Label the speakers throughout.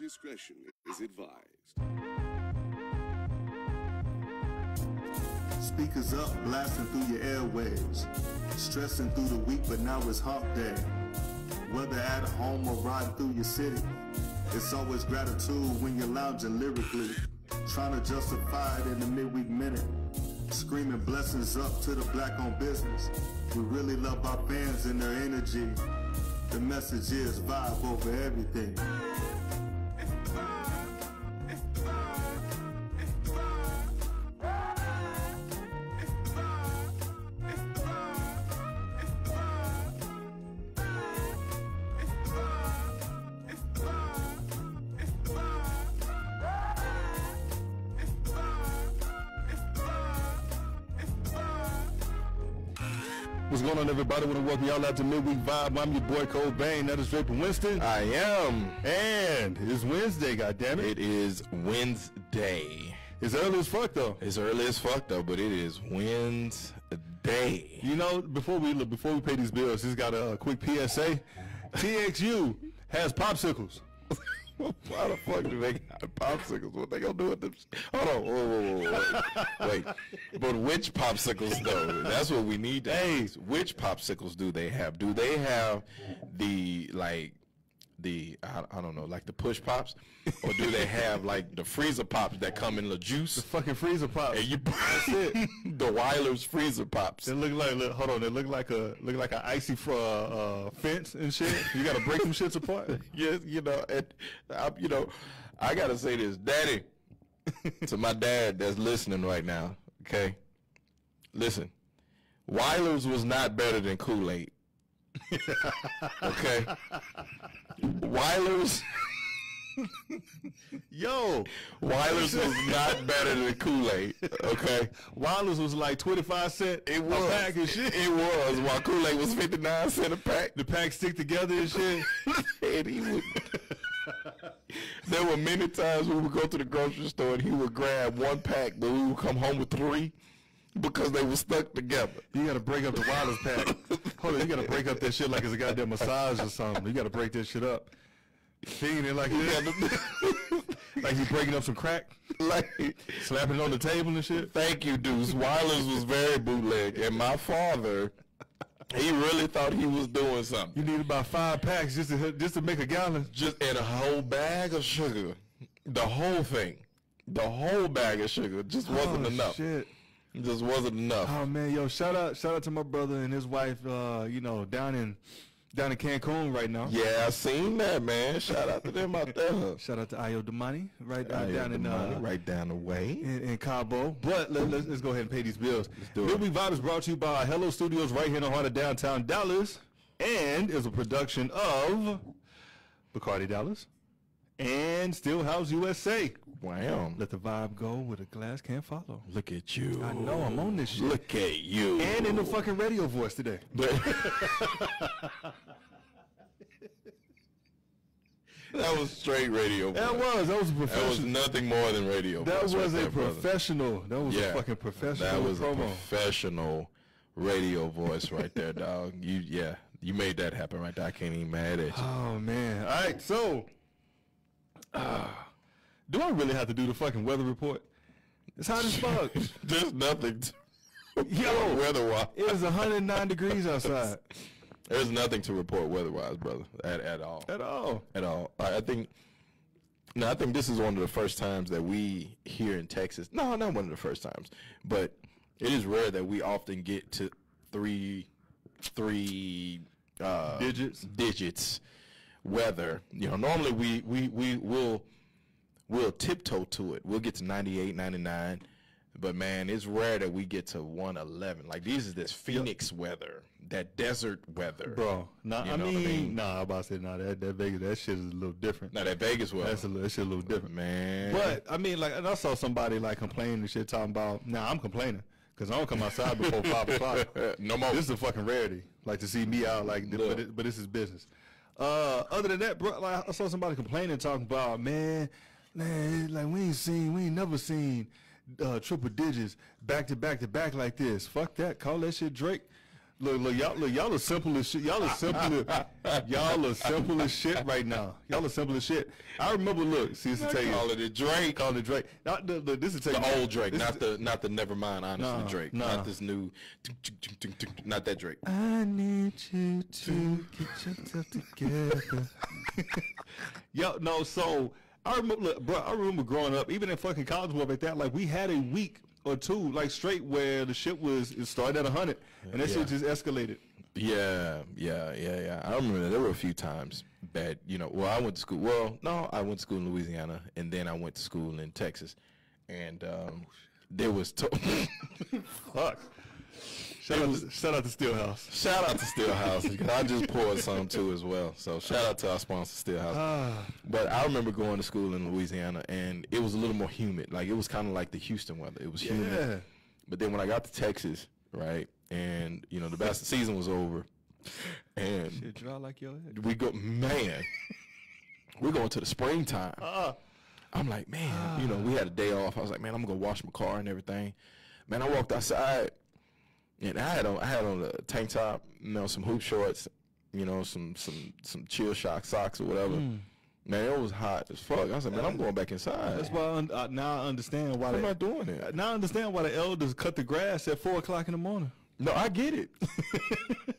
Speaker 1: discretion is advised.
Speaker 2: Speakers up, blasting through your airwaves. Stressing through the week, but now it's hump day. Whether at home or riding through your city, it's always gratitude when you're lounging lyrically. Trying to justify it in the midweek minute. Screaming blessings up to the black owned business. We really love our fans and their energy. The message is vibe over everything.
Speaker 3: Welcome y'all out to Midweek Vibe. I'm your boy Cole Bain. That is Draper Winston.
Speaker 4: I am.
Speaker 3: And it's Wednesday, goddammit.
Speaker 4: It is Wednesday.
Speaker 3: It's early as fuck, though.
Speaker 4: It's early as fuck though, but it is Wednesday.
Speaker 3: You know, before we look, before we pay these bills, just got a, quick PSA. TXU has popsicles.
Speaker 4: Why the fuck do they got popsicles? What they gonna do with them? Hold on, whoa, whoa, whoa, whoa. wait. But which popsicles though? That's what we need to. Which popsicles do they have? Do they have the like the I, I don't know, like the push pops, or do they have like the freezer pops that come in the juice?
Speaker 3: Fucking freezer pops.
Speaker 4: And you that's it. the Wyler's freezer pops.
Speaker 3: They look like look, hold on. They look like a look like an icy fr- uh, uh, fence and shit. You gotta break some shits apart.
Speaker 4: yes, you know, and I, you know, I gotta say this, Daddy, to my dad that's listening right now. Okay, listen, Wyler's was not better than Kool Aid. okay, Wyler's.
Speaker 3: Yo,
Speaker 4: Wyler's was not better than Kool Aid. Okay,
Speaker 3: Wyler's was like twenty five cent.
Speaker 4: it was.
Speaker 3: a pack and shit.
Speaker 4: It was. While Kool Aid was fifty nine cent a pack.
Speaker 3: the packs stick together and shit.
Speaker 4: and he would. there were many times we would go to the grocery store and he would grab one pack, but we would come home with three because they were stuck together.
Speaker 3: You gotta break up the Wyler's pack. Hold on, you gotta break up that shit like it's a goddamn massage or something. You gotta break that shit up. It like this, like you breaking up some crack,
Speaker 4: like,
Speaker 3: slapping it on the table and shit.
Speaker 4: thank you, Deuce. Wyler's was very bootleg, and my father, he really thought he was doing something.
Speaker 3: You need about five packs just to just to make a gallon.
Speaker 4: Just and a whole bag of sugar, the whole thing, the whole bag of sugar just wasn't
Speaker 3: Oh,
Speaker 4: enough.
Speaker 3: Shit.
Speaker 4: It just wasn't enough.
Speaker 3: Oh man, yo, shout out, shout out to my brother and his wife. Uh, you know, down in down in Cancun right now.
Speaker 4: Yeah, I seen that, man. Shout out to them out there.
Speaker 3: Shout out to Ayo Damani right uh, down in uh,
Speaker 4: right down the way.
Speaker 3: in, in Cabo. But let, let's, let's go ahead and pay these bills.
Speaker 4: do it.
Speaker 3: Vibe is brought to you by Hello Studios right here in the heart of downtown Dallas and is a production of Bacardi Dallas and Stillhouse USA.
Speaker 4: Wow.
Speaker 3: Let the vibe go where the glass can't follow.
Speaker 4: Look at you.
Speaker 3: I know, I'm on this shit.
Speaker 4: Look at you.
Speaker 3: And in the fucking radio voice today.
Speaker 4: But that was straight radio.
Speaker 3: That
Speaker 4: voice.
Speaker 3: was, that was a
Speaker 4: That was nothing more than radio.
Speaker 3: That was
Speaker 4: right
Speaker 3: a
Speaker 4: there, brother.
Speaker 3: professional. That was a fucking professional
Speaker 4: That was a professional radio voice right there, dog. You yeah, you made that happen right there. I can't even mad at you.
Speaker 3: Oh man! All right, so uh, do I really have to do the fucking weather report? It's hot as fuck.
Speaker 4: There's nothing to
Speaker 3: Yo,
Speaker 4: weather-wise.
Speaker 3: it is 109 degrees outside
Speaker 4: There's nothing to report weather-wise, brother, at, at all.
Speaker 3: at all.
Speaker 4: at all. I, I think. No, I think this is one of the first times that we here in Texas. No, not one of the first times, but it is rare that we often get to three, three uh,
Speaker 3: Digits.
Speaker 4: digits weather. You know, normally we we we will we'll tiptoe to it. We'll get to 98, 99. But man, it's rare that we get to 111. Like these is this Phoenix weather, that desert weather,
Speaker 3: Bro, nah,
Speaker 4: You
Speaker 3: I
Speaker 4: know what
Speaker 3: mean,
Speaker 4: I mean?
Speaker 3: nah, I'm about to say, nah, that, that Vegas, that shit is a little different.
Speaker 4: Now that Vegas weather,
Speaker 3: That's a little, that shit a little different.
Speaker 4: man.
Speaker 3: But, I mean, like, and I saw somebody, like, complaining and shit, talking about, nah, I'm complaining, because I don't come outside before 5 o'clock.
Speaker 4: no more.
Speaker 3: This is a fucking rarity. Like to see me out like,
Speaker 4: Look.
Speaker 3: but, it, but this is business. Uh, other than that, bro, like I saw somebody complaining, talking about man, man, like we ain't seen, we ain't never seen uh, triple digits back to back to back like this. Fuck that. Call that shit Drake. Look, look, y'all, look, y'all are simple as shit. Y'all are simple. as, y'all are simple as shit right now. Y'all are simple as shit. I remember. Look, see, this to tell you.
Speaker 4: Call it a Drake.
Speaker 3: Call it Drake. Not the, the, this is tell
Speaker 4: The
Speaker 3: you.
Speaker 4: old Drake, not the not the Nevermind, honestly
Speaker 3: Nah,
Speaker 4: Drake,
Speaker 3: nah.
Speaker 4: not this new, not that Drake.
Speaker 3: I need you to get yourself together. Yo, no, so I remember, look, bro, I remember growing up, even in fucking college boy like that, like we had a week or two, like straight, where the shit was it started at hundred, and that
Speaker 4: Yeah.
Speaker 3: shit just escalated.
Speaker 4: Yeah, yeah, yeah, yeah. I remember there were a few times that you know. Well, I went to school. Well, no, I went to school in Louisiana, and then I went to school in Texas, and um, there was. To-
Speaker 3: Fuck. Shout out, to, shout out to Stillhouse.
Speaker 4: shout out to Stillhouse because I just poured some too as well. So shout out to our sponsor Stillhouse.
Speaker 3: Ah.
Speaker 4: But I remember going to school in Louisiana, and it was a little more humid. Like it was kind of like the Houston weather. It was
Speaker 3: Yeah.
Speaker 4: humid. But then when I got to Texas, right, and you know the best season was over, and
Speaker 3: Shit dry like your head.
Speaker 4: we go, man, we're going to the springtime.
Speaker 3: Uh,
Speaker 4: I'm like, man, you know, we had a day off. I was like, man, I'm gonna go wash my car and everything. Man, I walked outside, and I had on, I had on a tank top, you know, some hoop shorts, you know, some some some chill shock socks or whatever. Man, it was hot as fuck. I said, man, I'm going back inside.
Speaker 3: that's why I un- uh, now I understand why
Speaker 4: I'm not doing it.
Speaker 3: now I understand why the elders cut the grass at four o'clock in the morning.
Speaker 4: No, I get it.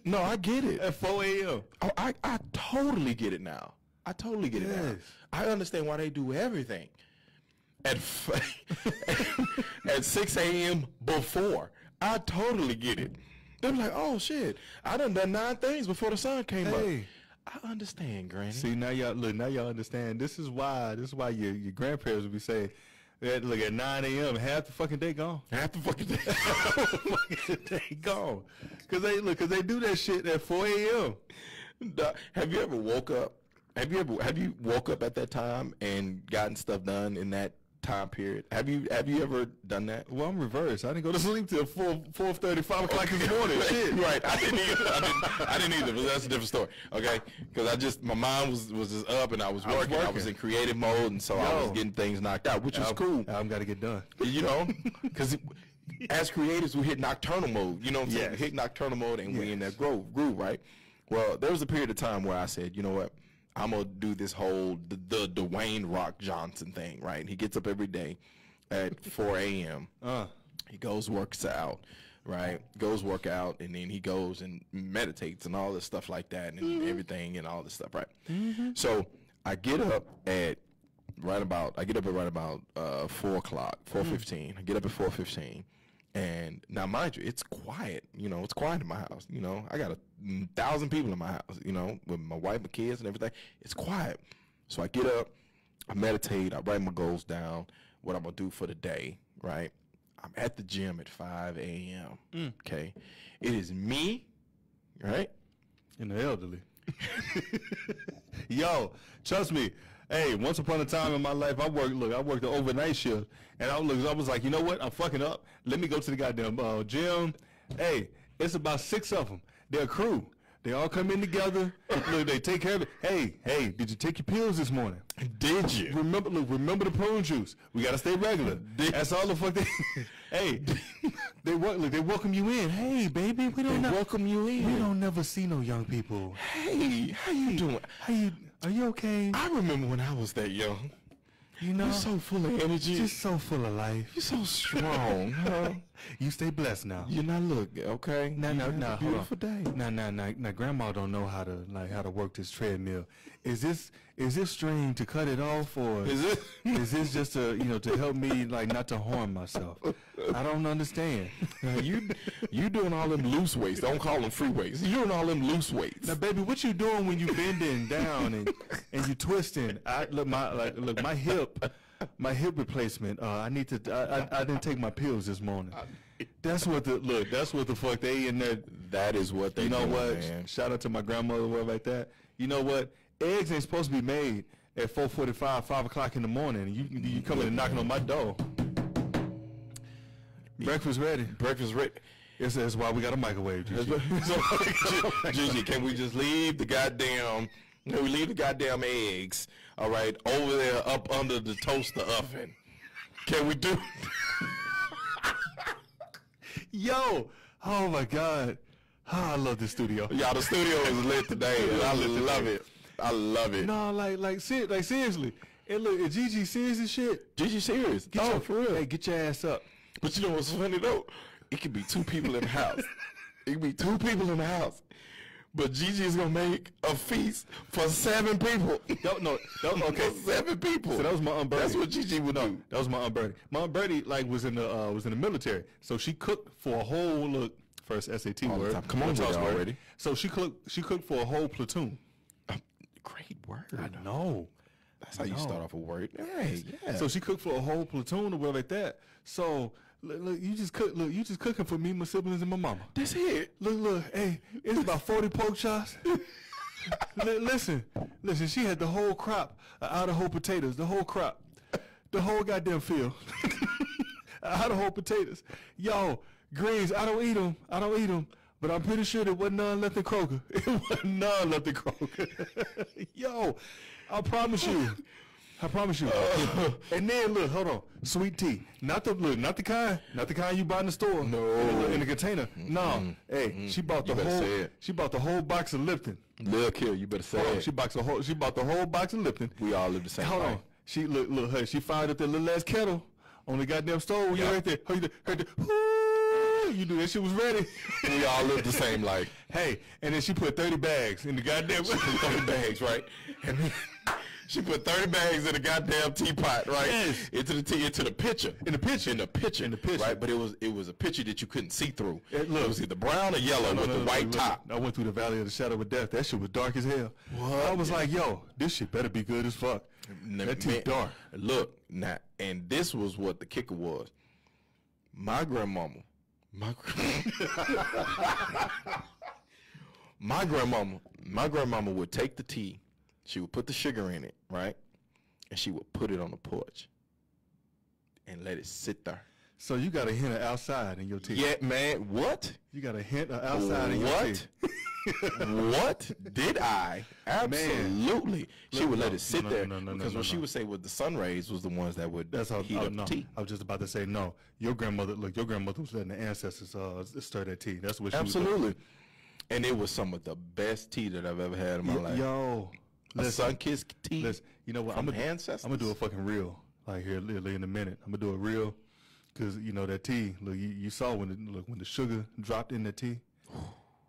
Speaker 4: no, I get it.
Speaker 3: At four a.m.
Speaker 4: Oh, I, I totally get it now. I totally get it now.
Speaker 3: Yes.
Speaker 4: I understand why they do everything at f- at 6 a.m. before. I totally get it. They're like, oh shit, I done done nine things before the sun came
Speaker 3: Hey.
Speaker 4: up. I understand, Granny.
Speaker 3: See now y'all look now y'all understand. This is why this is why your your grandparents would be saying, that, "Look at 9 a.m. half the fucking day gone."
Speaker 4: half the fucking day.
Speaker 3: fucking day gone. Cause they look, cause they do that shit at 4 a.m.
Speaker 4: Have you ever woke up? Have you ever have you woke up at that time and gotten stuff done in that time period? Have you have you ever done that?
Speaker 3: Well, I'm reversed. I didn't go to sleep till 4 4 5 o'clock this morning. Shit.
Speaker 4: right. I didn't either. I didn't, I didn't either. But that's a different story. Okay. Because I just my mind was was just up and I was
Speaker 3: was
Speaker 4: working. I was in creative mode, and so I was getting things knocked out, which was cool.
Speaker 3: I'm got to get done.
Speaker 4: You know, because as creatives, we hit nocturnal mode. You know what I'm saying?
Speaker 3: Yes.
Speaker 4: We hit nocturnal mode, and we in that groove, groove, right? Well, there was a period of time where I said, you know what? I'm gonna do this whole the, the Dwayne Rock Johnson thing, right? He gets up every day at 4 a.m.
Speaker 3: Uh,
Speaker 4: He goes works out, right? Goes work out, and then he goes and meditates and all this stuff like that, and everything and all this stuff, right? So I get up at right about I get up at right about uh, four o'clock, four fifteen. I get up at four fifteen, and now mind you, it's quiet. You know, it's quiet in my house. You know, I got a mm, thousand people in my house. You know, with my wife, my kids, and everything. It's quiet. So I get up, I meditate, I write my goals down, what I'm gonna do for the day. Right. I'm at the gym at five a.m. Okay, it is me. Right.
Speaker 3: and the elderly. Yo, trust me. Hey, once upon a time in my life, I worked. Look, I worked the overnight shift, and I was, I was like, you know what? I'm fucking up. Let me go to the goddamn uh, gym. Hey, it's about six of them. They're a crew. They all come in together. look, they take care of it. Hey, hey, did you take your pills this morning?
Speaker 4: Did you?
Speaker 3: Remember, look, remember the prune juice. We gotta stay regular. That's all the fuck they. hey, they work. Look, they welcome you in. Hey, baby, we don't know-
Speaker 4: welcome you in.
Speaker 3: We don't never see no young people.
Speaker 4: Hey, how you doing?
Speaker 3: How you? Are you okay?
Speaker 4: I remember when I was that young.
Speaker 3: You know,
Speaker 4: You're so full of energy.
Speaker 3: just so full of life.
Speaker 4: You're so strong, huh?
Speaker 3: You stay blessed now.
Speaker 4: You not look okay.
Speaker 3: No, no, no.
Speaker 4: beautiful day.
Speaker 3: No, no, no. Now, grandma don't know how to like how to work this treadmill. Is this is this string to cut it off or
Speaker 4: Is it?
Speaker 3: is this just to you know to help me like not to harm myself? I don't understand.
Speaker 4: Now, you you doing all them loose weights? Don't call them free weights. You doing all them loose weights?
Speaker 3: Now, baby, what you doing when you bending down and and you twisting? I look my like look my hip, my hip replacement. Uh, I need to. I, I, I didn't take my pills this morning. That's what the look. That's what the fuck they in there.
Speaker 4: That is what they
Speaker 3: You know
Speaker 4: doing,
Speaker 3: what?
Speaker 4: man.
Speaker 3: Shout out to my grandmother, whatever like that. You know what? Eggs ain't supposed to be made at four forty-five, five o'clock in the morning. You you coming and knocking on my door. Breakfast ready.
Speaker 4: Breakfast ready.
Speaker 3: It's, that's why we got a microwave. Gigi.
Speaker 4: Gigi, can we just leave the goddamn? Can we leave the goddamn eggs? All right, over there, up under the toaster oven. Can we do?
Speaker 3: Yo, oh my God. Ah, I love this studio.
Speaker 4: Y'all, the studio is lit today, and I love it. I love it.
Speaker 3: No, like, like, ser- like seriously. And look, is Gigi serious as shit?
Speaker 4: Gigi serious?
Speaker 3: Get
Speaker 4: oh,
Speaker 3: your,
Speaker 4: for real.
Speaker 3: Hey, get your ass up.
Speaker 4: But you know what's funny though? It could be two people in the house. It could be two people in the house. But Gigi is gonna make a feast for seven people.
Speaker 3: Don't no. That, okay.
Speaker 4: Seven people.
Speaker 3: So that was my aunt.
Speaker 4: That's what Gigi would do.
Speaker 3: That was my aunt Bertie. My aunt Bertie like was in the uh, was in the military, so she cooked for a whole look first SAT
Speaker 4: All
Speaker 3: word.
Speaker 4: Come on
Speaker 3: word?
Speaker 4: already.
Speaker 3: So she cooked she cooked for a whole platoon.
Speaker 4: Great word.
Speaker 3: I know.
Speaker 4: That's how you start off a word. Yeah.
Speaker 3: So she cooked for a whole platoon or whatever like that. So look, look, you just cook. Look, you just cooking for me, my siblings, and my mama.
Speaker 4: that's it.
Speaker 3: Look, look, hey, it's about 40 pork chops. Li- listen, listen, she had the whole crop uh, out of Idaho potatoes, the whole crop, the whole goddamn field. Idaho potatoes. Yo, greens, I don't eat them, I don't eat them, but I'm pretty sure there wasn't none left in Kroger. It wasn't none left in Kroger. Yo, I promise you. I promise you. and then look, hold on, sweet tea. Not the look, not the kind, not the kind you buy in the store.
Speaker 4: No.
Speaker 3: in the, in the container. No, hey, she bought the whole. She bought the whole box of Lipton.
Speaker 4: Look here, you better say
Speaker 3: Hold on,
Speaker 4: it.
Speaker 3: she bought the whole. She bought the whole box of Lipton.
Speaker 4: we all live the same
Speaker 3: Hold
Speaker 4: life.
Speaker 3: on, she look, look, her. She fired up that little ass kettle on the goddamn stove. You
Speaker 4: Yeah.
Speaker 3: right there, there, right there. Whoo, you knew that shit was ready.
Speaker 4: We all live the same life.
Speaker 3: hey, and then she put thirty bags in the goddamn.
Speaker 4: She 30 bags, right? And then she put 30 bags in a goddamn teapot, right?
Speaker 3: Yes.
Speaker 4: Into the tea, into the pitcher.
Speaker 3: In the pitcher.
Speaker 4: In the pitcher.
Speaker 3: In the pitcher.
Speaker 4: Right? But it was it was a pitcher that you couldn't see through.
Speaker 3: It- look.
Speaker 4: it was either brown or yellow
Speaker 3: No,
Speaker 4: with
Speaker 3: no,
Speaker 4: the
Speaker 3: no,
Speaker 4: white top.
Speaker 3: I went through the valley of the shadow of death. That shit was dark as hell.
Speaker 4: What?
Speaker 3: I was like, yo, this shit better be good as fuck. That
Speaker 4: man,
Speaker 3: dark.
Speaker 4: Look, now, and this was what the kicker was. My grandmama, my my grandmama, my grandmama would take the tea, she would put the sugar in it, right, and she would put it on the porch and let it sit there.
Speaker 3: So you got a hint of outside in your tea.
Speaker 4: Yeah, man, what?
Speaker 3: You got a hint of outside in your tea.
Speaker 4: What? what did I? Absolutely. she
Speaker 3: Look,
Speaker 4: would let it sit
Speaker 3: no,
Speaker 4: there
Speaker 3: no, no, no,
Speaker 4: because
Speaker 3: no,
Speaker 4: what she would say was the sun rays was the ones that would
Speaker 3: That's how.
Speaker 4: heat
Speaker 3: oh,
Speaker 4: up
Speaker 3: no,
Speaker 4: the tea.
Speaker 3: I was just about to say no. Your grandmother, look, your grandmother was letting the ancestors uh, stir that tea. That's what she.
Speaker 4: Absolutely. And it was some of the best tea that I've ever had in my
Speaker 3: Y-
Speaker 4: life.
Speaker 3: Yo, listen,
Speaker 4: sun kissed tea.
Speaker 3: listen. You know what? I'm gonna
Speaker 4: ancestors?
Speaker 3: I'm gonna do a fucking reel like here literally in a minute. I'm gonna do a reel because you know that tea. Look, you, you saw when the, look when the sugar dropped in the tea.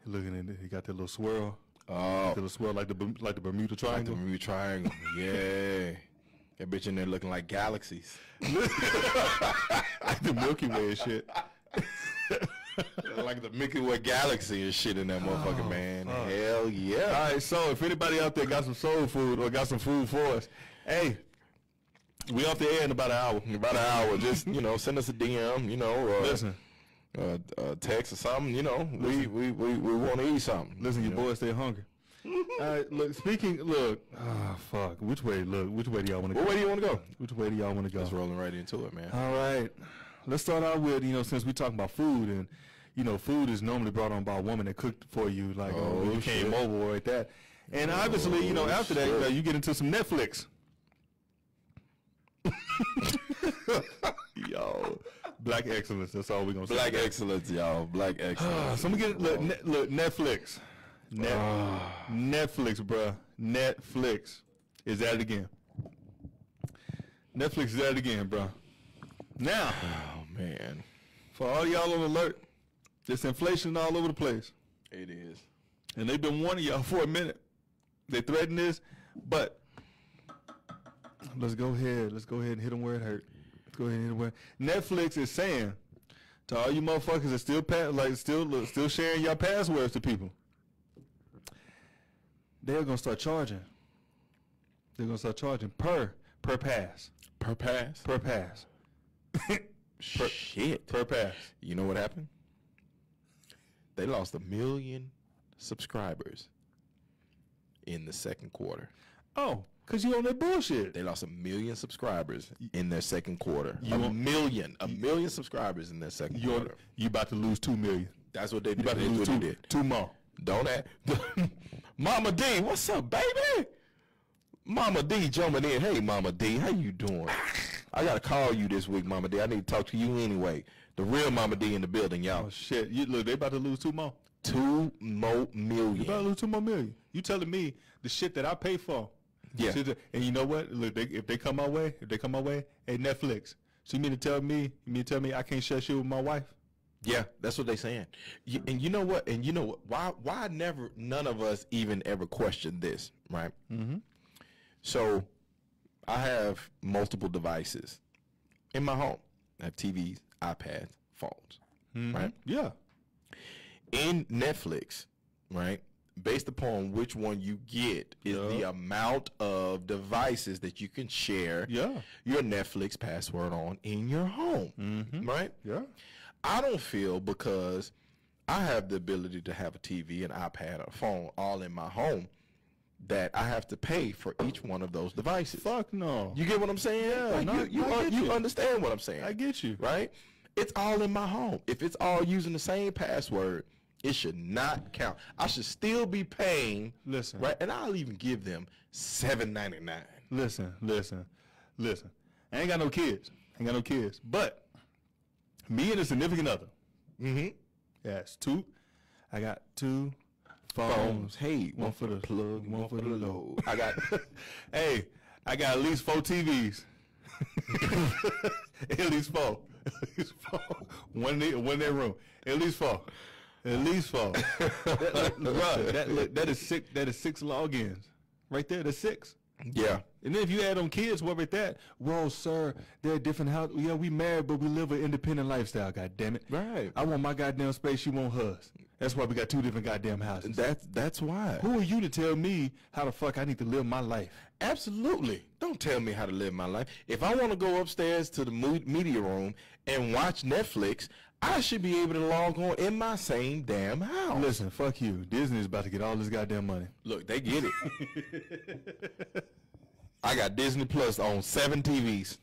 Speaker 3: Looking at it, he got that little swirl.
Speaker 4: Oh,
Speaker 3: That little swirl like the like the Bermuda
Speaker 4: like the
Speaker 3: Triangle.
Speaker 4: Bermuda Triangle. yeah. That bitch in there looking like galaxies.
Speaker 3: like the Milky Way and shit.
Speaker 4: like the Milky Way galaxy and shit in that motherfucker, man. Hell yeah.
Speaker 3: All right, so if anybody out there got some soul food or got some food for us, hey, we off the air in about an hour.
Speaker 4: In about an hour, just, you know, send us a DM, you know, uh,
Speaker 3: Listen,
Speaker 4: uh, uh, text or something, you know. We, we, we, we want to eat something.
Speaker 3: listen,
Speaker 4: you
Speaker 3: your
Speaker 4: know?
Speaker 3: boys stay hungry. All right, look. Speaking, look. Ah, fuck. Which way? Look. Which way do y'all want to
Speaker 4: What way do you want to go?
Speaker 3: Which way do y'all want to go?
Speaker 4: Let's rolling right into it, man.
Speaker 3: All right. Let's start out with you know since we talking about food and you know food is normally brought on by a woman that cooked for you like oh,
Speaker 4: Oh,
Speaker 3: you came
Speaker 4: shit.
Speaker 3: over or like that. And obviously, you know, after that, you, know, you get into some Netflix. Yo, black excellence. That's all we're gonna say.
Speaker 4: Black excellence, y'all. Black
Speaker 3: Ah,
Speaker 4: excellence.
Speaker 3: so I'm gonna get look, net, look Netflix. Net, Netflix, bruh. Netflix is at it again. Netflix is at it again, bruh. Now,
Speaker 4: oh, man.
Speaker 3: for all y'all on alert, there's inflation all over the place,
Speaker 4: It is.
Speaker 3: and they've been warning y'all for a minute. They threaten this, but let's go ahead. Let's go ahead and hit them where it hurt. Let's go ahead and hit them where. Netflix is saying to all you motherfuckers that still pa- like still look, still sharing your passwords to people, they're gonna start charging. They're gonna start charging per per pass
Speaker 4: Per pass?
Speaker 3: per pass
Speaker 4: Shit.
Speaker 3: per pass.
Speaker 4: You know what happened? They lost a million subscribers in the second quarter.
Speaker 3: Oh, cause you on that bullshit.
Speaker 4: They lost a million subscribers in their second quarter.
Speaker 3: You
Speaker 4: a million, a million subscribers in their second
Speaker 3: You
Speaker 4: quarter.
Speaker 3: you about to lose two million.
Speaker 4: That's what they did.
Speaker 3: about to lose two,
Speaker 4: did.
Speaker 3: two more.
Speaker 4: Don't that Mama D, what's up, baby? Mama D jumping in. Hey, Mama D, how you doing? I gotta call you this week, Mama D. I need to talk to you anyway. The real Mama D in the building, y'all.
Speaker 3: Oh shit! You look, they about to lose two more.
Speaker 4: two more million.
Speaker 3: You about to lose two more million. You telling me the shit that I pay for?
Speaker 4: Yeah.
Speaker 3: that- and you know what? Look, they, if they come my way, if they come my way, hey Netflix. So you mean to tell me? You mean to tell me I can't share shit with my wife?
Speaker 4: Yeah, that's what they saying. You, and you know what? And you know what? Why? Why never? None of us even ever questioned this, right? Mm-hmm. So, I have multiple devices in my home. I have TVs, iPads, phones, mm-hmm. right?
Speaker 3: Yeah.
Speaker 4: in Netflix, right? Based upon which one you get is
Speaker 3: Yeah.
Speaker 4: the amount of devices that you can share
Speaker 3: Yeah.
Speaker 4: your Netflix password on in your home, mm-hmm. right?
Speaker 3: Yeah.
Speaker 4: I don't feel because I have the ability to have a TV, an iPad, a phone all in my home that I have to pay for each one of those devices.
Speaker 3: Fuck no.
Speaker 4: You get what I'm saying?
Speaker 3: Yeah,
Speaker 4: Like,
Speaker 3: no,
Speaker 4: you, you,
Speaker 3: I
Speaker 4: un- you understand what I'm saying?
Speaker 3: I get you.
Speaker 4: right? It's all in my home. If it's all using the same password, it should not count. I should still be paying.
Speaker 3: Listen.
Speaker 4: right? And I'll even give them seven ninety nine.
Speaker 3: Listen, listen, listen. I ain't got no kids. ain't got no kids. But me and a significant other.
Speaker 4: Mm-hmm.
Speaker 3: Yes, two. I got two phones.
Speaker 4: Hey,
Speaker 3: one for the
Speaker 4: plug,
Speaker 3: one for the load.
Speaker 4: I got.
Speaker 3: hey, I got at least four TVs. at least four. At least four. One in, the- one in their room. At least four. At least four. that, look, that, look, that is six. That is six logins. Right there. That's six.
Speaker 4: yeah.
Speaker 3: And then if you add on kids, what about that? Well, sir, they're different house. Yeah, we married, but we live an independent lifestyle. God damn it!
Speaker 4: Right.
Speaker 3: I want my goddamn space. You want hers. That's why we got two different goddamn houses.
Speaker 4: That's that's why.
Speaker 3: Who are you to tell me how the fuck I need to live my life?
Speaker 4: Absolutely. Don't tell me how to live my life. If I want to go upstairs to the media room and watch Netflix, I should be able to log on in my same damn house.
Speaker 3: Listen, fuck you. Disney's about to get all this goddamn money.
Speaker 4: Look, they get it. I got Disney Plus on seven TVs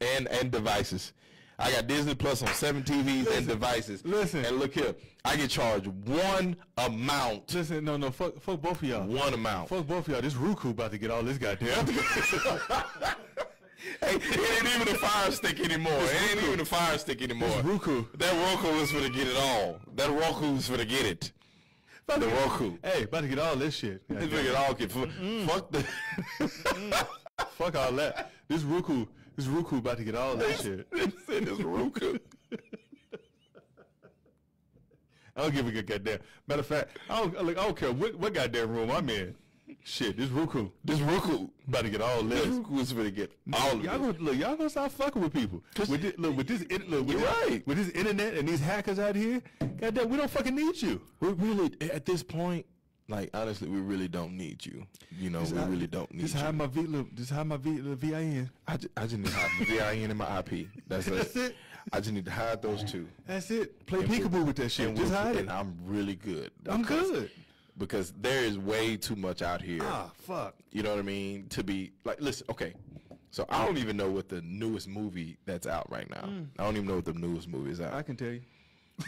Speaker 4: and and devices. I got Disney Plus on seven TVs and devices.
Speaker 3: listen.
Speaker 4: and look here, I get charged one amount.
Speaker 3: Listen, no, no, fuck, fuck both of y'all.
Speaker 4: One amount.
Speaker 3: Fuck both of y'all. This Roku about to get all this goddamn.
Speaker 4: Hey, it ain't even a fire stick anymore. It ain't even a fire stick anymore.
Speaker 3: It's Roku.
Speaker 4: That Roku is for to get it all. That Roku is for to get it. The Roku.
Speaker 3: hey, about to get all this shit.
Speaker 4: This nigga all get fuck the.
Speaker 3: Fuck all that. This Roku, this Roku about to get all that shit.
Speaker 4: this Roku.
Speaker 3: I don't give a good goddamn. Matter of fact, I don't look. I don't care what, what goddamn room I'm in. Shit, this Roku
Speaker 4: This Roku.
Speaker 3: about to get all
Speaker 4: This
Speaker 3: this.
Speaker 4: Roku is to get all of
Speaker 3: Y'all gonna look. Y'all gonna start fucking with people. With this, look, with this, in- look, with
Speaker 4: You're
Speaker 3: this,
Speaker 4: right.
Speaker 3: With this internet and these hackers out here, goddamn, we don't fucking need you.
Speaker 4: We really, at this point, like honestly, we really don't need you. You know, we
Speaker 3: I-
Speaker 4: really don't need
Speaker 3: Just
Speaker 4: you.
Speaker 3: hide my V. Just hide my V. The VIN.
Speaker 4: I just, I just need to hide VIN and my IP. That's,
Speaker 3: That's
Speaker 4: it.
Speaker 3: it.
Speaker 4: I just need to hide those two.
Speaker 3: That's it. Play
Speaker 4: And
Speaker 3: peekaboo with that shit.
Speaker 4: And
Speaker 3: Just hide it.
Speaker 4: And I'm really good.
Speaker 3: I'm
Speaker 4: because-
Speaker 3: good.
Speaker 4: because there is way too much out here.
Speaker 3: Ah, fuck.
Speaker 4: You know what I mean? To be like, listen, okay. So I don't even know what the newest movie that's out right now. I don't even know what the newest movie is out.
Speaker 3: I can tell you.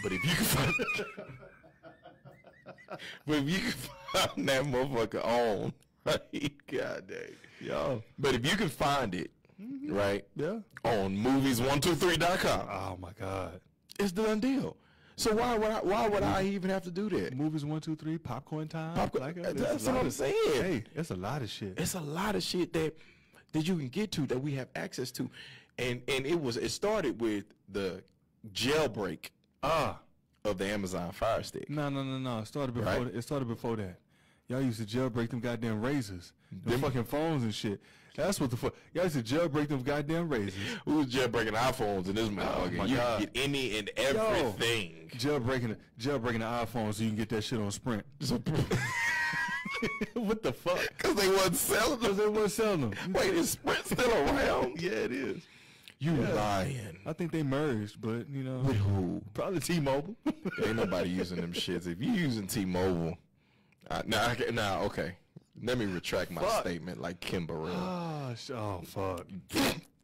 Speaker 4: but if you can find, but if you can find that motherfucker on, right? God dang,
Speaker 3: Yo.
Speaker 4: But if you can find it, right,
Speaker 3: Yeah.
Speaker 4: on movies123.com,
Speaker 3: Oh my god.
Speaker 4: it's the done deal. So why would I? Why would I even have to do that?
Speaker 3: Movies one, two, three, popcorn time.
Speaker 4: Popcorn-
Speaker 3: Like,
Speaker 4: that's
Speaker 3: a
Speaker 4: what I'm
Speaker 3: of-
Speaker 4: saying.
Speaker 3: Hey, that's a lot of shit.
Speaker 4: it's a lot of shit that that you can get to that we have access to, and and it was it started with the jailbreak
Speaker 3: Ah.
Speaker 4: Of the Amazon Fire Stick.
Speaker 3: No, no, no, no. It started before.
Speaker 4: Right?
Speaker 3: That. It started before that. Y'all used to jailbreak them goddamn razors, them fucking phones and shit. That's what the fuck. Y'all used to jailbreak them goddamn razors.
Speaker 4: We was jailbreaking iPhones in this oh motherfucker.
Speaker 3: Oh
Speaker 4: you
Speaker 3: God.
Speaker 4: get any and everything.
Speaker 3: Jailbreaking, jailbreaking the iPhone so you can get that shit on Sprint. what the fuck?
Speaker 4: Because they wasn't selling
Speaker 3: Because
Speaker 4: them.
Speaker 3: they weren't selling them.
Speaker 4: Wait, is Sprint still around?
Speaker 3: yeah, it is.
Speaker 4: You lying.
Speaker 3: I think they merged, but you know,
Speaker 4: With who?
Speaker 3: probably T-Mobile.
Speaker 4: Ain't nobody using them shits. If you using T-Mobile, uh, now, I can- now, okay. Let me retract my
Speaker 3: Fuck.
Speaker 4: statement like Kim Burrell.
Speaker 3: oh, oh, fuck.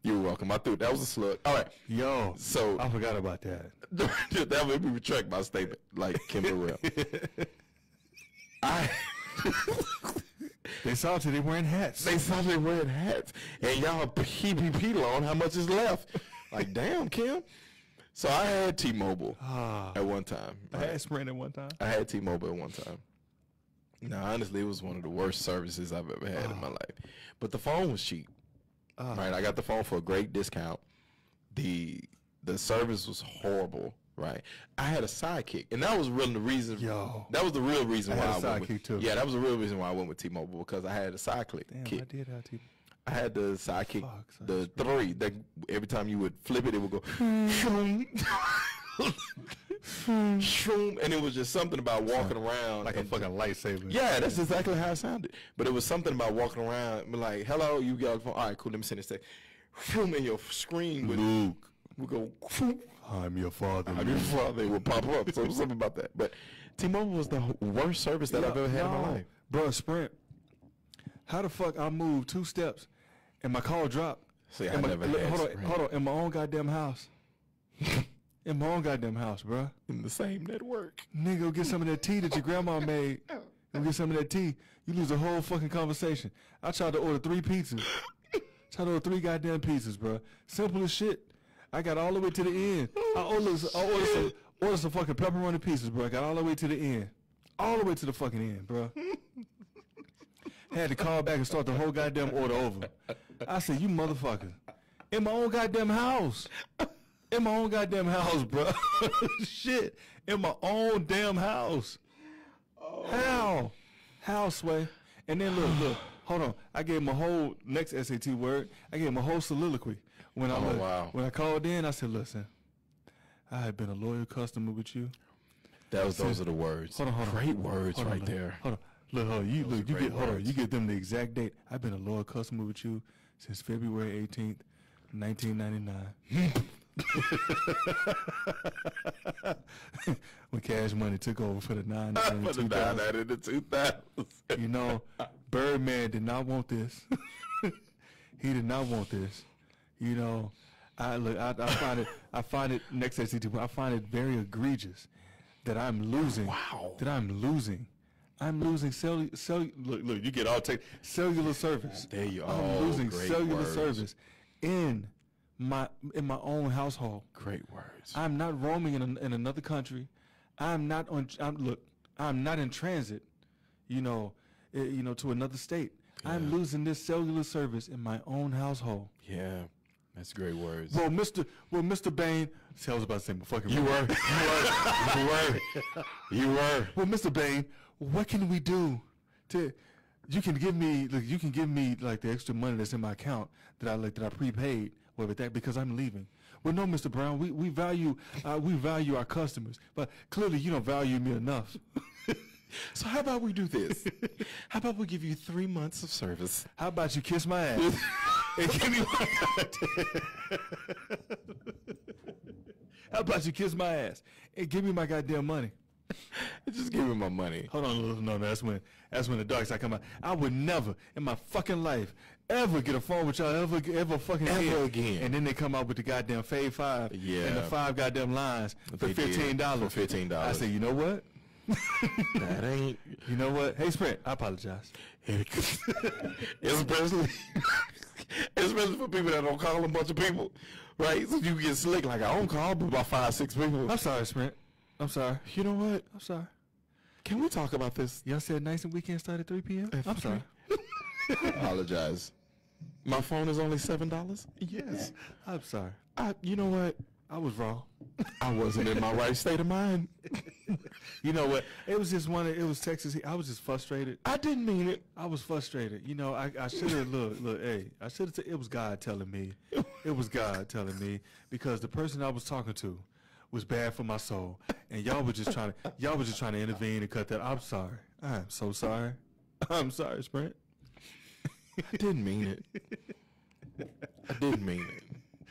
Speaker 4: You're welcome. I thought that was a slug. All right.
Speaker 3: Yo,
Speaker 4: So
Speaker 3: I forgot about that.
Speaker 4: that would me retract my statement like Kim Burrell. I
Speaker 3: They saw it today wearing hats.
Speaker 4: they saw they wearing hats and y'all PPP loan. How much is left? Like damn, Kim. So I had T-Mobile
Speaker 3: Ah,
Speaker 4: at one time.
Speaker 3: I had Sprint at one time.
Speaker 4: I had T-Mobile at one time. Now, honestly, it was one of the worst services I've ever had in my life. But the phone was cheap.
Speaker 3: Ah.
Speaker 4: Right, I got the phone for a great discount. The the service was horrible. Right, I had a sidekick, and that was really the reason.
Speaker 3: Yo.
Speaker 4: that was the real reason
Speaker 3: I
Speaker 4: why
Speaker 3: had a
Speaker 4: I went with,
Speaker 3: too.
Speaker 4: Yeah, that was the real reason why I went with T-Mobile because I had a sidekick.
Speaker 3: Damn,
Speaker 4: kick.
Speaker 3: I did have T.
Speaker 4: I had the sidekick,
Speaker 3: Fuck,
Speaker 4: the three. That every time you would flip it, it would go. Hmm. Shroom, hmm. and it was just something about walking around
Speaker 3: Like a fucking lightsaber.
Speaker 4: yeah, that's exactly how it sounded. But it was something about walking around, like, "Hello, you got phone? All right, cool. Let me send this text." And your screen would
Speaker 3: Luke,
Speaker 4: would go.
Speaker 3: I'm your father.
Speaker 4: I mean, father it would pop up. So something about that. But T-Mobile was the worst service that I've ever had in my life.
Speaker 3: Bro, Sprint. How the fuck I moved two steps and my call dropped?
Speaker 4: See, I
Speaker 3: my,
Speaker 4: never
Speaker 3: look, hold on, hold on, in my own goddamn house. in my own goddamn house, bro.
Speaker 4: in the same network.
Speaker 3: Nigga, go get some of that tea that your grandma made. Oh. Go get some of that tea. You lose the whole fucking conversation. I tried to order three pizzas. tried to order three goddamn pizzas, bro. Simple as shit. I got all the way to the end. I ordered, I ordered some, ordered some fucking pepperoni pieces, bro. I got all the way to the end. All the way to the fucking end, bro. Had to call back and start the whole goddamn order over. I said, you motherfucker. In my own goddamn house. In my own goddamn house, bro. Shit. In my own damn house. How? How, Sway? And then look, look, hold on. I gave him a whole next SAT word. I gave him a whole soliloquy. When I
Speaker 4: Oh,
Speaker 3: look-
Speaker 4: wow.
Speaker 3: when I called in, I said, listen, I have been a loyal customer with you.
Speaker 4: That was those are the words.
Speaker 3: Hold on, hold on.
Speaker 4: Great words
Speaker 3: Hold
Speaker 4: right
Speaker 3: look,
Speaker 4: there.
Speaker 3: Hold on. Look, hold on. You
Speaker 4: Those
Speaker 3: look, you get hold on. You get them the exact date. I've been a loyal customer with you since February eighteenth, nineteen ninety nine. when Cash Money took over for the nine
Speaker 4: Put
Speaker 3: two
Speaker 4: it down at in the two thousands.
Speaker 3: You know, Birdman did not want this. he did not want this. You know, I look. I, I find it. I find it next to CT. I find it very egregious that I'm losing.
Speaker 4: Wow.
Speaker 3: That I'm losing. I'm losing cellular. Cellu- look, look. You get all take cellular service.
Speaker 4: There you are.
Speaker 3: I'm losing
Speaker 4: Great
Speaker 3: cellular
Speaker 4: words.
Speaker 3: service in my in my own household.
Speaker 4: Great words.
Speaker 3: I'm not roaming in, an, in another country. I'm not on. I'm, look, I'm not in transit. You know, eh, you know, to another state. I'm losing this cellular service in my own household.
Speaker 4: yeah, that's great words.
Speaker 3: Well, Mister, well, Mister Bain. See, I was about to say, but fucking.
Speaker 4: You
Speaker 3: wrong.
Speaker 4: were. You were. You were.
Speaker 3: Well, Mister Bain, what can we do to? You can give me, look, you can give me like the extra money that's in my account that I like that I prepaid. With that because I'm leaving. Well, no, Mr. Brown, we we value uh, we value our customers, but clearly you don't value me enough.
Speaker 4: So how about we do this? how about we give you three months of service?
Speaker 3: How about you kiss my ass and give me my How about you kiss my ass and give me my goddamn money?
Speaker 4: Just give me my money.
Speaker 3: Hold on, no, no, no, that's when that's when the dark side come out. I would never in my fucking life ever get a phone with y'all ever ever fucking
Speaker 4: Ever again.
Speaker 3: And then they come out with the goddamn Fave Five and the five goddamn lines for fifteen dollars.
Speaker 4: for $15.
Speaker 3: I say, you know what?
Speaker 4: That ain't.
Speaker 3: You know what? Hey Sprint, I apologize.
Speaker 4: especially, especially for people that don't call a bunch of people, right? So you get slick like I don't call but about five, six people.
Speaker 3: I'm sorry, Sprint. I'm sorry.
Speaker 4: You know what?
Speaker 3: I'm sorry.
Speaker 4: Can we talk about this?
Speaker 3: Y'all said nice and weekend start at 3 p.m. I'm
Speaker 4: 3?
Speaker 3: sorry.
Speaker 4: I apologize. My phone is only seven dollars. Yes.
Speaker 3: I'm sorry.
Speaker 4: I. You know what?
Speaker 3: I was wrong.
Speaker 4: I wasn't in my right state of mind.
Speaker 3: You know what? It was just one. Of, it was Texas. I was just frustrated.
Speaker 4: I didn't mean it.
Speaker 3: I was frustrated. You know, I, I should have look look. Hey, I should have. It was God telling me. It was God telling me because the person I was talking to was bad for my soul, and y'all were just trying to y'all were just trying to intervene and cut that. I'm sorry. I'm so sorry. I'm sorry, Sprint.
Speaker 4: I didn't mean it. I didn't mean it.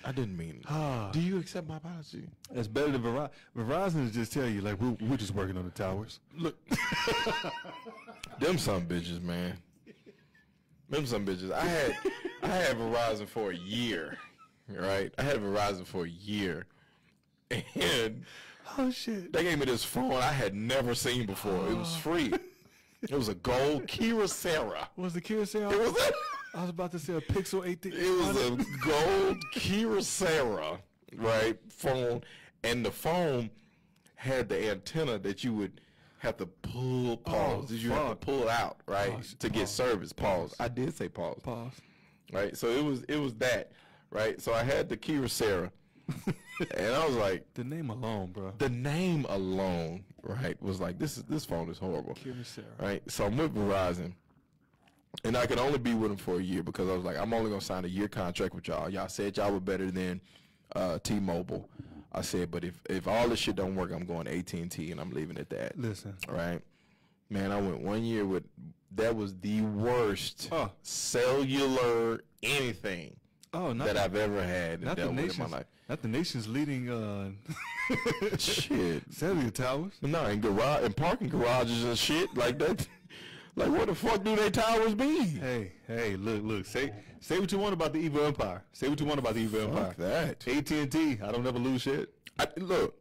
Speaker 4: I didn't mean.
Speaker 3: Ah.
Speaker 4: Do you accept my apology?
Speaker 3: That's better than Verizon. Verizon is just tell you like we're, we're just working on the towers.
Speaker 4: Look, them some bitches, man. Them some bitches. I had I had Verizon for a year, right? I had Verizon for a year, and
Speaker 3: Oh shit.
Speaker 4: they gave me this phone I had never seen before. It was free. It was a gold Kyocera.
Speaker 3: Was the Kyocera?
Speaker 4: It was
Speaker 3: I was about to say a Pixel 8.
Speaker 4: it was a gold Kyocera, right? Phone, and the phone had the antenna that you would have to pull oh, pause. that you have to pull out right
Speaker 3: Pause,
Speaker 4: to get
Speaker 3: pause,
Speaker 4: service. Pause. I did say pause.
Speaker 3: Pause.
Speaker 4: Right. So it was it was that right. So I had the Kira Sarah, and I was like,
Speaker 3: The name alone, bro.
Speaker 4: the name alone, right, was like this is this phone is horrible.
Speaker 3: Kira Sarah.
Speaker 4: Right. So I'm with Verizon. And I could only be with them for a year because I was like, I'm only gonna sign a year contract with y'all. Y'all said y'all were better than uh, T-Mobile. I said, but if if all this shit don't work, I'm going AT and T, and I'm leaving it at that.
Speaker 3: Listen.
Speaker 4: Right. Man, I went one year with that was the worst
Speaker 3: Oh.
Speaker 4: cellular anything
Speaker 3: Oh, not
Speaker 4: that
Speaker 3: the,
Speaker 4: I've ever had
Speaker 3: not the
Speaker 4: with in
Speaker 3: nation's
Speaker 4: my life.
Speaker 3: not the nation's leading uh
Speaker 4: Shit.
Speaker 3: cellular towers.
Speaker 4: No, in garage and parking garages and shit like that. Like, where the fuck do they towers be?
Speaker 3: Hey, hey, look, look. Say say what you want about the evil empire. Say what you want about the evil empire.
Speaker 4: Fuck that.
Speaker 3: AT and T. I don't ever lose shit.
Speaker 4: I, look,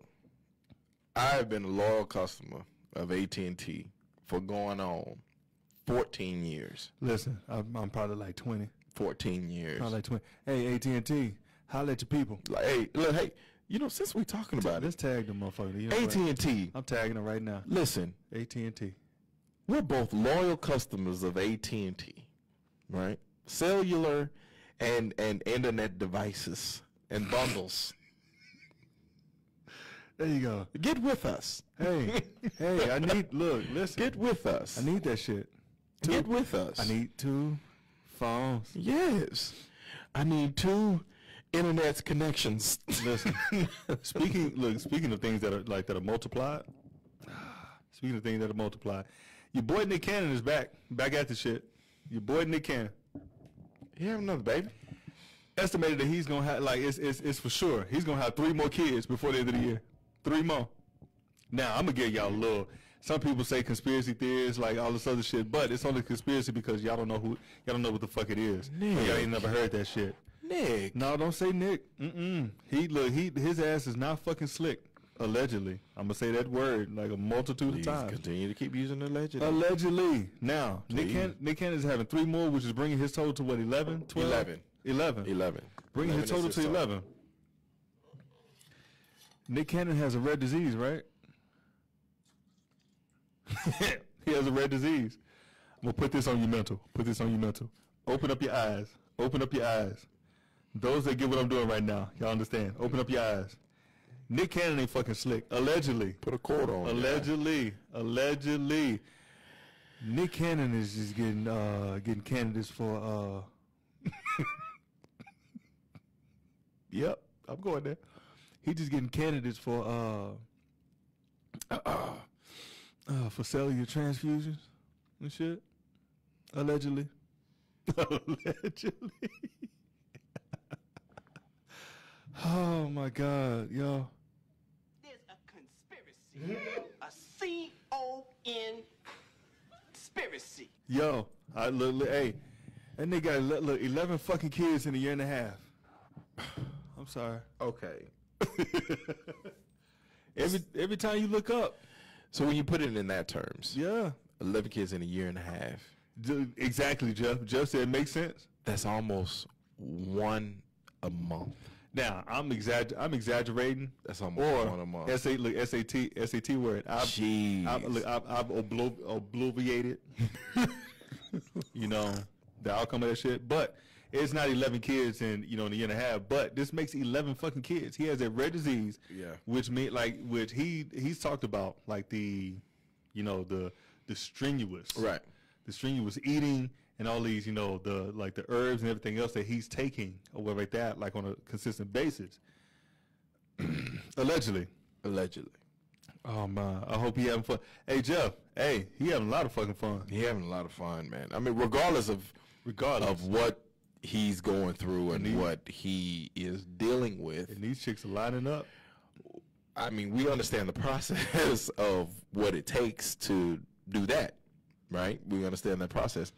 Speaker 4: I've been a loyal customer of AT and T for going on 14 years.
Speaker 3: Listen, I'm, I'm probably like twenty.
Speaker 4: 14 years.
Speaker 3: Probably like twenty. Hey, AT and T. Holla at your people.
Speaker 4: Like, hey, look, hey, you know, since we talking about
Speaker 3: Let's
Speaker 4: it,
Speaker 3: tag the motherfucker. You know
Speaker 4: AT
Speaker 3: what?
Speaker 4: and T.
Speaker 3: I'm tagging them right now.
Speaker 4: Listen,
Speaker 3: AT and T.
Speaker 4: we're both loyal customers of AT and T, right? Cellular and and internet devices and bundles.
Speaker 3: There you go.
Speaker 4: Get with us.
Speaker 3: Hey, hey, I need look, listen.
Speaker 4: Get with us.
Speaker 3: I need that shit.
Speaker 4: Get with us.
Speaker 3: I need two phones.
Speaker 4: Yes. I need two internet connections.
Speaker 3: Listen, speaking look, speaking of things that are like that are multiplied. Speaking of things that are multiplied, your boy Nick Cannon is back, back at the shit. Your boy Nick Cannon
Speaker 4: He have another baby?
Speaker 3: estimated that he's gonna have like it's it's, it's for sure he's gonna have three more kids before the end of the year. Three more. Now I'm gonna give y'all a little. Some people say conspiracy theories, like all this other shit, but it's only conspiracy because y'all don't know who, y'all don't know what the fuck it is. Or Y'all ain't never heard that shit.
Speaker 4: Nick.
Speaker 3: No, don't say Nick. Mm-mm. He look, he his ass is not fucking slick. Allegedly, I'm gonna say that word like a multitude
Speaker 4: Please
Speaker 3: of times.
Speaker 4: continue to keep using the legend.
Speaker 3: Allegedly. Now, Nick,
Speaker 4: Please.
Speaker 3: Can- Nick Cannon is having three more, which is bringing his total to what, 11, 12?
Speaker 4: 11.
Speaker 3: 11.
Speaker 4: 11.
Speaker 3: Bringing his
Speaker 4: 11
Speaker 3: total
Speaker 4: is
Speaker 3: to
Speaker 4: his
Speaker 3: 11. Nick Cannon has a rare disease, right? he has a rare disease. I'm going to put this on your mental. Put this on your mental. Open up your eyes. Open up your eyes. Those that get what I'm doing right now, y'all understand. Open up your eyes. Nick Cannon ain't fucking slick. Allegedly.
Speaker 4: Put a cord on.
Speaker 3: Allegedly, allegedly, Nick Cannon is just getting uh getting candidates for uh. yep, I'm going there. He just getting candidates for uh, uh, for cellular transfusions and shit. Allegedly, allegedly. Oh my God, yo.
Speaker 5: There's a conspiracy. a C O N conspiracy.
Speaker 3: Yo, I look, look hey, that nigga got look, look, eleven fucking kids in a year and a half. I'm sorry.
Speaker 4: Okay.
Speaker 3: Every every time you look up,
Speaker 4: So when you put it in that terms,
Speaker 3: yeah,
Speaker 4: 11 kids in a year and a half,
Speaker 3: D- exactly. Jeff, Jeff said it makes sense.
Speaker 4: that's almost one a month.
Speaker 3: Now I'm exagger I'm exaggerating.
Speaker 4: That's almost
Speaker 3: or
Speaker 4: one a month.
Speaker 3: SA look SAT SAT word. I've,
Speaker 4: Jeez.
Speaker 3: I've, look, I've, I've obliviated. you know the outcome of that shit, but. It's not 11 kids in you know in a year and a half, but this makes 11 fucking kids. He has a rare disease,
Speaker 4: Yeah.
Speaker 3: which mean like which he he's talked about like the, you know the the strenuous,
Speaker 4: Right.
Speaker 3: the strenuous eating and all these, you know, the like the herbs and everything else that he's taking or whatever like that, like on a consistent basis. Allegedly.
Speaker 4: Allegedly.
Speaker 3: Oh man, I hope he having fun. Hey Jeff, hey, he having a lot of fucking fun.
Speaker 4: He having a lot of fun, man. I mean, regardless of
Speaker 3: Regardless.
Speaker 4: of what he's going through and
Speaker 3: he-
Speaker 4: what he is dealing with,
Speaker 3: And these chicks are lining up.
Speaker 4: I mean, we understand the process of what it takes to do that, right? We understand that process,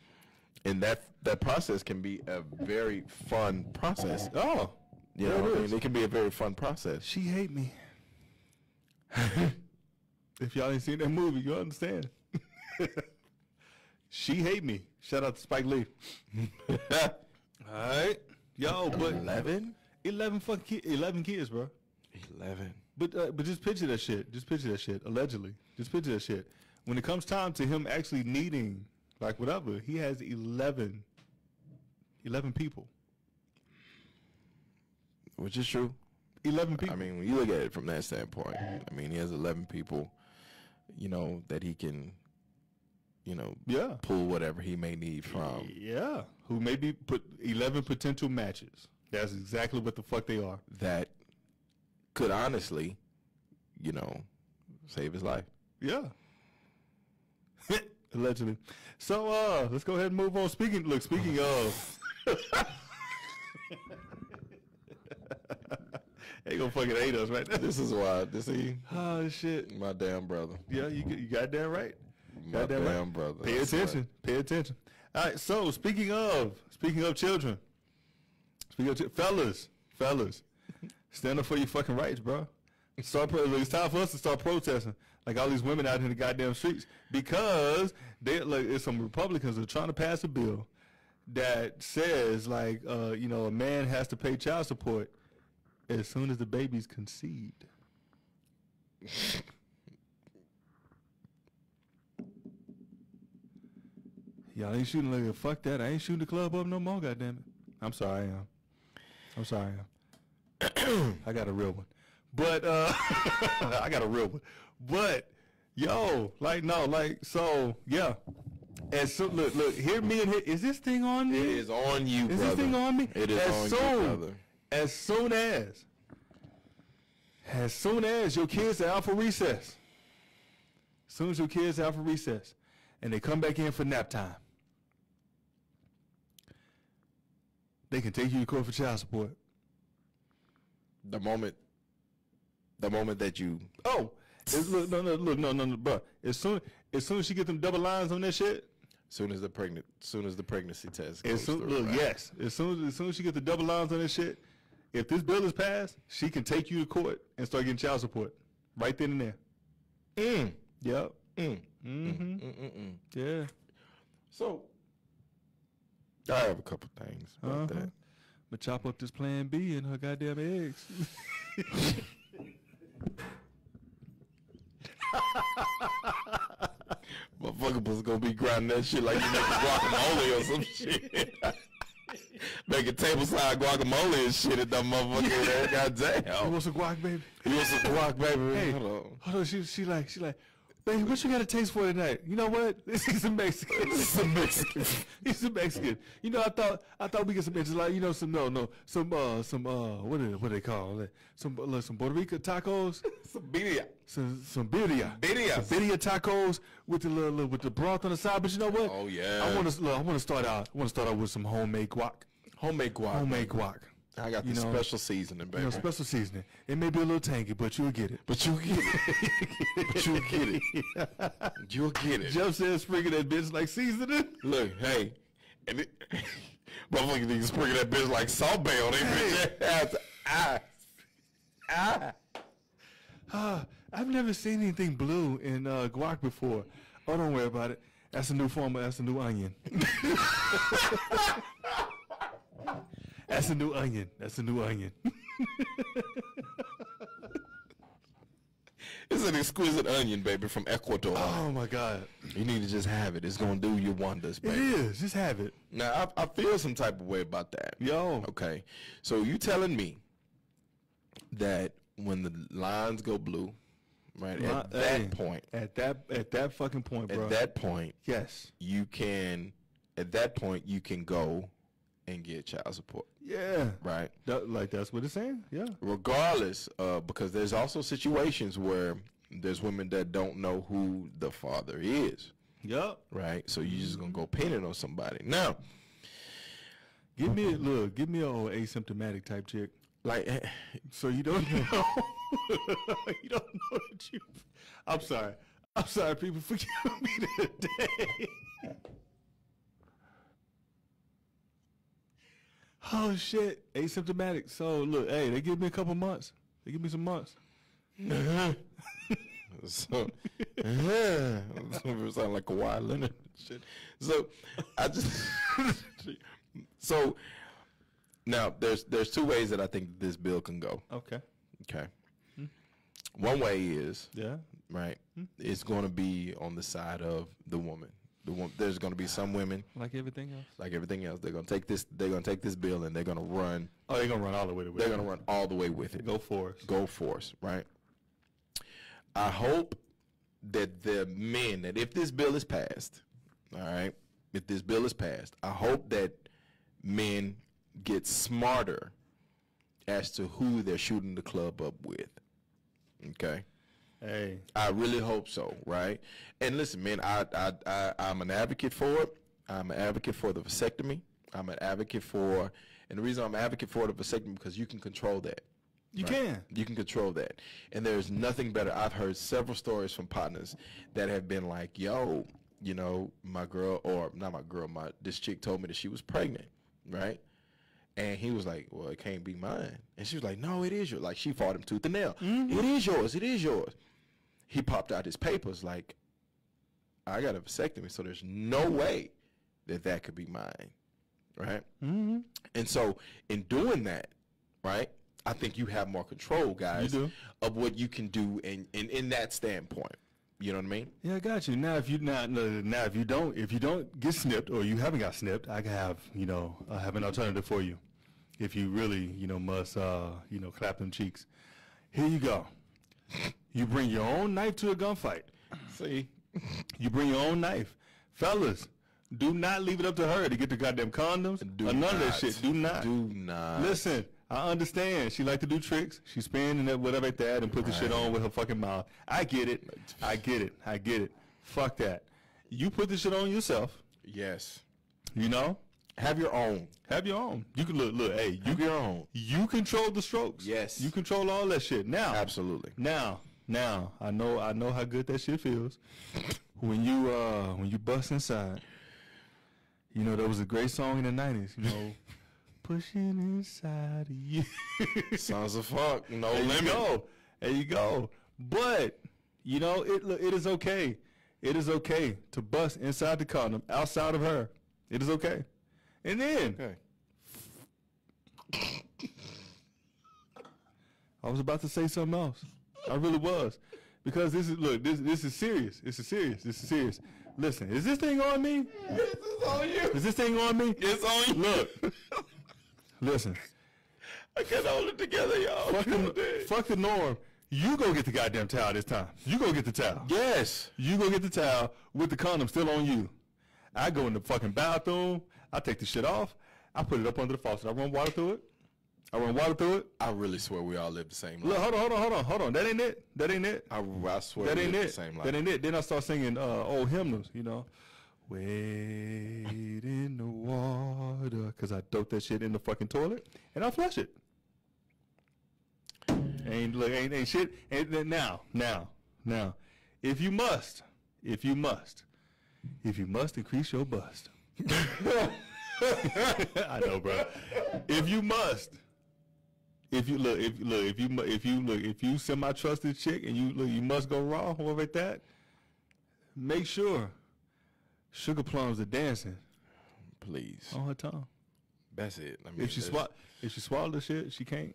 Speaker 4: and that that process can be a very fun process.
Speaker 3: Oh,
Speaker 4: You know,
Speaker 3: it
Speaker 4: I mean, it can be a very fun process.
Speaker 3: She hate me. if y'all ain't seen that movie, you understand. she hate me. Shout out to Spike Lee. All right, yo, but
Speaker 4: Eleven.
Speaker 3: 11 fucking ki- 11 kids, bro.
Speaker 4: Eleven.
Speaker 3: But uh, but just picture that shit. Just picture that shit. Allegedly, just picture that shit. When it comes time to him actually needing like whatever, he has 11, 11 people.
Speaker 4: Which is true.
Speaker 3: Eleven people.
Speaker 4: I mean, when you look at it from that standpoint, I mean, he has 11 people, you know, that he can, you know,
Speaker 3: yeah,
Speaker 4: pull whatever he may need from.
Speaker 3: yeah. Who maybe put eleven potential matches. That's exactly what the fuck they are.
Speaker 4: That could honestly, you know, save his life.
Speaker 3: Yeah. Allegedly. So uh let's go ahead and move on. Speaking look, speaking of They gonna fucking hate us right now.
Speaker 4: This is why. This is
Speaker 3: Oh shit.
Speaker 4: my damn brother.
Speaker 3: Yeah, you you got that right.
Speaker 4: My
Speaker 3: Goddamn
Speaker 4: damn
Speaker 3: right.
Speaker 4: brother.
Speaker 3: Pay
Speaker 4: That's right.
Speaker 3: attention. Pay attention. All right. So speaking of speaking of children, speaking of chi- fellas, fellas, stand up for your fucking rights, bro. Start. It's time for us to start protesting, like all these women out in the goddamn streets, because they like it's some Republicans are trying to pass a bill that says like uh, you know a man has to pay child support as soon as the baby's conceived. Y'all ain't shooting like fuck that. I ain't shooting the club up no more, goddamn it. I'm sorry, I am. I'm sorry, I am. I got a real one. But uh I got a real one. But yo, like no, like so yeah. As so look, look, hear me and hit is this thing on me?
Speaker 4: It is on you,
Speaker 3: Is
Speaker 4: brother.
Speaker 3: this thing on me?
Speaker 4: It is
Speaker 3: as
Speaker 4: on
Speaker 3: soon,
Speaker 4: you, brother.
Speaker 3: As soon as, as soon as your kids are out for recess, as soon as your kids are out for recess, and they come back in for nap time, they can take you to court for child support.
Speaker 4: The moment, the moment that you,
Speaker 3: Oh, it's, look, no, no, look, no, no, no, bro. As soon, as soon as she get them double lines on that shit,
Speaker 4: soon as the pregnant, soon as the pregnancy test
Speaker 3: As soon,
Speaker 4: through,
Speaker 3: look,
Speaker 4: right?
Speaker 3: yes. As soon as, as soon as she get the double lines on this shit, if this bill is passed, she can take you to court and start getting child support right then and there.
Speaker 4: Mm,
Speaker 3: Yep.
Speaker 4: mm,
Speaker 3: Mm-hmm.
Speaker 4: mm, mm, mm.
Speaker 3: Yeah.
Speaker 4: So, I have a couple things about
Speaker 3: Uh-huh.
Speaker 4: that.
Speaker 3: But chop up this Plan B and her goddamn eggs.
Speaker 4: Motherfucker was gonna be grinding that shit like you making guacamole or some shit. making table side guacamole and shit at that motherfucker there.
Speaker 3: you
Speaker 4: Goddamn.
Speaker 3: want some guac, baby?
Speaker 4: You want some guac, baby?
Speaker 3: Hey,
Speaker 4: Hold on.
Speaker 3: hold on. She, she like, she like, baby, what you got a taste for tonight? You know what? This is a Mexican. This is a Mexican. He's a Mexican. You know, I thought, I thought we get some like, you know, some no, no, some uh, some uh, what are what do they call it? Some uh, some Puerto Rico tacos.
Speaker 4: Some birria.
Speaker 3: some some birria,
Speaker 4: Birria.
Speaker 3: some birria tacos with the little, little- with the broth on the side. But you know what?
Speaker 4: Oh, yeah.
Speaker 3: I want to I want to start out. I want to start out with some homemade guac.
Speaker 4: Homemade guac.
Speaker 3: Homemade guac.
Speaker 4: I got
Speaker 3: You
Speaker 4: the
Speaker 3: know,
Speaker 4: special seasoning,
Speaker 3: You
Speaker 4: baby.
Speaker 3: know, special seasoning. It may be a little tangy, but you'll get it.
Speaker 4: but you'll get it. but you'll get it. You'll get it.
Speaker 3: Jeff said, "Sprinkle that bitch like seasoning."
Speaker 4: Look, hey, and it, motherfucker niggas sprinkle that bitch like Salt Bae on it. bitch. Ah, ah.
Speaker 3: Ah, I've never seen anything blue in uh, guac before. Oh, don't worry about it. That's a new form. Of, that's a new onion. That's a new onion. That's a new onion.
Speaker 4: It's an exquisite onion, baby, from Ecuador.
Speaker 3: oh my god,
Speaker 4: You need to just have it. It's gonna do you wonders,
Speaker 3: it
Speaker 4: baby.
Speaker 3: is. Just have it.
Speaker 4: Now I, I feel some type of way about that.
Speaker 3: Yo.
Speaker 4: Okay. So you telling me that when the lines go blue, right
Speaker 3: My-
Speaker 4: at that
Speaker 3: hey,
Speaker 4: point,
Speaker 3: At that at that fucking point, bro.
Speaker 4: at that point,
Speaker 3: yes.
Speaker 4: you can, at that point, you can go and get child support,
Speaker 3: Yeah.
Speaker 4: right?
Speaker 3: That, like that's what it's saying. Yeah.
Speaker 4: Regardless, uh, because there's also situations where there's women that don't know who the father is,
Speaker 3: Yup.
Speaker 4: right? So you're just gonna go pin it on somebody. Now,
Speaker 3: Give me a look. Give me a old asymptomatic type chick.
Speaker 4: like, eh,
Speaker 3: So you don't know. you don't know that you. I'm sorry. I'm sorry, people. Forgive me today. oh shit, asymptomatic. So look, hey, they give me a couple months. They give me some months.
Speaker 4: So, yeah, sound like a wild Leonard shit. So, I just so now there's there's two ways that I think this bill can go.
Speaker 3: Okay.
Speaker 4: Okay, hmm. One way is
Speaker 3: Yeah.
Speaker 4: right. Hmm. It's going to be on the side of the woman. The there's going to be some women,
Speaker 3: Like everything else.
Speaker 4: like everything else, they're going to take this. They're going to take this bill and they're going to run.
Speaker 3: Oh, they're gonna run all the way to
Speaker 4: They're going to run all the way with it.
Speaker 3: Go for it.
Speaker 4: Go for force, right? I hope that the men that if this bill is passed, all right, if this bill is passed, I hope that men get smarter as to who they're shooting the club up with. Okay.
Speaker 3: Hey,
Speaker 4: I really hope so, right? And listen, man, I, I, I, I'm an advocate for it. I'm an advocate for the vasectomy. I'm an advocate for, and the reason I'm an advocate for the vasectomy because you can control that.
Speaker 3: you
Speaker 4: right?
Speaker 3: can.
Speaker 4: You can control that. And there's nothing better. I've heard several stories from partners that have been like, yo, you know, my girl, or not my girl, my this chick told me that she was pregnant, right? And he was like, well, it can't be mine. And she was like, no, it is yours. Like, she fought him tooth and nail. Mm-hmm. "It is yours. It is yours. He popped out his papers like, I got a vasectomy, so there's no way that that could be mine, right?
Speaker 3: Mm-hmm.
Speaker 4: And so, in doing that, right, I think you have more control, guys, of what you can do in, in in that standpoint. You know what I mean?
Speaker 3: Yeah, I got you. Now, if you now, no, now if you don't if you don't get snipped or you haven't got snipped, I can have you know I have an alternative for you. If you really you know must uh you know clap them cheeks, here you go. You bring your own knife to a gunfight.
Speaker 4: See,
Speaker 3: You bring your own knife, fellas. Do not leave it up to her to get the goddamn condoms
Speaker 4: do
Speaker 3: none of that shit. Do not.
Speaker 4: Do not.
Speaker 3: Listen, I understand. She like to do tricks. She spin and that whatever like that and put the shit on with her fucking mouth. I get it. I get it. I get it. Fuck that. You put the shit on yourself.
Speaker 4: Yes.
Speaker 3: You know.
Speaker 4: Have your own.
Speaker 3: Have your own. You can look. Look. Hey, you
Speaker 4: Have your own.
Speaker 3: you control the strokes.
Speaker 4: Yes.
Speaker 3: You control all that shit. Now.
Speaker 4: Absolutely.
Speaker 3: Now, now, I know, I know how good that shit feels when you, uh, when you bust inside. You know, there was a great song in the nineties. You know, pushing inside of you.
Speaker 4: Sons of fuck. No
Speaker 3: there
Speaker 4: limit.
Speaker 3: you go. There you go. But you know, it look, it is okay. It is okay to bust inside the condom, outside of her. It is okay. And then
Speaker 4: Okay.
Speaker 3: I was about to say something else. I really was. Because this is look, this this is serious. This is serious. This is serious. Listen, is this thing on me?
Speaker 4: This is on you.
Speaker 3: Is this thing on me?
Speaker 4: It's on you.
Speaker 3: Look. Listen.
Speaker 4: I can't hold it together, y'all.
Speaker 3: Fuck the, fuck the norm. You go get the goddamn towel this time. You go get the towel.
Speaker 4: Yes.
Speaker 3: You go get the towel with the condom still on you. I go in the fucking bathroom. I take the shit off. I put it up under the faucet. I run water through it. I run water through it.
Speaker 4: I really swear we all live the same
Speaker 3: Look, hold on, hold on, hold on, hold on. That ain't it. That ain't it.
Speaker 4: I, I swear
Speaker 3: That
Speaker 4: we
Speaker 3: ain't
Speaker 4: live
Speaker 3: it.
Speaker 4: the same life.
Speaker 3: That ain't it. Then I start singing uh, old hymnals, you know. Wait in the water, cause I dope that shit in the fucking toilet and I flush it. Ain't look, ain't ain't shit. And then now, now, now, if you must, if you must, if you must increase your bust. I know, bro. If you must, if you look, if look, if you mu- if you look, if you semi trusted chick and you look, you must go raw, whatever like that. Make sure sugar plums are dancing
Speaker 4: Please.
Speaker 3: on her tongue.
Speaker 4: That's it. I mean,
Speaker 3: If she
Speaker 4: that's-
Speaker 3: swallow, if she swallow the shit, she can't.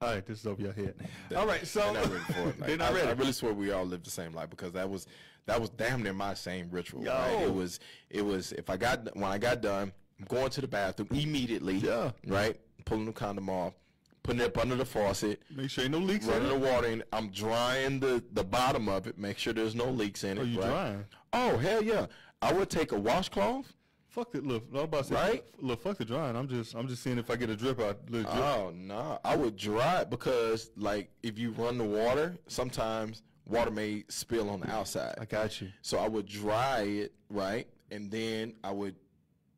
Speaker 3: All right, this is over your head. All right, so
Speaker 4: They're not ready for it. Like,
Speaker 3: they're not
Speaker 4: I,
Speaker 3: ready.
Speaker 4: I really swear we all live the same life because that was that was damn near my same ritual. Right? It was it was if I got when I got done, I'm going to the bathroom immediately.
Speaker 3: Yeah.
Speaker 4: Right. Pulling the condom off, putting it up under the faucet,
Speaker 3: Make sure ain't no leaks in
Speaker 4: running the water in. I'm drying the the bottom of it. Make sure there's no leaks in it.
Speaker 3: Oh, you
Speaker 4: right?
Speaker 3: drying?
Speaker 4: Oh hell yeah! I would take a washcloth.
Speaker 3: Fuck it, look. I was about to say,
Speaker 4: Right?
Speaker 3: Look, fuck the drying. I'm just, I'm just seeing if I get a drip out. Drip.
Speaker 4: Oh no, I would dry it because like if you run the water, sometimes water may spill on the outside.
Speaker 3: I got you.
Speaker 4: So I would dry it, right? And then I would,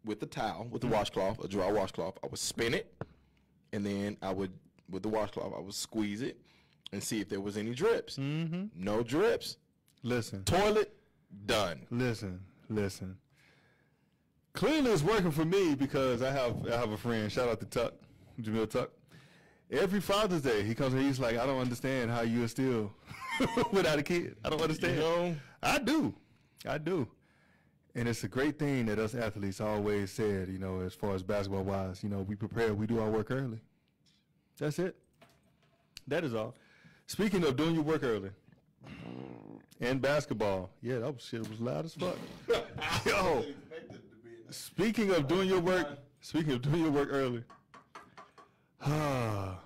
Speaker 4: with the towel, with the washcloth, a dry washcloth, I would spin it. And then I would, with the washcloth, I would squeeze it and see if there was any drips. Mm-hmm. No drips.
Speaker 3: Listen,
Speaker 4: Toilet, done.
Speaker 3: listen, listen. Clearly, it's working for me because I have, I have a friend. Shout out to Tuck, Jamil Tuck. Every Father's Day, he comes and he's like, "I don't understand how you're still without a kid. I don't understand."
Speaker 4: You know?
Speaker 3: I do, I do. And it's a great thing that us athletes always said, you know, as far as basketball wise, you know, we prepare, we do our work early. That's it. That is all. Speaking of doing your work early and basketball, yeah, that was, shit was loud as fuck. Yo, speaking of doing your work, speaking of doing your work early,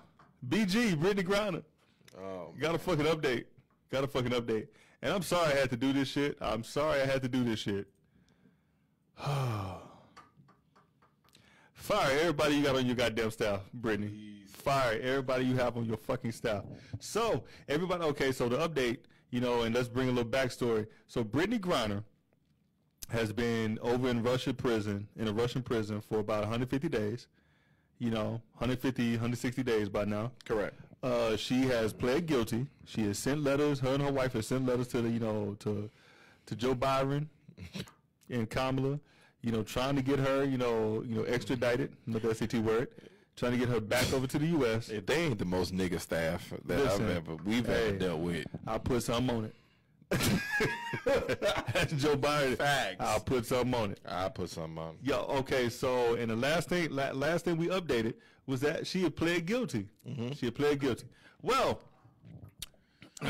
Speaker 3: BG Brittney Griner
Speaker 4: Oh,
Speaker 3: got a fucking update. Got a fucking update. And I'm sorry I had to do this shit. I'm sorry I had to do this shit. Fire everybody you got on your goddamn staff, Brittney. Fire everybody you have on your fucking staff. So, everybody, okay, so the update, you know, and let's bring a little backstory. So, Brittney Griner has been over in Russia prison, in a Russian prison for about 150 days. You know, 150, 160 days by now.
Speaker 4: correct.
Speaker 3: Uh, she has pled guilty. She has sent letters. Her and her wife have sent letters to the, you know, to to Joe Byron and Kamala. You know, trying to get her, you know, you know, extradited. Not the SAT word. Trying to get her back over to the U.S.
Speaker 4: If they ain't the most nigga staff that
Speaker 3: Listen,
Speaker 4: I've ever we've
Speaker 3: hey.
Speaker 4: ever dealt with.
Speaker 3: I'll put something on it. Joe Biden.
Speaker 4: Facts.
Speaker 3: I'll put something on it.
Speaker 4: I'll put something on. it.
Speaker 3: Yo, okay, so and the last thing, la- last thing we updated was that she had pled guilty. Mm-hmm. She had pled guilty. Well, the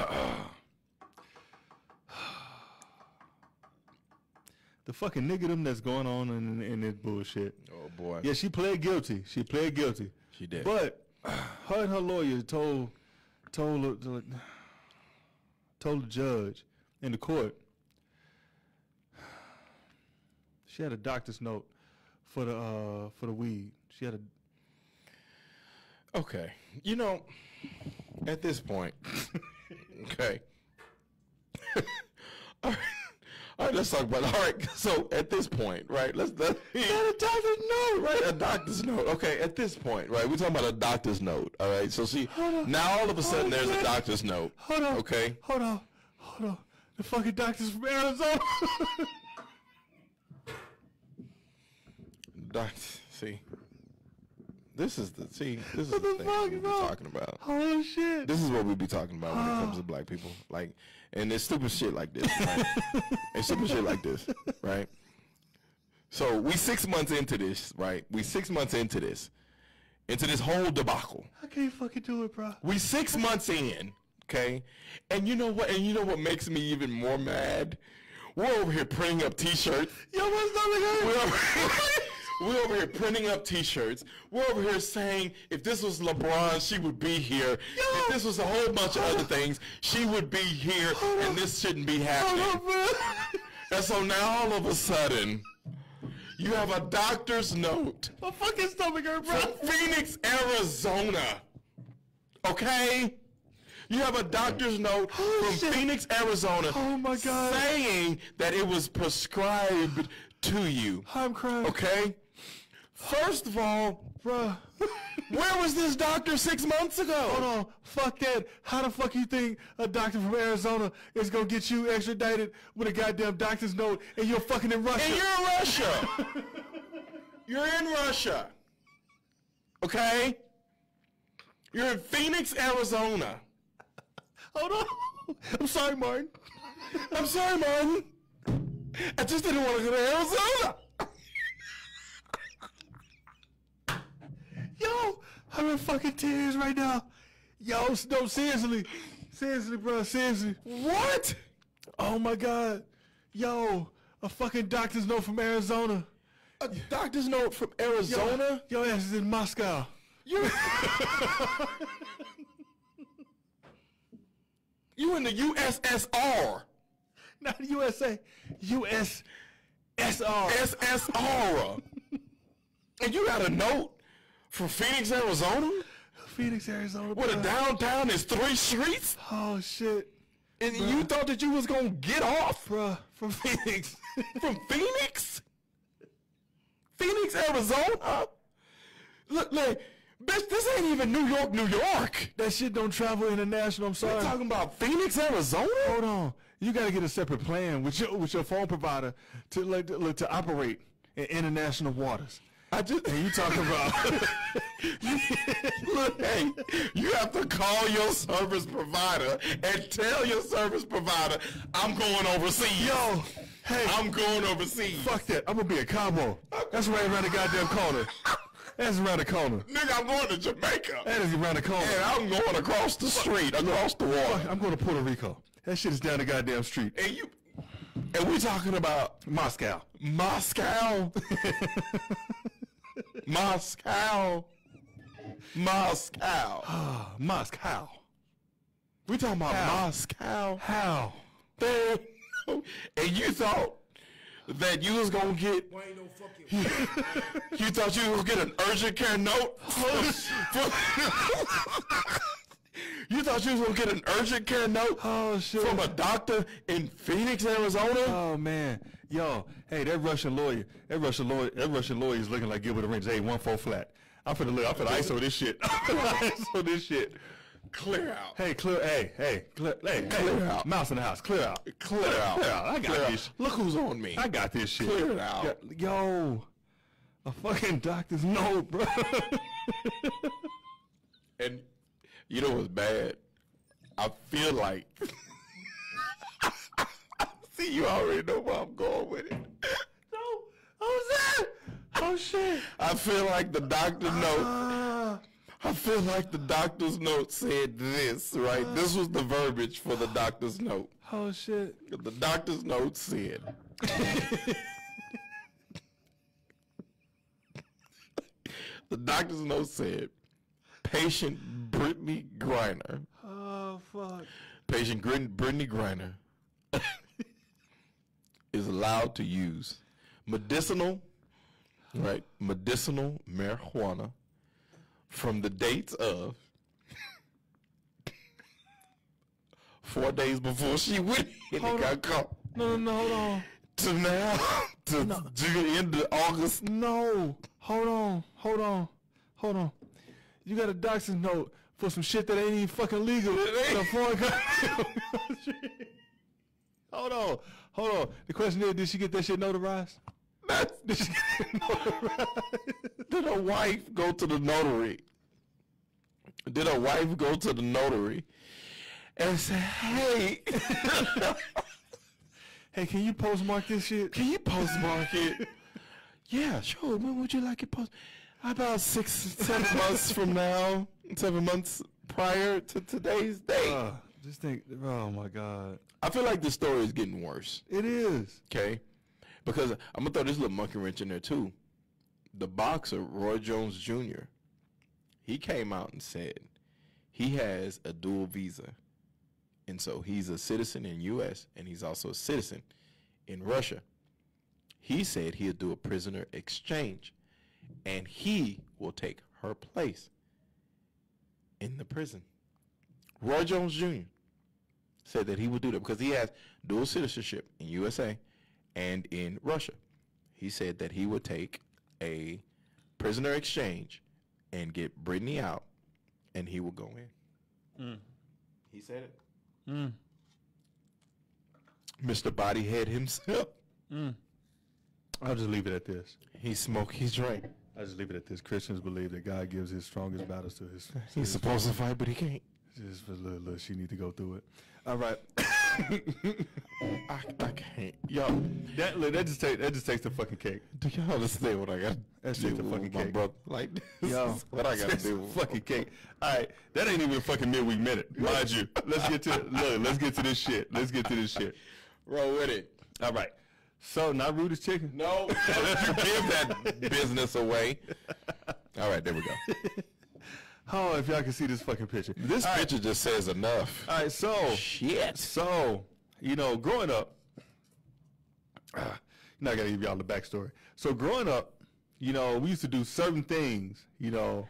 Speaker 3: fucking niggerdom that's going on in, in this bullshit.
Speaker 4: Oh boy.
Speaker 3: Yeah, she pled guilty. She pled guilty.
Speaker 4: She did.
Speaker 3: But her and her lawyer told told told the judge in the court she had a doctor's note for the uh, for the weed. She had a
Speaker 4: Okay. You know, at this point, okay. all, right. all right, let's talk about All right, so at this point, right, let's, let a doctor's note, right, a doctor's note. Okay, at this point, right, we're talking about a doctor's note, all right? So see, now all of a sudden there's a doctor's note,
Speaker 3: hold on.
Speaker 4: okay?
Speaker 3: Hold on. Hold on. The fucking doctor's from Arizona.
Speaker 4: Doc, see, this is the, see, this is
Speaker 3: What
Speaker 4: the
Speaker 3: the
Speaker 4: thing we be
Speaker 3: bro?
Speaker 4: talking about.
Speaker 3: oh shit.
Speaker 4: This is what we be talking about when it comes to ah. black people. Like, and it's stupid shit like this, right? it's stupid shit like this, right? So we six months into this, right? We six months into this, into this whole debacle.
Speaker 3: I can't fucking do it, bro.
Speaker 4: We six months in, okay? And you know what? And you know what makes me even more mad? We're over here printing up T-shirts.
Speaker 3: Yo, what's up, nigga?
Speaker 4: We're over, we're over here printing up T-shirts. We're over here saying if this was LeBron, she would be here. If this was a whole bunch of other things, she would be here, and this shouldn't be happening. And so now all of a sudden, you have a doctor's note
Speaker 3: My fucking stomach hurt, bro.
Speaker 4: from Phoenix, Arizona. Okay? You have a doctor's note oh, from
Speaker 3: shit.
Speaker 4: Phoenix, Arizona.
Speaker 3: Oh, my God.
Speaker 4: Saying that it was prescribed to you.
Speaker 3: I'm crying.
Speaker 4: Okay? First of all,
Speaker 3: Bro.
Speaker 4: where was this doctor six months ago?
Speaker 3: Hold on. Fuck that. How the fuck you think a doctor from Arizona is gonna get you extradited with a goddamn doctor's note and you're fucking in Russia?
Speaker 4: And you're in Russia. you're in Russia. Okay? You're in Phoenix, Arizona.
Speaker 3: Hold on. I'm sorry, Martin.
Speaker 4: I'm sorry, Martin. I just didn't want to go to Arizona.
Speaker 3: Yo, I'm in fucking tears right now. Yo, no, seriously. Seriously, bro, seriously.
Speaker 4: What?
Speaker 3: Oh my god. Yo, a fucking doctor's note from Arizona.
Speaker 4: A doctor's note from
Speaker 3: Yo,
Speaker 4: Arizona?
Speaker 3: Your ass is in Moscow.
Speaker 4: You You in the USSR.
Speaker 3: Not USA. USSR.
Speaker 4: SSR. and you got a note from Phoenix, Arizona?
Speaker 3: Phoenix, Arizona.
Speaker 4: Where the
Speaker 3: bro.
Speaker 4: downtown is three streets?
Speaker 3: Oh shit.
Speaker 4: And you thought that you was gonna get off
Speaker 3: Bruh, from Phoenix.
Speaker 4: from Phoenix? Phoenix, Arizona? Look, look, bitch, this ain't even New York, New York.
Speaker 3: that shit don't travel international. I'm sorry.
Speaker 4: We're talking about Phoenix, Arizona?
Speaker 3: Hold on. You gotta get a separate plan with your with your phone provider to like to, to operate in international waters.
Speaker 4: I just
Speaker 3: And you talking about
Speaker 4: Look, hey, you have to call your service provider and tell your service provider, I'm going overseas.
Speaker 3: Yo, hey,
Speaker 4: I'm going overseas.
Speaker 3: fuck that. I'm gonna be a cowboy. That's right around the goddamn corner. That's around the corner.
Speaker 4: Nigga, I'm going to Jamaica.
Speaker 3: That is around the corner.
Speaker 4: And I'm going across the street, across the water.
Speaker 3: I'm going to Puerto Rico. That shit is down the goddamn street.
Speaker 4: And you, and we talking about
Speaker 3: Moscow.
Speaker 4: Moscow. Moscow. Moscow.
Speaker 3: Moscow.
Speaker 4: We talking about
Speaker 3: How?
Speaker 4: Moscow.
Speaker 3: How?
Speaker 4: There- And you thought that you was gonna get you thought you was gonna get an urgent care note? you thought you was gonna get an urgent care note
Speaker 3: Oh shit.
Speaker 4: from a doctor in Phoenix, Arizona?
Speaker 3: Oh man, yo, hey, that Russian lawyer, that Russian lawyer, that Russian lawyer is looking like Gilbert Arenas. Hey, one four flat. I'm finna look. I'm finna ISO this shit. I'm finna ISO this shit.
Speaker 4: Clear out.
Speaker 3: Hey, clear. Hey, hey, clear. Hey,
Speaker 4: Clear
Speaker 3: hey,
Speaker 4: out.
Speaker 3: Mouse in the house. Clear out.
Speaker 4: Clear out.
Speaker 3: Clear out. I got
Speaker 4: Clear out.
Speaker 3: this.
Speaker 4: Look who's on me.
Speaker 3: I got this shit.
Speaker 4: Clear it out.
Speaker 3: Yo, a fucking doctor's note, bro.
Speaker 4: And you know what's bad? I feel like. See, you already know where I'm going with it.
Speaker 3: no, oh shit. Oh shit.
Speaker 4: I feel like the doctor note.
Speaker 3: Ah.
Speaker 4: I feel like the doctor's note said this, right? Uh. This was the verbiage for the doctor's note.
Speaker 3: oh shit.
Speaker 4: The doctor's note said. the doctor's note said, patient Brittney Griner,
Speaker 3: Oh fuck.
Speaker 4: patient Grin- Brittney Griner is allowed to use medicinal, right? Medicinal marijuana from the dates of four days before she went and got caught
Speaker 3: No, no, no, hold on.
Speaker 4: to now to the end of August.
Speaker 3: No, hold on, hold on, hold on. You got a doctor's note for some shit that ain't even fucking legal in a foreign country. hold on, hold on. The question is, did she get that shit notarized?
Speaker 4: That's,
Speaker 3: Did she get
Speaker 4: did her wife go to the notary? Did her wife go to the notary and say, "Hey,
Speaker 3: hey, can you postmark this shit?
Speaker 4: can you postmark it?" yeah, sure. When would you like it post? About six, seven months from now. Seven months prior to today's date.
Speaker 3: Uh, just think, oh my god,
Speaker 4: I feel like the story is getting worse.
Speaker 3: it is.
Speaker 4: Okay, because I'm gonna throw this little monkey wrench in there too. The boxer Roy Jones Jr. He came out and said he has a dual visa, and so he's a citizen in U.S. and he's also a citizen in Russia. He said he'll do a prisoner exchange, and he will take her place in the prison. Roy Jones Jr. said that he would do that because he has dual citizenship in USA and in Russia. He said that he would take a prisoner exchange and get Brittney out, and he will go in. Hmm. He said it. Hmm. Mr. Bodyhead himself. Hmm.
Speaker 3: I'll just leave it at this.
Speaker 4: He smoked, he drank.
Speaker 3: I'll just leave it at this. Christians believe that God gives His strongest battles to His. to
Speaker 4: He's
Speaker 3: his
Speaker 4: supposed to fight, but he can't.
Speaker 3: Just for little, little, she need to go through it. All right.
Speaker 4: I, I can't. Y'all,
Speaker 3: that look, that just take that just takes the fucking cake.
Speaker 4: do y'all understand what I got
Speaker 3: That's just a
Speaker 4: with
Speaker 3: fucking cake.
Speaker 4: brother? Like, this
Speaker 3: Yo,
Speaker 4: is what I got to do.
Speaker 3: fucking cake. All right, that ain't even a fucking midweek minute, mind you. Let's get to look. Let's get to this shit. Let's get to this shit.
Speaker 4: Roll with it.
Speaker 3: All right. So not rude as chicken.
Speaker 4: No, you give that business away. All right, there we go.
Speaker 3: Oh, if y'all can see this fucking picture.
Speaker 4: This
Speaker 3: All right.
Speaker 4: picture just says enough.
Speaker 3: All right, so
Speaker 4: Shit.
Speaker 3: So, you know, growing up, uh, now I gotta give y'all the backstory. So, growing up, you know, we used to do certain things. You know,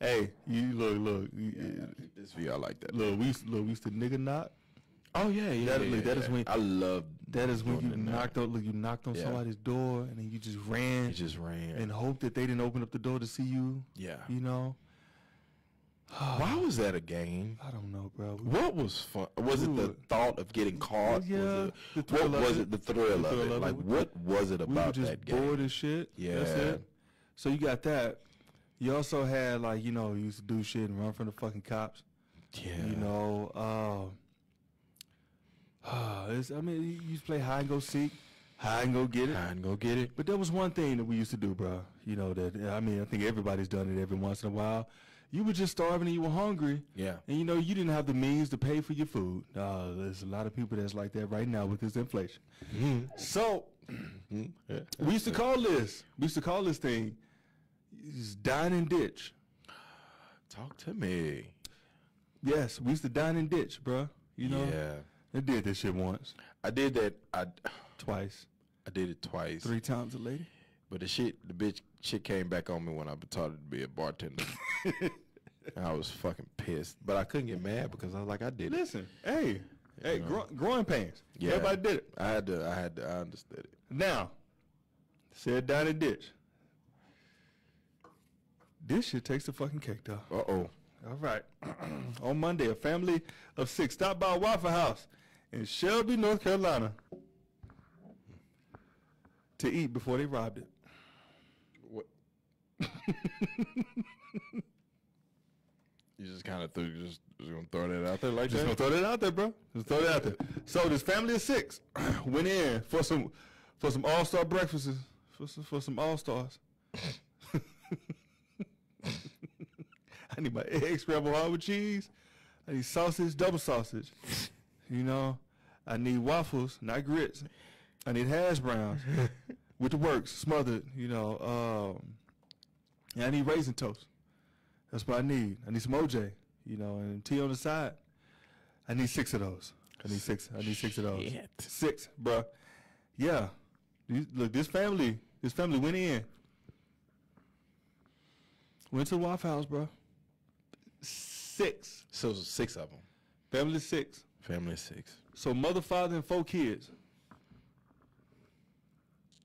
Speaker 3: hey, you look, look, you-
Speaker 4: This VR like that.
Speaker 3: look, we used, look, we used to nigga knock.
Speaker 4: Oh yeah, yeah.
Speaker 3: That-
Speaker 4: yeah,
Speaker 3: look, that
Speaker 4: yeah.
Speaker 3: is when-
Speaker 4: I love
Speaker 3: That is when you knocked on, look, you knocked on
Speaker 4: Yeah.
Speaker 3: somebody's door, and then you just ran
Speaker 4: He just ran.
Speaker 3: and hoped that they didn't open up the door to see you.
Speaker 4: yeah.
Speaker 3: You know,
Speaker 4: Why was that a game?
Speaker 3: I don't know, bro. We-
Speaker 4: What was fun? Was it the thought of getting caught?
Speaker 3: Yeah,
Speaker 4: Was
Speaker 3: the
Speaker 4: it,
Speaker 3: thrill
Speaker 4: what
Speaker 3: of
Speaker 4: was
Speaker 3: it.
Speaker 4: it? The thrill,
Speaker 3: The
Speaker 4: of
Speaker 3: thrill
Speaker 4: it.
Speaker 3: of it.
Speaker 4: Like, what was it about
Speaker 3: we were just
Speaker 4: that game?
Speaker 3: bored as shit.
Speaker 4: Yeah.
Speaker 3: it. So you got that. You also had like you know you used to do shit and run from the fucking cops.
Speaker 4: yeah.
Speaker 3: You know, uh, it's, I mean you used to play hide and go seek. hide and go get it.
Speaker 4: Hide and go get it.
Speaker 3: But there was one thing that we used to do, bro. You know that I mean, I think everybody's done it every once in a while. You were just starving and you were hungry.
Speaker 4: Yeah.
Speaker 3: And you know you didn't have the means to pay for your food. Uh, there's a lot of people that's like that right now with this inflation. So we used to call this. We used to call this thing dine and ditch.
Speaker 4: Talk to me.
Speaker 3: Yes, we used to dine and ditch, bro. You know.
Speaker 4: Yeah.
Speaker 3: I did this shit once,
Speaker 4: I did that. I
Speaker 3: twice,
Speaker 4: I did it twice.
Speaker 3: three times a lady.
Speaker 4: But the shit, the bitch, shit came back on me when I started to be a bartender. I was fucking pissed, but I couldn't get mad because I was like, I did it.
Speaker 3: Listen, hey, hey, gro- growing pains.
Speaker 4: Yeah.
Speaker 3: Everybody did it.
Speaker 4: I had to. I had to. I understood it.
Speaker 3: Now, said down and ditch. This shit takes the fucking cake, though.
Speaker 4: Uh oh.
Speaker 3: All right. On Monday, a family of six stopped by a Waffle House in Shelby, North Carolina, to eat before they robbed it.
Speaker 4: You just kind of threw. Just, just gonna throw that out there like
Speaker 3: Just
Speaker 4: that.
Speaker 3: gonna throw that out there, bro. Just throw that out there. So this family of six went in for some for some all star breakfasts for some, for some all stars. I need my egg scrambled hard with cheese. I need sausage, double sausage. You know, I need waffles, not grits. I need hash browns with the works smothered. You know, um, and I need raisin toast. That's what I need. I need some OJ. You know, and tea on the side. I need six of those. I need six. I need six of those.
Speaker 4: Shit.
Speaker 3: Six, bro. Yeah. Look, this family, this family went in. Went to the Waffle House, bro. Six.
Speaker 4: So six of them.
Speaker 3: Family six.
Speaker 4: Family six.
Speaker 3: So mother, father, and four kids.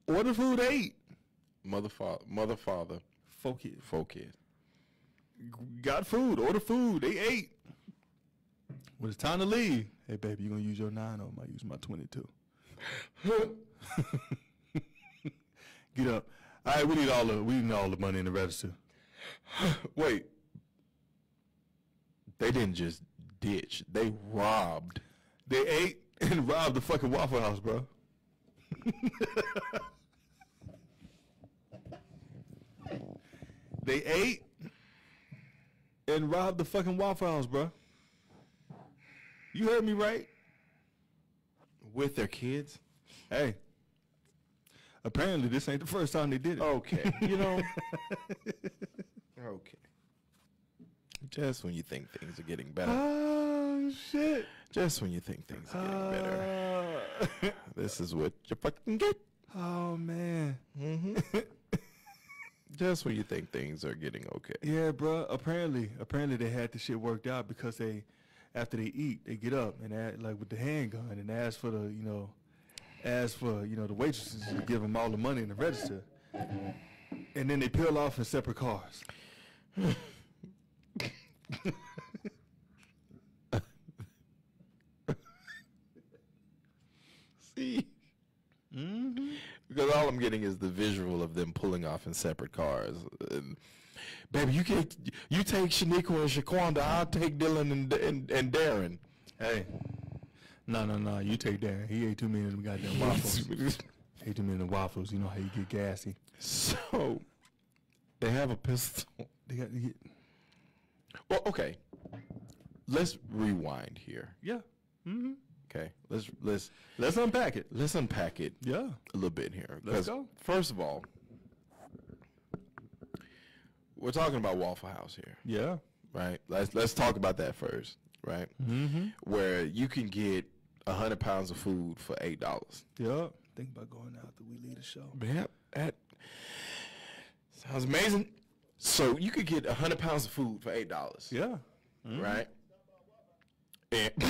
Speaker 3: Order food, eight.
Speaker 4: Mother, father, mother, father,
Speaker 3: Four kids.
Speaker 4: four kids.
Speaker 3: Got food. Order food. They ate. When it's time to leave, hey baby, you gonna use your nine or am I use my twenty-two? Get up. All right, we need all the we need all the money in the register.
Speaker 4: Wait. They didn't just ditch. They robbed.
Speaker 3: They ate and robbed the fucking Waffle House, bro. they ate and robbed the fucking Waffle House, bro. You heard me right?
Speaker 4: With their kids?
Speaker 3: Hey. Apparently, this ain't the first time they did it.
Speaker 4: Okay. you know. okay. Just when you think things are getting better.
Speaker 3: Oh shit!
Speaker 4: Just when you think things are getting better.
Speaker 3: Uh,
Speaker 4: This is what you fucking get.
Speaker 3: oh man.
Speaker 4: Just when you think things are getting okay.
Speaker 3: Yeah, bro. Apparently, apparently they had the shit worked out because they, after they eat, they get up and add, like with the handgun and ask for the, you know, ask for you know the waitresses to give them all the money in the register, and then they peel off in separate cars.
Speaker 4: See? Mm-hmm. Because all I'm getting is the visual of them pulling off in separate cars. And, baby, you can you take Shaniqua and Shaquanda. I'll take Dylan and and, and Darren.
Speaker 3: Hey, no, no, no. You take Darren. He ate too many of them goddamn waffles. ate too many of them waffles. You know how you get gassy.
Speaker 4: so they have a pistol.
Speaker 3: They got, they get,
Speaker 4: Well, okay. Let's rewind here.
Speaker 3: yeah. Mm-hmm.
Speaker 4: Okay. Let's let's
Speaker 3: Let's unpack it.
Speaker 4: let's unpack it
Speaker 3: Yeah.
Speaker 4: a little bit here.
Speaker 3: Let's
Speaker 4: 'Cause
Speaker 3: go.
Speaker 4: First of all, we're talking about Waffle House here.
Speaker 3: Yeah.
Speaker 4: right? Let's let's talk about that first, right? Mm-hmm. Where you can get a hundred pounds of food for eight dollars.
Speaker 3: Yeah. Think about going out after we leave the show.
Speaker 4: Yep, that sounds amazing. So you could get a hundred pounds of food for eight dollars,
Speaker 3: Yeah.
Speaker 4: right? And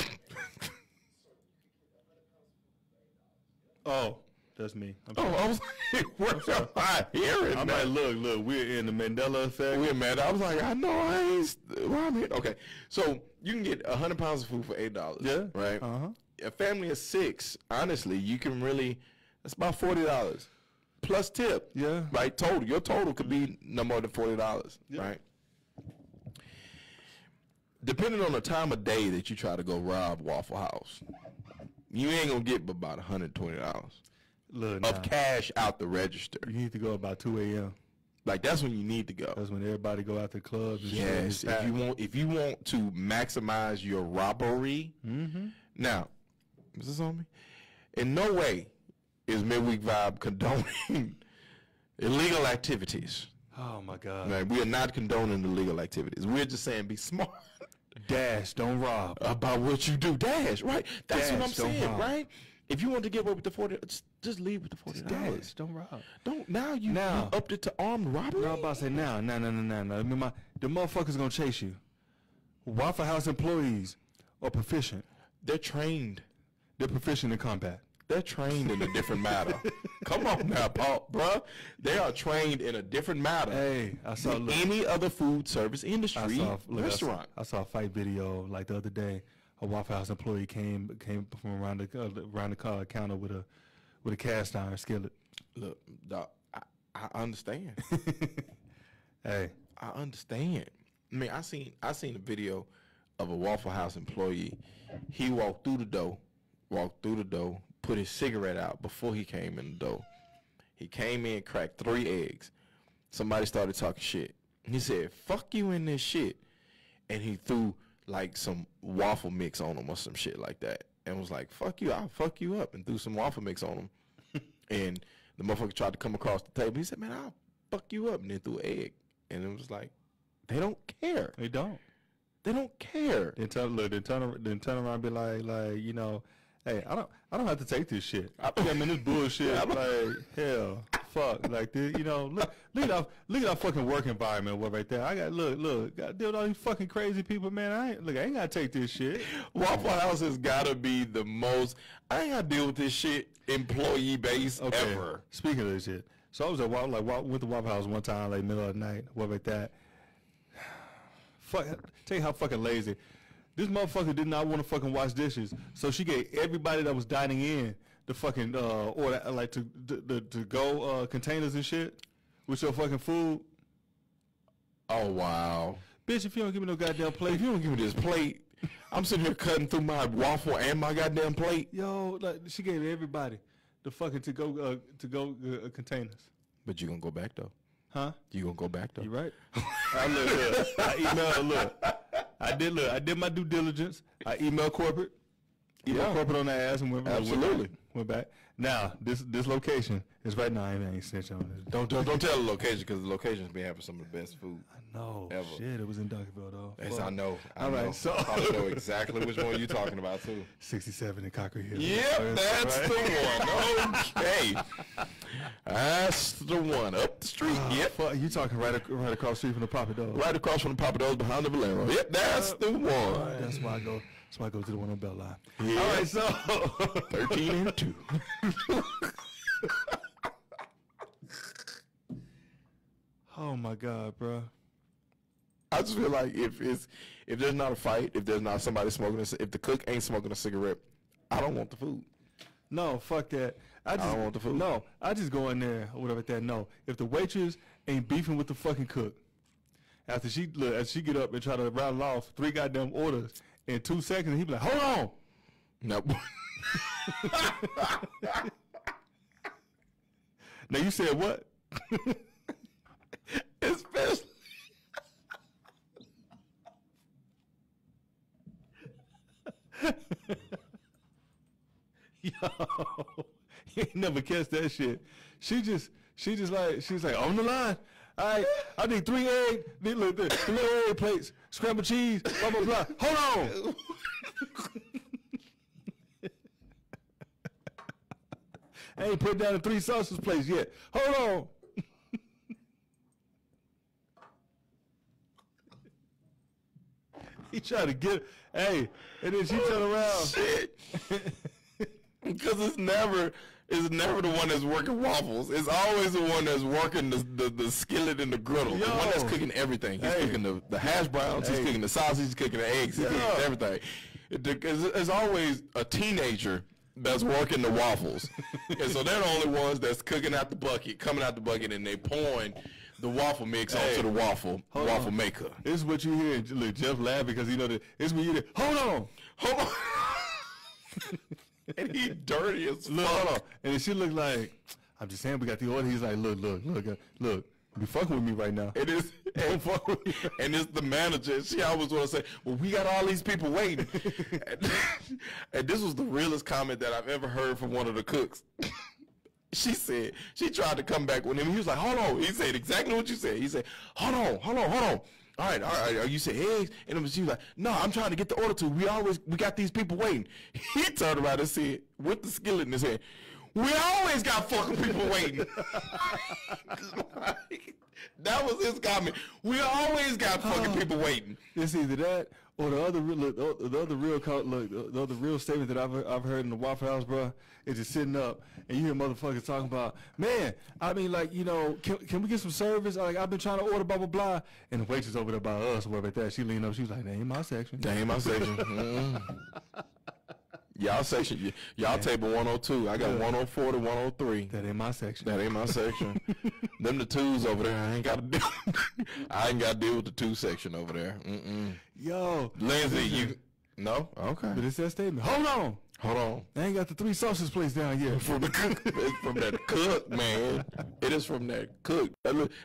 Speaker 3: Oh, that's me. I'm
Speaker 4: oh, I was like, what am I hearing?
Speaker 3: I'm like, look, look, we're in the Mandela effect.
Speaker 4: We're mad. I was like, I know I ain't. Why I'm here? Okay, so you can get a hundred pounds of food for eight dollars.
Speaker 3: Yeah.
Speaker 4: Right.
Speaker 3: Uh-huh.
Speaker 4: A family of six. Honestly, you can really. That's about forty dollars plus tip.
Speaker 3: Yeah.
Speaker 4: Right. Total. Your total could be no more than forty dollars. Right. Depending on the time of day that you try to go rob Waffle House, you ain't gonna get but about hundred twenty dollars. Of
Speaker 3: nah.
Speaker 4: cash out the register.
Speaker 3: You need to go about two a.m.
Speaker 4: Like that's when you need to go.
Speaker 3: That's when everybody go out to clubs. And shit.
Speaker 4: Yes, if you want if you want to maximize your robbery.
Speaker 3: Mm-hmm.
Speaker 4: Now, is this on me? In no way is Midweek Vibe condoning illegal activities.
Speaker 3: Oh my God.
Speaker 4: Like, we are not condoning illegal activities. We're just saying be smart
Speaker 3: Dash, don't rob.
Speaker 4: about what you do. Dash, right? That's what I'm saying,
Speaker 3: rob.
Speaker 4: right? If you want to get away with the forty, just, just leave with the forty dollars.
Speaker 3: Dash, don't rob.
Speaker 4: Don't now you,
Speaker 3: Now.
Speaker 4: you upped it to armed robbery.
Speaker 3: No, I'm about to say now, now, now, now, now. no. I mean, my the motherfuckers gonna chase you. Waffle House employees are proficient.
Speaker 4: They're trained.
Speaker 3: They're proficient in combat.
Speaker 4: They're trained in a different matter. Come on now, Paul, bruh. They are trained in a different matter
Speaker 3: Hey, I saw look,
Speaker 4: any other food service
Speaker 3: I
Speaker 4: industry
Speaker 3: saw look, I saw-
Speaker 4: restaurant.
Speaker 3: I saw a fight video like the other day. A Waffle House employee came came from around the uh, around the car counter with a with a cast iron skillet.
Speaker 4: Look, dog, I, I understand.
Speaker 3: Hey,
Speaker 4: I understand. I mean, I seen I seen a video of a Waffle House employee. He walked through the door, walked through the door, put his cigarette out before he came in the door. He came in, cracked three eggs. Somebody started talking shit. He said, "Fuck you in this shit," and he threw like some waffle mix on him or some shit like that, and was like, "Fuck you, I'll fuck you up," and threw some waffle mix on him. and the motherfucker tried to come across the table. He said, "Man, I'll fuck you up," and then threw an egg. And it was like, they don't care.
Speaker 3: they don't.
Speaker 4: They don't care.
Speaker 3: Then turn look, then turn then turn around and be like like you know, hey, I don't I don't have to take this shit. I, I in this bullshit. I'm like hell, fuck, like this. You know, look look at our look at our fucking work environment. What right there? I got look look. Got to deal with all these fucking crazy people, man. I ain't look. I ain't gotta take this shit.
Speaker 4: Waffle House has got to be the most. I ain't got to deal with this shit employee base
Speaker 3: Okay.
Speaker 4: ever.
Speaker 3: Speaking of this shit, so I was at Wa- like wa- went to Waffle House one time, like middle of the night, what like that. Fuck, tell you how fucking lazy. This motherfucker did not want to fucking wash dishes, so she gave everybody that was dining in the fucking uh order like to to, to, to go uh containers and shit with your fucking food.
Speaker 4: Oh wow!
Speaker 3: Bitch, if you don't give me no goddamn plate,
Speaker 4: If you don't give me this plate, I'm sitting here cutting through my waffle and my goddamn plate.
Speaker 3: yo, like she gave everybody the fucking to go uh, to go uh, containers,
Speaker 4: But you gonna go back though?
Speaker 3: huh?
Speaker 4: You gonna go back though?
Speaker 3: You right? I look, look, I emailed, look. I did look. I did my due diligence. I emailed corporate. Emailed
Speaker 4: Yeah.
Speaker 3: corporate on their ass and went, went
Speaker 4: Absolutely.
Speaker 3: back, Went back. Now this this location is right now. I ain't, I snitch on it.
Speaker 4: Don't don't, don't tell the location because the locations be having some of the best food.
Speaker 3: No
Speaker 4: Ever.
Speaker 3: shit. It was in Duncanville though.
Speaker 4: Yes,
Speaker 3: Fuck.
Speaker 4: I know. I
Speaker 3: All
Speaker 4: know.
Speaker 3: right, so-
Speaker 4: I know exactly which one you're talking about too.
Speaker 3: Sixty-seven in Cockrell Hill.
Speaker 4: Yep, that's
Speaker 3: Right?
Speaker 4: the one. Okay, that's the one up the street. Ah, yep,
Speaker 3: Fuck, you talking right ac- right across the street from the Papa Dog.
Speaker 4: right across from the Papa Do's behind the Valero. Yep, that's the one.
Speaker 3: That's why I go. That's why I go to the one on Belt Line.
Speaker 4: Yeah.
Speaker 3: All right, so
Speaker 4: Thirteen and two.
Speaker 3: oh my god, bro.
Speaker 4: I just feel like if it's if there's not a fight, if there's not somebody smoking, a, if the cook ain't smoking a cigarette, I don't want the food.
Speaker 3: No, fuck that. I just
Speaker 4: don't want the food.
Speaker 3: No, I just go in there or whatever that. No, if the waitress ain't beefing with the fucking cook, after she look, as she get up and try to rattle off three goddamn orders in two seconds, he'd be like, "Hold on."
Speaker 4: Nope.
Speaker 3: Now you said what?
Speaker 4: Especially.
Speaker 3: Yo, you ain't never catch that shit. She just, she just like, she's like on the line. All right, I need three egg, need the little egg plates, scrambled cheese, blah blah blah. Hold on. I ain't put down the three sausage plates yet. Hold on. he tried to get, hey, and then she turn around.
Speaker 4: Shit. Because it's never it's never the one that's working waffles. It's always the one that's working the the, the skillet and the griddle. The one that's cooking everything. He's
Speaker 3: Hey.
Speaker 4: cooking the, the hash browns. He's cooking the sausage. He's cooking the eggs. He's
Speaker 3: Yeah.
Speaker 4: cooking everything. It- It's, it's always a teenager that's working the waffles, and so they're the only ones that's cooking out the bucket, coming out the bucket, and they pouring the waffle mix
Speaker 3: Hey.
Speaker 4: onto the waffle waffle
Speaker 3: on.
Speaker 4: maker.
Speaker 3: This is what you hear. Look, Jeff laughing because you know that it's when you hear, hold on.
Speaker 4: Hold on. and he dirty as
Speaker 3: Look, hold on.
Speaker 4: fuck.
Speaker 3: And she looked like, I'm just saying we got the order. He's like, look, look, look, uh, look. Be fucking with me right now.
Speaker 4: It is, and,
Speaker 3: fuck with me.
Speaker 4: and it's the manager. She always want to say, "Well, we got all these people waiting." and, and this was the realest comment that I've ever heard from one of the cooks. she said she tried to come back with him. He was like, "Hold on." He said exactly what you said. He said, "Hold on, hold on, hold on." All right, all right. Are you say eggs? And was, she was like, "No, I'm trying to get the order to. We always we got these people waiting." He turned around and said, with the skillet in his hand, "We always got fucking people waiting." that was his comment. We always got fucking oh. people waiting.
Speaker 3: It's either that or the other look, the, the other real look, the, the other real statement that I've I've heard in the Waffle House, bro, is just sitting up and you hear motherfuckers talking about, man, I mean, like you know, can, can we get some service? Like I've been trying to order blah blah blah, and the waitress over there by us, whatever that, she leaned up, she was like, that ain't my section.
Speaker 4: That ain't my section. Y'all section, y'all table 102. I got 104 to 103.
Speaker 3: That ain't my section.
Speaker 4: That ain't my section. Them the twos over there. I ain't got to deal. I ain't got to deal with the two section over there. Mm-mm.
Speaker 3: Yo,
Speaker 4: Lindsay, you no? Okay.
Speaker 3: but it's that statement. Hold on,
Speaker 4: Hold on.
Speaker 3: I ain't got the three sausage plates down yet.
Speaker 4: From the cook, it's from that cook, man. It is from that cook.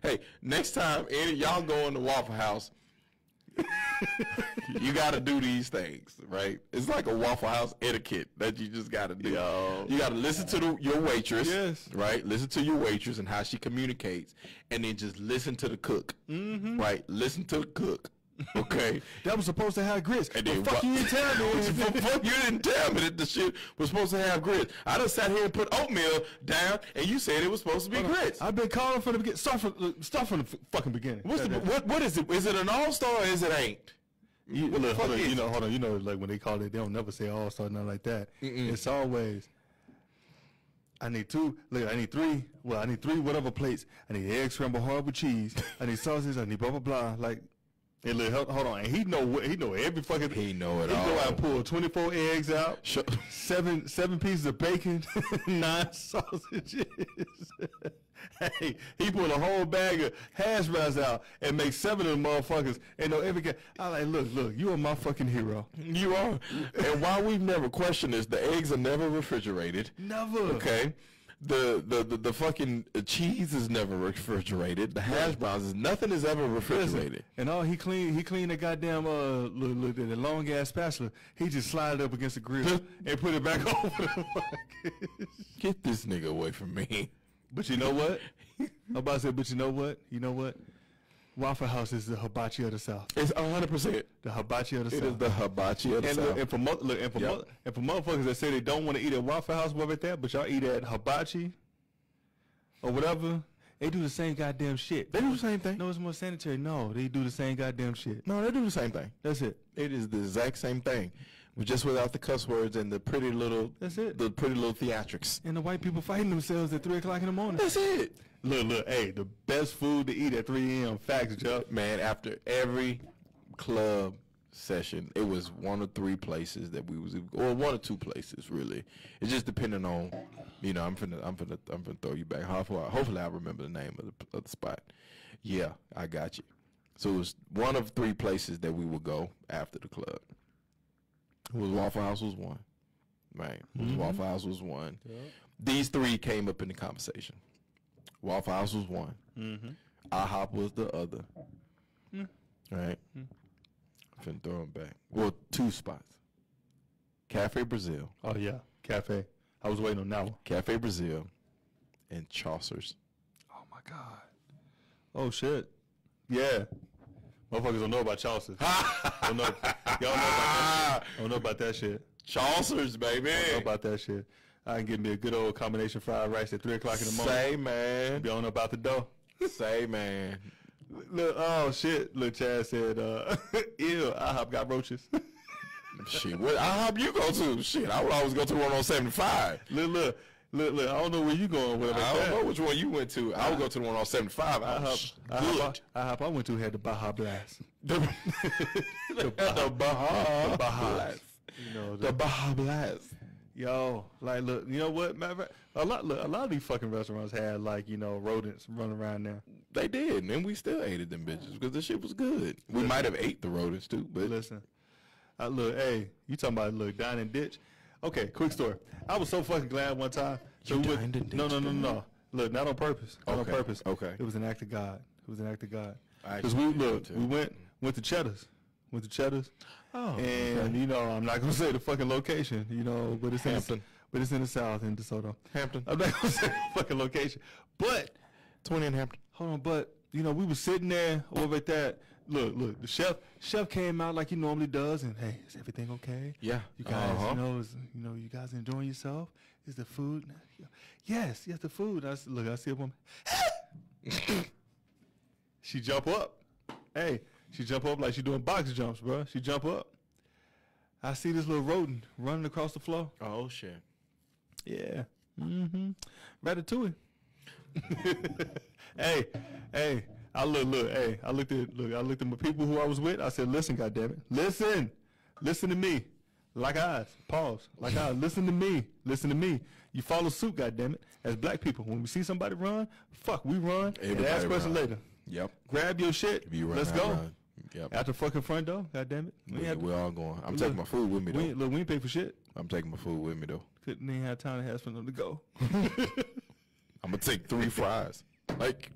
Speaker 4: Hey, next time any y'all go in the Waffle House, you got to do these things, right? It's like a Waffle House etiquette that you just got to do.
Speaker 3: Yo.
Speaker 4: You got to listen to the, your waitress,
Speaker 3: Yes.
Speaker 4: right? Listen to your waitress and how she communicates, and then just listen to the cook, mm-hmm. right? Listen to the cook, okay?
Speaker 3: That was supposed to have grits.
Speaker 4: And then
Speaker 3: fuck you didn't tell me.
Speaker 4: fuck you didn't tell me that the shit was supposed to have grits. I just sat here and put oatmeal down, and you said it was supposed to be grits.
Speaker 3: I've been calling from the beginning. Start from, start from the f- fucking beginning.
Speaker 4: What's the, what what is it? Is it an all star or is it ain't?
Speaker 3: You, look, hold on, you know, hold on. You know, like when they call it, they don't never say all star, nothing like that. It's always. I need two. Look, I need three. Well, I need three whatever plates. I need egg scrambled hard with cheese. I need sausage. I need blah blah blah. Like, hey, look, hold, hold on. He know what he know every fucking.
Speaker 4: He know it
Speaker 3: He
Speaker 4: all.
Speaker 3: out and pull twenty four eggs out.
Speaker 4: Sure.
Speaker 3: Seven seven pieces of bacon, nine sausages. hey, he pulled a whole bag of hash browns out and make seven of them motherfuckers. And know every guy. I like, look, look, you are my fucking hero.
Speaker 4: You are. and while we've never questioned this, the eggs are never refrigerated.
Speaker 3: Never.
Speaker 4: Okay. The, the the the fucking cheese is never refrigerated. The hash browns is nothing is ever refrigerated.
Speaker 3: And all he clean, he cleaned the goddamn uh, look, look, the long ass spatula. He just slid it up against the grill and put it back over the fucking.
Speaker 4: Get this nigga away from me.
Speaker 3: But you know what? I'm about to say, but you know what? You know what? Waffle House is the hibachi of the South.
Speaker 4: It's hundred percent.
Speaker 3: The hibachi of the
Speaker 4: It
Speaker 3: South.
Speaker 4: is the hibachi of the
Speaker 3: and,
Speaker 4: South.
Speaker 3: look, and for mo- look, and for
Speaker 4: Yep.
Speaker 3: mo- and for motherfuckers that say they don't want to eat at Waffle House, whatever that, but y'all eat at hibachi or whatever, they do the same goddamn shit.
Speaker 4: They do the same thing.
Speaker 3: No, it's more sanitary. No, they do the same goddamn shit.
Speaker 4: No, they do the same thing.
Speaker 3: That's it.
Speaker 4: It is the exact same thing, just without the cuss words and the pretty little.
Speaker 3: That's it.
Speaker 4: The pretty little theatrics.
Speaker 3: And the white people fighting themselves at three o'clock in the morning.
Speaker 4: That's it.
Speaker 3: Look, look, hey, the best food to eat at 3 a.m. Facts, Joe.
Speaker 4: Man, after every club session, it was one or three places that we was, or one or two places really. It's just depending on, you know, I'm finna, I'm finna, I'm finna throw you back. Hopefully, hopefully I remember the name of the, of the spot. Yeah, I got you. So it was one of three places that we would go after the club. Was Waffle House was one, right? Was mm-hmm. Waffle House was one. These three came up in the conversation. Waffle House was one. Mm-hmm. IHOP was the other. Hmm. Right? Mm. I'm finna throw them back. Well, two spots. Cafe Brazil,
Speaker 3: Oh, yeah. Cafe. I was waiting on that one.
Speaker 4: Cafe Brazil, and Chaucer's.
Speaker 3: Oh, my God. Oh, shit. Yeah. Motherfuckers don't know about Chaucer. don't know, y'all know about that shit. Don't know about that shit.
Speaker 4: Chaucer's, baby.
Speaker 3: Don't know about that shit. I can give me a good old combination fried rice at 3 o'clock in the morning.
Speaker 4: Say, man.
Speaker 3: Be on about the dough.
Speaker 4: Say, man.
Speaker 3: Look, oh, shit. Look, Chad said, uh, ew, IHOP got roaches.
Speaker 4: Shit, what IHOP you go to? Shit, I would always go to one on 75.
Speaker 3: look, look, look, look. I don't know where you going with it.
Speaker 4: I don't know which one you went to. I would go to the one on 75. I
Speaker 3: IHOP,
Speaker 4: was
Speaker 3: IHOP,
Speaker 4: good.
Speaker 3: IHOP I went to had the Baja Blast.
Speaker 4: The, the Baja,
Speaker 3: The Baja.
Speaker 4: Blast.
Speaker 3: You know,
Speaker 4: The
Speaker 3: the,
Speaker 4: Baja Blast.
Speaker 3: yo, like, look, you know what? Matter of fact, a lot, look, a lot of these fucking restaurants had like, you know, rodents running around there.
Speaker 4: They did, and we still hated them bitches because the shit was good. We might have ate the rodents too, but
Speaker 3: Listen, I look, hey, you talking about look down in ditch? Okay, quick story. I was so fucking glad one time. So
Speaker 4: You
Speaker 3: we went-
Speaker 4: dined and
Speaker 3: no, no, no, no. Look, not on purpose. Not
Speaker 4: Okay,
Speaker 3: on purpose.
Speaker 4: okay.
Speaker 3: It was an act of God. It was an act of God.
Speaker 4: I
Speaker 3: Because we
Speaker 4: actually
Speaker 3: look, we went went to Cheddar's, went to Cheddar's,
Speaker 4: Oh,
Speaker 3: and you know I'm not gonna say the fucking location, you know, but it's in the,
Speaker 4: Hampton.
Speaker 3: but it's in the south in DeSoto.
Speaker 4: Hampton.
Speaker 3: I'm not gonna say the fucking location, but
Speaker 4: 20 in Hampton.
Speaker 3: hold on, but you know we were sitting there over at that. Look, look, the chef chef came out like he normally does, and hey, is everything okay?
Speaker 4: Yeah.
Speaker 3: You guys,
Speaker 4: Uh-huh.
Speaker 3: you know, is, you know, you guys enjoying yourself? Is the food? Yes, yes, the food. I look, I see a woman. she jump up. Hey, she jump up like she doing box jumps, bro. She jump up. I see this little rodent running across the floor.
Speaker 4: Oh, shit.
Speaker 3: Yeah. Mm-hmm. Ratatouille. hey, hey. I look, look, hey. I looked at, look. I looked at my people who I was with. I said, "Listen, goddamn it, listen, listen to me, like eyes. Pause, like eyes. Listen to me, listen to me. You follow suit, goddamn it. As black people, when we see somebody run, fuck, we run and ask questions later.
Speaker 4: Yep.
Speaker 3: Grab your shit.
Speaker 4: If you run,
Speaker 3: Let's
Speaker 4: I
Speaker 3: go.
Speaker 4: run. Yep.
Speaker 3: Out the fucking front door, goddammit. We
Speaker 4: we, we're all going. I'm
Speaker 3: look,
Speaker 4: taking my food with me, though.
Speaker 3: ain't- look, we ain't pay for shit.
Speaker 4: I'm taking my food with me, though.
Speaker 3: Couldn't even have time to have for them to go.
Speaker 4: I'm to take three fries. Like,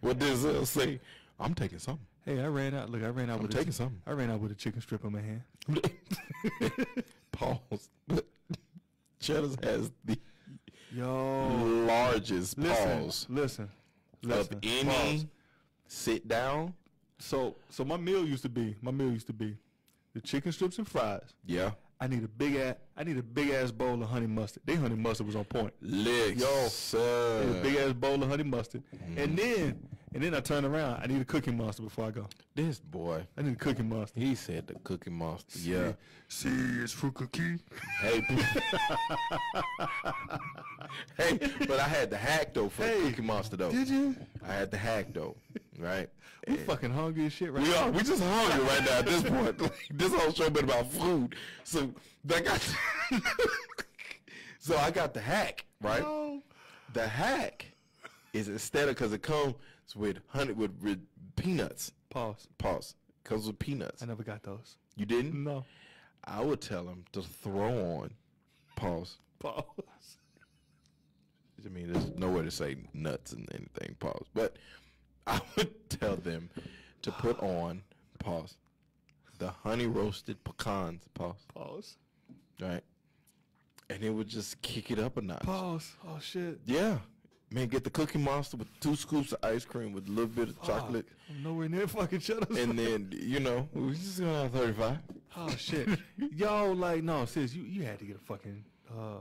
Speaker 4: what does it say? I'm taking something.
Speaker 3: Hey, I ran out. Look, I ran out
Speaker 4: I'm
Speaker 3: with
Speaker 4: taking
Speaker 3: a,
Speaker 4: something.
Speaker 3: I ran out with a chicken strip in my hand.
Speaker 4: Pause. But Cheddar's has the
Speaker 3: Yo,
Speaker 4: largest
Speaker 3: listen,
Speaker 4: pause
Speaker 3: listen,
Speaker 4: of
Speaker 3: listen.
Speaker 4: any
Speaker 3: pause.
Speaker 4: sit down.
Speaker 3: So, so my meal used to be my meal used to be the chicken strips and fries.
Speaker 4: Yeah.
Speaker 3: I need a big ass. I need a big ass bowl of honey mustard. They honey mustard was on point.
Speaker 4: Licks.
Speaker 3: Yo,
Speaker 4: sir.
Speaker 3: a big ass bowl of honey mustard,
Speaker 4: Mm-hmm.
Speaker 3: and then and then I turn around. I need a cooking monster before I go.
Speaker 4: This boy.
Speaker 3: I need a cooking monster.
Speaker 4: He said the cooking monster. Yeah.
Speaker 3: See, it's for cookie.
Speaker 4: Hey, hey, but I had the hack though for
Speaker 3: Hey,
Speaker 4: the Cookie Monster though.
Speaker 3: Did you?
Speaker 4: I had the hack though, right?
Speaker 3: We fucking hungry as shit right
Speaker 4: We
Speaker 3: now.
Speaker 4: are. We just hungry right now at this point. Like, this whole show been about food. So that got. so I got the hack right.
Speaker 3: No.
Speaker 4: The hack is instead of because it comes with honey with, with peanuts.
Speaker 3: Pause.
Speaker 4: Pause. Comes with peanuts.
Speaker 3: I never got those.
Speaker 4: You didn't?
Speaker 3: No.
Speaker 4: I would tell him to throw on. Pause.
Speaker 3: Pause.
Speaker 4: I mean, there's nowhere to say nuts and anything. Pause. But I would tell them to put on pause the honey roasted pecans. Pause.
Speaker 3: Pause.
Speaker 4: Right, and it would just kick it up a notch.
Speaker 3: Pause. Oh shit.
Speaker 4: Yeah, man, get the Cookie Monster with two scoops of ice cream with a little bit of chocolate.
Speaker 3: I'm nowhere near fucking Cheddar's.
Speaker 4: and then you know we just gonna have thirty five.
Speaker 3: oh shit. Yo, like no, sis, you you had to get a fucking uh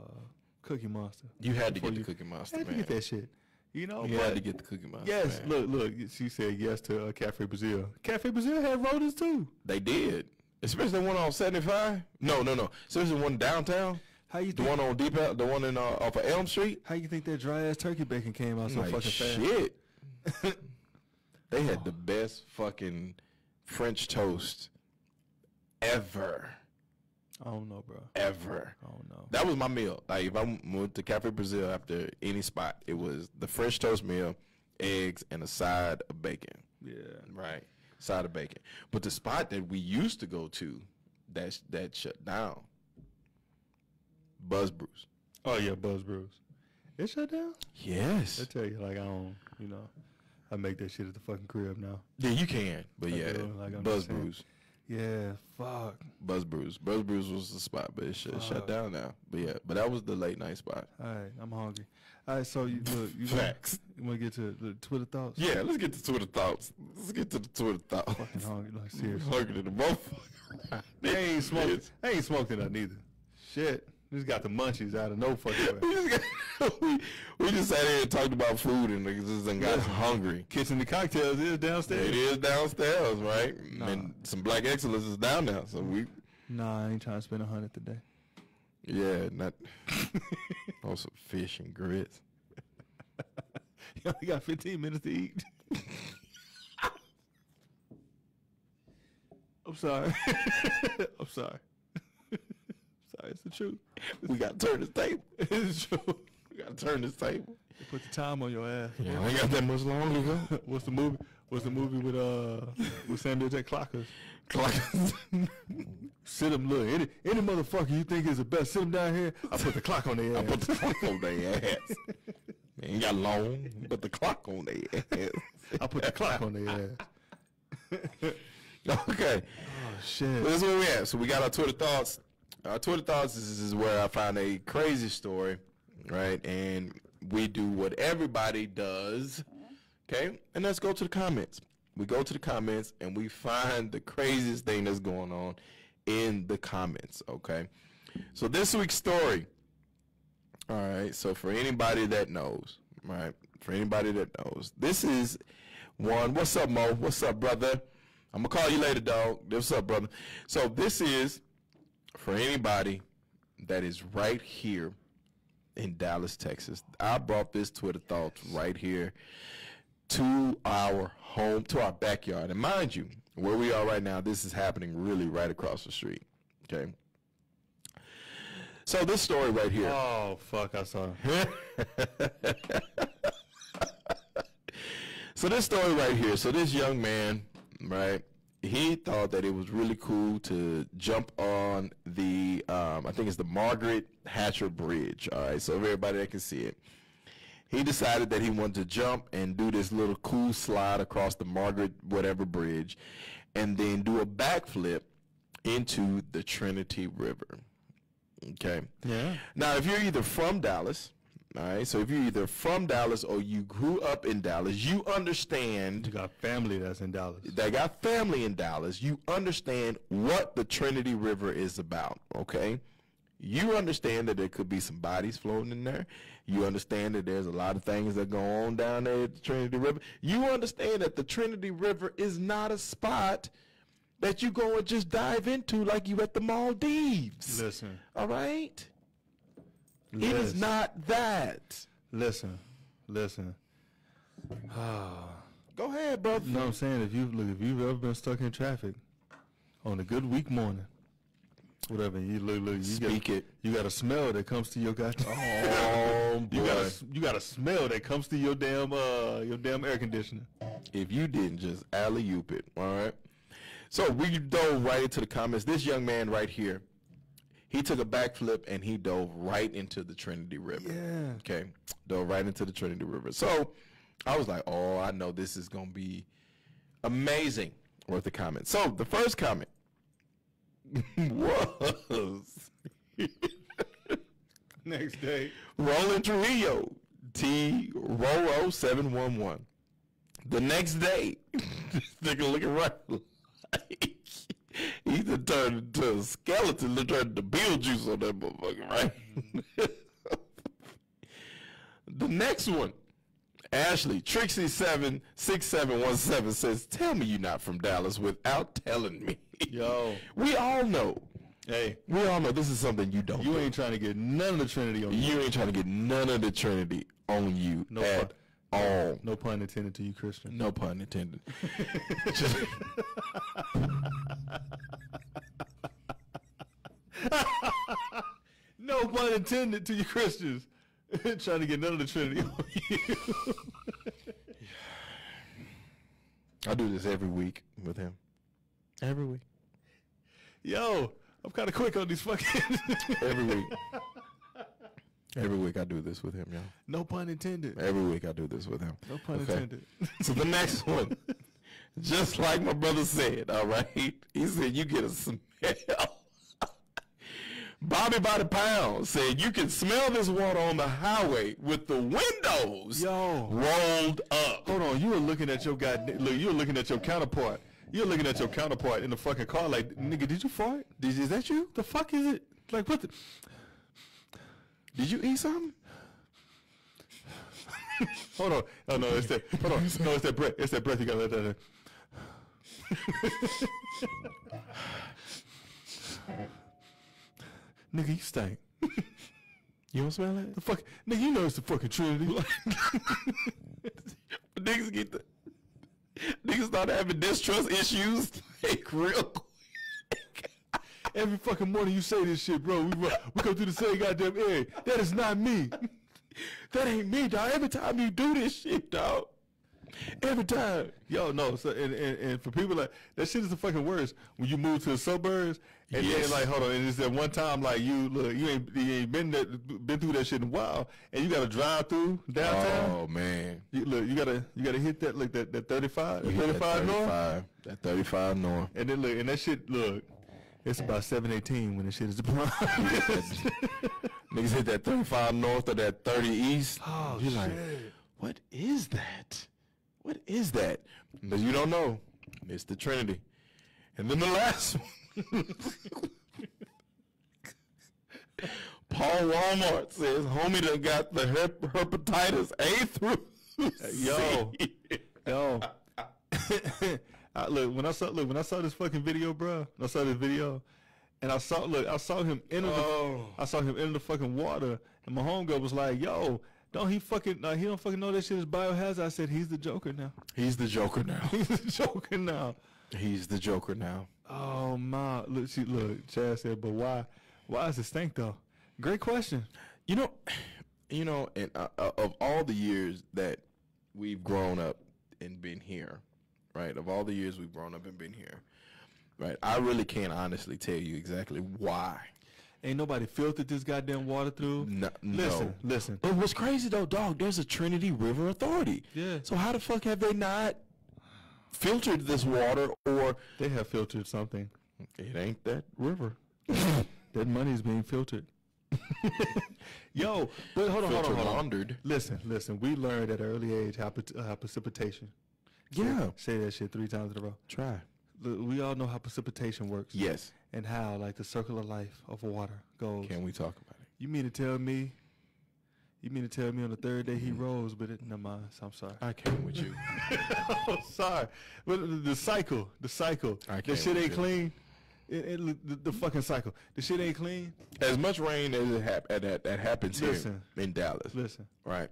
Speaker 3: cookie monster.
Speaker 4: You had to get the
Speaker 3: you-
Speaker 4: Cookie Monster,
Speaker 3: had to
Speaker 4: man.
Speaker 3: get that shit. You know,
Speaker 4: You had to get the Cookie Monster.
Speaker 3: yes.
Speaker 4: man.
Speaker 3: Look, look. She said yes to uh, Cafe Brazil. Cafe Brazil had rodents too.
Speaker 4: They did. Especially the one on 75. No, no, no. Especially the one downtown.
Speaker 3: How you
Speaker 4: The
Speaker 3: think?
Speaker 4: one on Deep Ellum, the one in uh, off of Elm Street.
Speaker 3: how you think that dry ass turkey bacon came out so
Speaker 4: like
Speaker 3: fucking fast?
Speaker 4: shit. they had the best fucking French toast ever,
Speaker 3: I don't know, bro.
Speaker 4: ever.
Speaker 3: I don't know.
Speaker 4: That was my meal. Like if I moved to Cafe Brazil after any spot, it was the French toast meal, eggs, and a side of bacon.
Speaker 3: Yeah.
Speaker 4: Right. Side of bacon. But the spot that we used to go to, that that shut down. Buzzbrews.
Speaker 3: Oh yeah, Buzzbrews. It shut down.
Speaker 4: Yes.
Speaker 3: I tell you, like I don't, you know, I make that shit at the fucking crib now.
Speaker 4: Yeah, you can. But
Speaker 3: I
Speaker 4: yeah,
Speaker 3: do, like
Speaker 4: Buzzbrews.
Speaker 3: Yeah, fuck.
Speaker 4: Buzzbrews. Buzz Bruce was the spot, but it, sh- it shut down now. But yeah, but that was the late night spot.
Speaker 3: All right, I'm hungry. All right, so you look, you
Speaker 4: Facts.
Speaker 3: Want, you want to get to the Twitter thoughts?
Speaker 4: Yeah, let's get to Twitter thoughts. Let's get to the Twitter thoughts.
Speaker 3: Fucking hungry, like seriously.
Speaker 4: Hungry to the motherfucker.
Speaker 3: I ain't smoked. I ain't smoked it neither. Shit, just got the munchies out of no fucking
Speaker 4: we,
Speaker 3: way.
Speaker 4: just got, we, we just sat here and talked about food and niggas just done got hungry.
Speaker 3: Kitchen the cocktails is downstairs.
Speaker 4: It is downstairs, right? And some black excellence is down there. So we,
Speaker 3: Nah, I ain't trying to spend a hundred today.
Speaker 4: yeah, not on some fish and grits.
Speaker 3: You only got 15 minutes to eat. I'm sorry. I'm sorry. sorry, it's the truth.
Speaker 4: We got to turn this table. We got to turn this table.
Speaker 3: They put the time on your ass.
Speaker 4: Yeah, I ain't got that much longer.
Speaker 3: What's the movie? What's the movie with uh with Samuel J. Clockers?
Speaker 4: Clock.
Speaker 3: Sit them, look, any, any motherfucker you think is the best, sit them down here. I put the clock on their ass.
Speaker 4: I put the clock on their ass. They ain't got long, but the clock on their ass.
Speaker 3: I put the clock on their ass.
Speaker 4: okay.
Speaker 3: Oh shit.
Speaker 4: So this is where we at. So we got our Twitter thoughts. Our Twitter thoughts is, is where I find a crazy story, right? And we do what everybody does, okay? And let's go to the comments. We go to the comments and we find the craziest thing that's going on in the comments, okay? So this week's story, all right, so for anybody that knows, right? For anybody that knows, this is one. What's up, Mo? What's up, brother? I'm gonna call you later, dog. What's up, brother? So this is for anybody that is right here in Dallas, Texas. I brought this Twitter thoughts right here to our home, to our backyard. And mind you, where we are right now, this is happening really right across the street. Okay. So this story right here.
Speaker 3: Oh, fuck, I saw
Speaker 4: So this story right here. So this young man, right? He thought that it was really cool to jump on the, um, I think it's the Margaret Hatcher Bridge. All right, so everybody that can see it. He decided that he wanted to jump and do this little cool slide across the Margaret whatever bridge, and then do a backflip into the Trinity River. Okay.
Speaker 3: Yeah.
Speaker 4: Now, if you're either from Dallas, all right, so if you're either from Dallas or you grew up in Dallas, you understand
Speaker 3: You got family that's in Dallas.
Speaker 4: They got family in Dallas, you understand what the Trinity River is about, okay? You understand that there could be some bodies floating in there. You understand that there's a lot of things that go on down there at the Trinity River. You understand that the Trinity River is not a spot that you go and just dive into like you at the Maldives.
Speaker 3: Listen,
Speaker 4: All right? It is not that.
Speaker 3: listen, listen.
Speaker 4: Go ahead, brother.
Speaker 3: You know what I'm saying? If you look, if you've ever been stuck in traffic on a good week morning, whatever, you look, look, you
Speaker 4: Speak
Speaker 3: got,
Speaker 4: it.
Speaker 3: You got a smell that comes to your goddamn.
Speaker 4: Oh,
Speaker 3: You got
Speaker 4: boy.
Speaker 3: a, you got a smell that comes to your damn uh your damn air conditioner.
Speaker 4: if you didn't just alley oop it. All right. So we dove right into the comments. This young man right here, he took a backflip and he dove right into the Trinity River.
Speaker 3: Yeah.
Speaker 4: Okay. Dove right into the Trinity River. So I was like, oh, I know this is gonna be amazing. Worth the comment. So the first comment was
Speaker 3: Next day.
Speaker 4: Roland Trujillo, T Roro seven one one. The next day, this nigga looking right like he either turned into a skeleton or turned into Beetlejuice on that motherfucker, right? the next one, Ashley Trixie seven six seven one seven says, "Tell me you're not from Dallas without telling me."
Speaker 3: Yo.
Speaker 4: we all know.
Speaker 3: Hey,
Speaker 4: We all know this is something you don't.
Speaker 3: you
Speaker 4: do.
Speaker 3: ain't trying to get none of the Trinity on you.
Speaker 4: You ain't trying to get none of the Trinity on you
Speaker 3: No
Speaker 4: at. All.
Speaker 3: No pun intended to you, Christian.
Speaker 4: No pun intended. Just-
Speaker 3: No pun intended to you, Christians. trying to get none of the Trinity on you.
Speaker 4: I do this every week with him. Every week.
Speaker 3: Yo, I'm kind of quick on these fucking.
Speaker 4: Every week. Every week I do this with him, y'all.
Speaker 3: no pun intended.
Speaker 4: Every week I do this with him.
Speaker 3: No pun
Speaker 4: Okay.
Speaker 3: intended.
Speaker 4: So the next one, just like my brother said, all right? He said, you get a smell. Bobby by the pound said, you can smell this water on the highway with the windows
Speaker 3: Yo.
Speaker 4: rolled up.
Speaker 3: Hold on, you were looking at your goddamn. Look, you were looking at your counterpart. You're looking at your counterpart in the fucking car, like, nigga, did you fart? Did, is that you? The fuck is it? Like, what the?
Speaker 4: Did you eat something?
Speaker 3: Hold on. Oh no, it's that. Hold on. No, it's that breath. It's that breath. You gotta let that. in. nigga, you stink.
Speaker 4: You don't smell it?
Speaker 3: The fuck, nigga, you know it's the fucking Trinity.
Speaker 4: niggas get the niggas start having distrust issues like real quick.
Speaker 3: Every fucking morning you say this shit, bro. We ru- we go through the same goddamn area. That is not me.
Speaker 4: That ain't me, dog. Every time you do this shit, dog. Every time.
Speaker 3: Yo, no. So and, and, and for people like that shit is the fucking worst when you move to the suburbs and
Speaker 4: Yes.
Speaker 3: then like hold on, and it's that one time like you look you ain't you ain't been that, been through that shit in a while and you got to drive through downtown.
Speaker 4: Oh man.
Speaker 3: You, look, you gotta you gotta hit that like that that thirty five
Speaker 4: hit that
Speaker 3: north,
Speaker 4: 35, That 35 north.
Speaker 3: and then look and that shit look. It's about seven eighteen when the shit is prime.
Speaker 4: Niggas hit that 35 north or that 30 east.
Speaker 3: Oh,
Speaker 4: You're like,
Speaker 3: shit.
Speaker 4: what is that? What is that? But you don't know. It's the Trinity. And then the last one. Paul Walmart says, homie done got the hep- hepatitis A through.
Speaker 3: Yo. Yo, I, look when I saw look when I saw this fucking video, bro. I saw this video, and I saw look I saw him enter
Speaker 4: Oh.
Speaker 3: the I saw him enter the fucking water, and my homegirl was like, "Yo, don't he fucking uh, he don't fucking know that shit is biohazard." I said, "He's the Joker now.
Speaker 4: He's the Joker now.
Speaker 3: He's the Joker now."
Speaker 4: He's the Joker now.
Speaker 3: Oh my, look, she look. Chad said, "But why? Why does it stink though?" Great question.
Speaker 4: You know, you know, and uh, uh, of all the years that we've grown up and been here, right? Of all the years we've grown up and been here, right? I really can't honestly tell you exactly why.
Speaker 3: Ain't nobody filtered this goddamn water through.
Speaker 4: No,
Speaker 3: Listen,
Speaker 4: no.
Speaker 3: listen.
Speaker 4: But what's crazy though, dog? There's a Trinity River Authority.
Speaker 3: Yeah.
Speaker 4: So how the fuck have they not filtered this water, or
Speaker 3: They have filtered something.
Speaker 4: it ain't that river?
Speaker 3: That money is being filtered. Yo, but hold on, hold on, hold on.
Speaker 4: laundered.
Speaker 3: Listen, listen. We learned at an early age how, uh, how precipitation.
Speaker 4: Yeah.
Speaker 3: Say that shit three times in a row.
Speaker 4: Try.
Speaker 3: We all know how precipitation works.
Speaker 4: Yes.
Speaker 3: And how like the circle of life of water goes.
Speaker 4: Can we talk about it?
Speaker 3: You mean to tell me? You mean to tell me on the third day he
Speaker 4: Mm-hmm.
Speaker 3: rose, but it, never mind. I'm sorry.
Speaker 4: I came with you.
Speaker 3: oh, sorry. But the, cycle, the cycle.
Speaker 4: I
Speaker 3: the
Speaker 4: can't
Speaker 3: shit ain't
Speaker 4: you.
Speaker 3: clean. It, it, the, the fucking cycle. The shit ain't clean.
Speaker 4: as much rain as it hap- that, that, that happens
Speaker 3: Listen.
Speaker 4: here in Dallas.
Speaker 3: Listen.
Speaker 4: Right.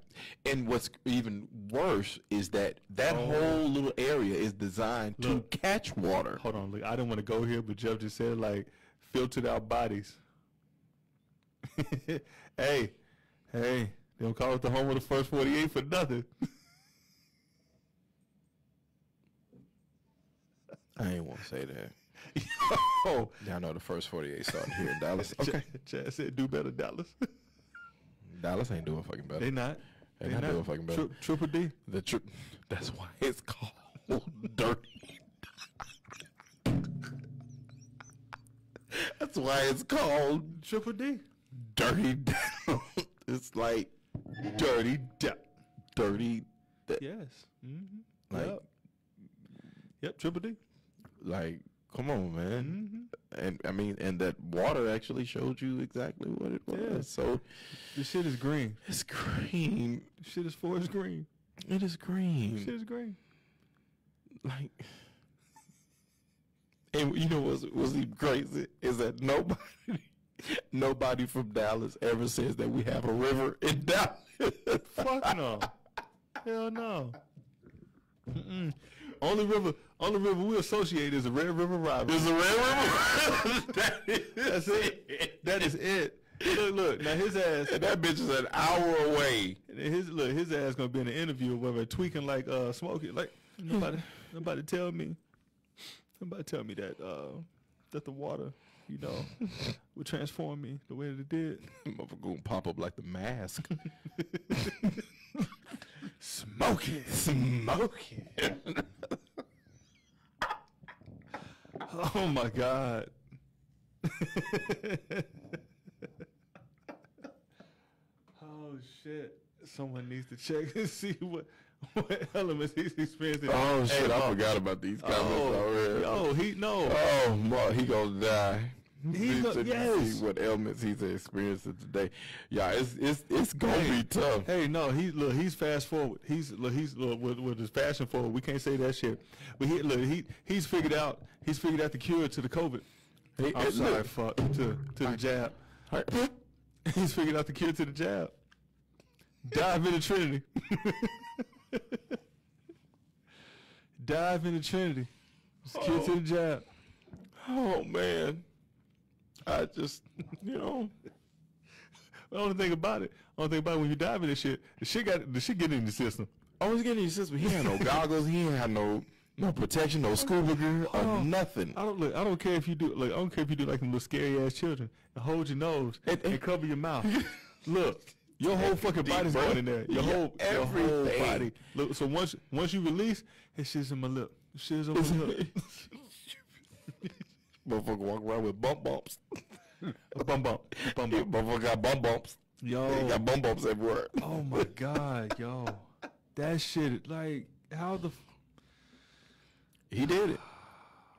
Speaker 4: And what's even worse is that that
Speaker 3: Oh.
Speaker 4: whole little area is designed
Speaker 3: Look.
Speaker 4: to catch water.
Speaker 3: Hold on, look, I didn't want to go here, but Jeff just said like filtered out bodies. hey, hey, they don't call it the home of the first 48 for nothing.
Speaker 4: I ain't want to say that.
Speaker 3: oh,
Speaker 4: Y'all know the first 48 started here in Dallas. Okay.
Speaker 3: Chad, said do better, Dallas.
Speaker 4: Dallas ain't doing fucking better.
Speaker 3: they not.
Speaker 4: They not doing fucking better.
Speaker 3: Tri- triple D.
Speaker 4: The tri- That's why it's called dirty. That's why it's called
Speaker 3: Triple D.
Speaker 4: dirty. It's like
Speaker 3: Dirty
Speaker 4: dirty. that-
Speaker 3: Yes. Mm-hmm.
Speaker 4: Like,
Speaker 3: yep. Yep. Triple D.
Speaker 4: like, come on, man.
Speaker 3: Mm-hmm.
Speaker 4: And I mean, and that water actually showed you exactly what it was.
Speaker 3: Yeah.
Speaker 4: So
Speaker 3: This shit is green.
Speaker 4: it's green.
Speaker 3: This shit is forest green.
Speaker 4: It is green.
Speaker 3: Shit is green.
Speaker 4: like and you know what's what's even crazy is that nobody nobody from Dallas ever says that we have a river in Dallas.
Speaker 3: Fuck no. Hell no. Mm-mm. Only river, only river we associate is the Red River Rivalry.
Speaker 4: There's a red river. that is,
Speaker 3: That's it. That is it. Look, look. Now his ass,
Speaker 4: and that bitch is an hour away.
Speaker 3: his look, his ass gonna be in an interview whatever, tweaking like uh, smoking. Like nobody, nobody tell me, nobody tell me that uh, that the water, you know, would transform me the way that it did.
Speaker 4: Motherfucker gonna pop up like the mask.
Speaker 3: Smoking.
Speaker 4: Smoking.
Speaker 3: Oh my god. oh shit. Someone needs to check and see what what elements he's experiencing.
Speaker 4: Oh shit!
Speaker 3: Hey,
Speaker 4: I
Speaker 3: oh,
Speaker 4: forgot about these comments
Speaker 3: Oh,
Speaker 4: already.
Speaker 3: yo, he no.
Speaker 4: Oh, he gonna die.
Speaker 3: He
Speaker 4: to
Speaker 3: yes.
Speaker 4: see what ailments he's experiencing today. Yeah, it's it's it's gonna be tough.
Speaker 3: Hey, no, he look, he's fast forward. He's look, he's look, with, with his fashion forward. We can't say that shit. But he look, he he's figured out he's figured out the cure to the COVID.
Speaker 4: Hey,
Speaker 3: I'm sorry,
Speaker 4: look.
Speaker 3: fuck to to the jab.
Speaker 4: Hey,
Speaker 3: He's figured out the cure to the jab. Dive into Trinity. Dive into Trinity. The cure to the jab.
Speaker 4: Oh man, I just you know
Speaker 3: The only thing about it, only thing about it, when you dive in this shit, the shit got the shit get in the system.
Speaker 4: Oh, he's getting assist, system. he had no goggles. He ain't had no no protection, no scuba gear, or nothing.
Speaker 3: I don't look. I don't care if you do. Like I don't care if you do like them little scary ass children and hold your nose and,
Speaker 4: And-
Speaker 3: cover your mouth. look, your whole fucking body's
Speaker 4: breath.
Speaker 3: going in there. Your
Speaker 4: Yeah,
Speaker 3: whole, your whole body. Look, so once once you release, it shit's in my lip. Shit's over my lip.
Speaker 4: Motherfucker walk around with bump bumps.
Speaker 3: bum bump, bum
Speaker 4: Yeah,
Speaker 3: bump.
Speaker 4: motherfucker got bump bumps.
Speaker 3: Yo,
Speaker 4: He got bump bumps everywhere.
Speaker 3: oh my god, yo, that shit. Like, how the f-
Speaker 4: He did it.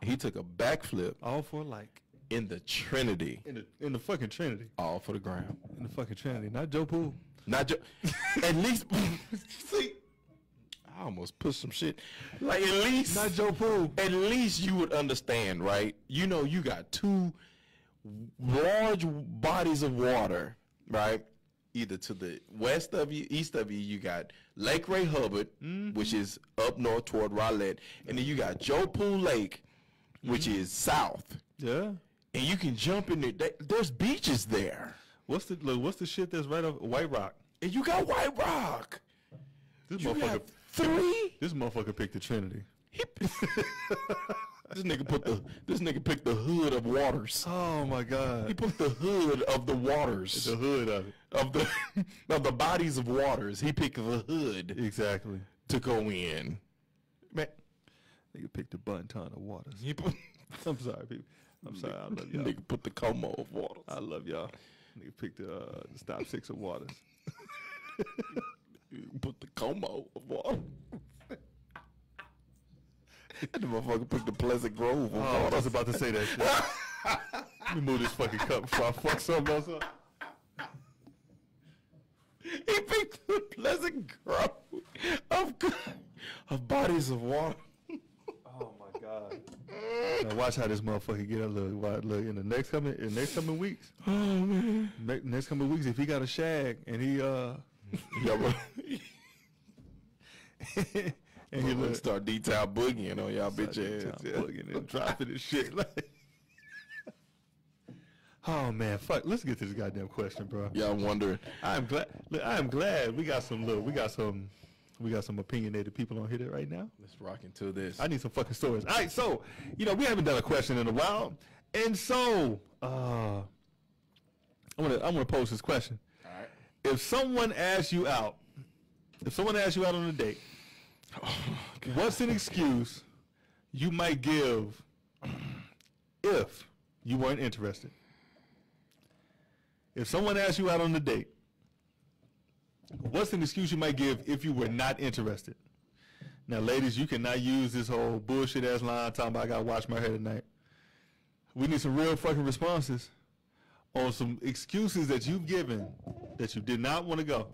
Speaker 4: He took a backflip
Speaker 3: all for like
Speaker 4: in the Trinity,
Speaker 3: in the in the fucking Trinity,
Speaker 4: all for the ground.
Speaker 3: in the fucking Trinity, not Joe Pool.
Speaker 4: Not just at least see. I almost put some shit. Like at least
Speaker 3: Not Joe Pool.
Speaker 4: At least you would understand, right? You know, you got two large bodies of water, right? Either to the west of you, east of you, you got Lake Ray Hubbard, mm-hmm. which is up north toward Rowlett, and then you got Joe Pool Lake, which mm-hmm. is south.
Speaker 3: Yeah.
Speaker 4: And you can jump in there. There- There's beaches there,
Speaker 3: What's the look? What's the shit that's right off White Rock?
Speaker 4: and you got White Rock.
Speaker 3: This
Speaker 4: You
Speaker 3: motherfucker.
Speaker 4: Three.
Speaker 3: This motherfucker picked the Trinity.
Speaker 4: He, this nigga put the this nigga picked the hood of waters.
Speaker 3: Oh my god.
Speaker 4: He put the hood of the waters
Speaker 3: The hood of it.
Speaker 4: of the of the bodies of waters. He picked the hood
Speaker 3: Exactly.
Speaker 4: to go in. Man,
Speaker 3: Nigga picked the button ton of waters.
Speaker 4: he put
Speaker 3: I'm sorry, people. I'm sorry. I love y'all.
Speaker 4: nigga put the Como of waters.
Speaker 3: I love y'all. Nigga picked the uh, the stop six of waters.
Speaker 4: Put the Como of waters. and the motherfucker picked the Pleasant Grove of
Speaker 3: Oh, I was about to say that shit. Let me move this fucking cup before I fuck something else up.
Speaker 4: He picked the Pleasant Grove of of bodies of water.
Speaker 3: Oh my god. Now watch how this motherfucker get a look. Why- Look in the next coming in the next coming weeks.
Speaker 4: Oh man.
Speaker 3: Ne- next coming weeks, if he got a shag and he uh
Speaker 4: Yeah, bro.
Speaker 3: and he
Speaker 4: He
Speaker 3: look
Speaker 4: start detail boogieing on y'all bitch ass.
Speaker 3: Time plugging and dropping this shit. Like, oh man, fuck. Let's get to this goddamn question, bro.
Speaker 4: Y'all wondering.
Speaker 3: I'm glad. Look, I'm glad we got some. Look, we got some. We got some opinionated people on here right now.
Speaker 4: Let's rock into this.
Speaker 3: I need some fucking stories. All right, so you know we haven't done a question in a while, and so uh, I'm gonna I'm gonna pose this question. If someone asks you out, if someone asks you out on a date, what's an excuse you might give if you weren't interested? If someone asks you out on a date, what's an excuse you might give if you were not interested? Now, ladies, you cannot use this whole bullshit ass line talking about I gotta wash my hair tonight. We need some real fucking responses on some excuses that you've given that you did not want to go.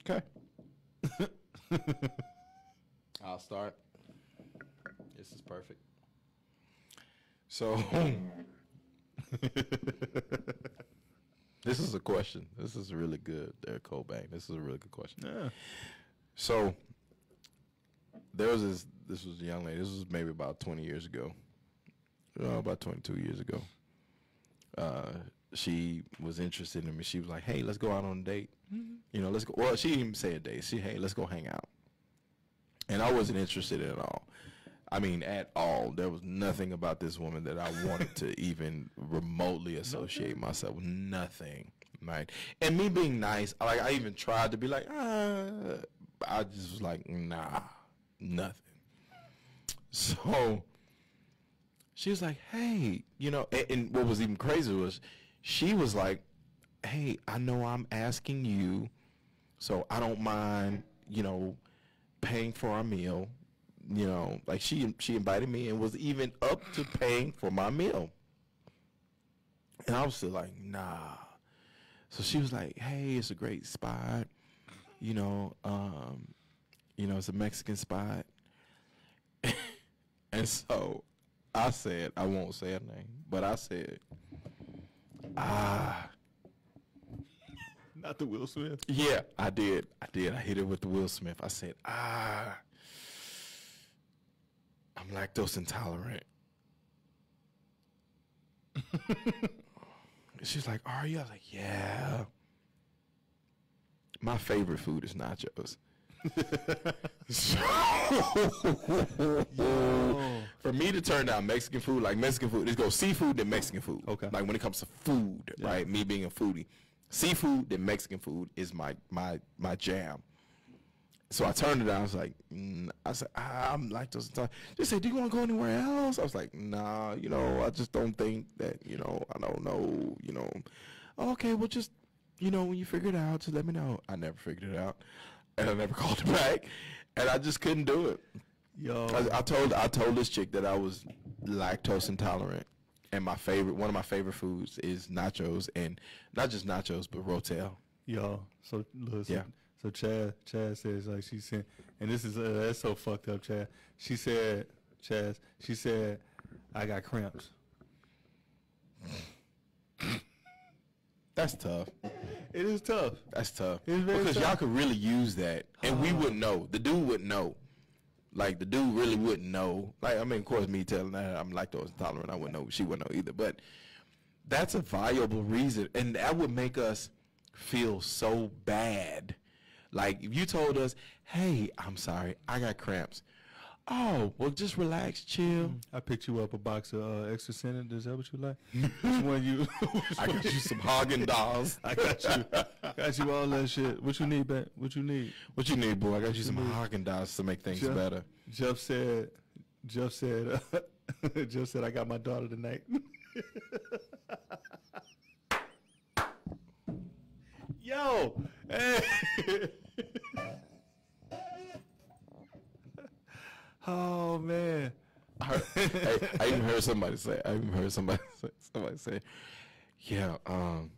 Speaker 4: Okay. I'll start. This is perfect. So, this is a question. This is really good, Derek Cobain. This is a really good question.
Speaker 3: Yeah.
Speaker 4: So, there was this. This was a young lady. This was maybe about twenty years ago. Uh, about twenty-two years ago. Uh, she was interested in me. She was like, "Hey, let's go out on a date. You know, let's go." Well, she didn't even say a date. She, "Hey, let's go hang out." And I wasn't interested at all. I mean, at all. There was nothing about this woman that I wanted to even remotely associate myself with. Nothing, right? And me being nice, like I even tried to be like, ah, I just was like, nah, nothing. So she was like, hey, you know, and, and what was even crazier was she was like, hey, I know I'm asking you, so I don't mind, you know, paying for our meal. You know, like she she invited me and was even up to paying for my meal. And I was still like, nah. So she was like, hey, it's a great spot. You know, um, you know, it's a Mexican spot. and so I said, I won't say her name, but I said, ah,
Speaker 3: Not the Will Smith.
Speaker 4: yeah, I did. I did. I hit it with the Will Smith. I said, ah, I'm lactose intolerant. She's like, are you? I was like, yeah. my favorite food is nachos. So, for me to turn down Mexican food, like Mexican food, let's go seafood then Mexican food.
Speaker 3: Okay.
Speaker 4: Like when it comes to food, right? Me being a foodie, seafood then Mexican food is my my my jam. So I turned it down. I was like, mm, I said, I'm lactose intolerant. She said, do you want to go anywhere else? I was like, nah, you know, I just don't think that, you know, I don't know, you know. Okay, well, just, you know, when you figure it out, just let me know. I never figured it out, and I never called her back, and I just couldn't do it.
Speaker 3: Yo,
Speaker 4: I, I told I told this chick that I was lactose intolerant, and my favorite one of my favorite foods is nachos, and not just nachos, but rotel.
Speaker 3: yo. So so,
Speaker 4: Yeah.
Speaker 3: so Chad, Chad says like she said, and this is uh, that's so fucked up, Chad. She said, Chaz, she said, I got cramps.
Speaker 4: That's tough.
Speaker 3: It is tough.
Speaker 4: That's tough. Because y'all could really use that, and we uh-huh. wouldn't know. The dude wouldn't know. Like the dude really wouldn't know. Like I mean, of course, me telling her I'm lactose intolerant, I wouldn't know. She wouldn't know either. But that's a viable reason, and that would make us feel so bad. Like if you told us, "Hey, I'm sorry, I got cramps." Oh, well, just relax, chill.
Speaker 3: I picked you up a box of uh, extra Senate. Is that what you like? Which one you?
Speaker 4: I got you some Häagen-Dazs.
Speaker 3: I got you. got you all that shit. What you need, man? What you need?
Speaker 4: What you need, boy? I got you some Häagen-Dazs to make things
Speaker 3: Jeff,
Speaker 4: better.
Speaker 3: Jeff said. Jeff said. Jeff said I got my daughter tonight. Yo, hey. Oh man.
Speaker 4: I, heard, hey, I even heard somebody say. I even heard somebody say, somebody say, "Yeah, um,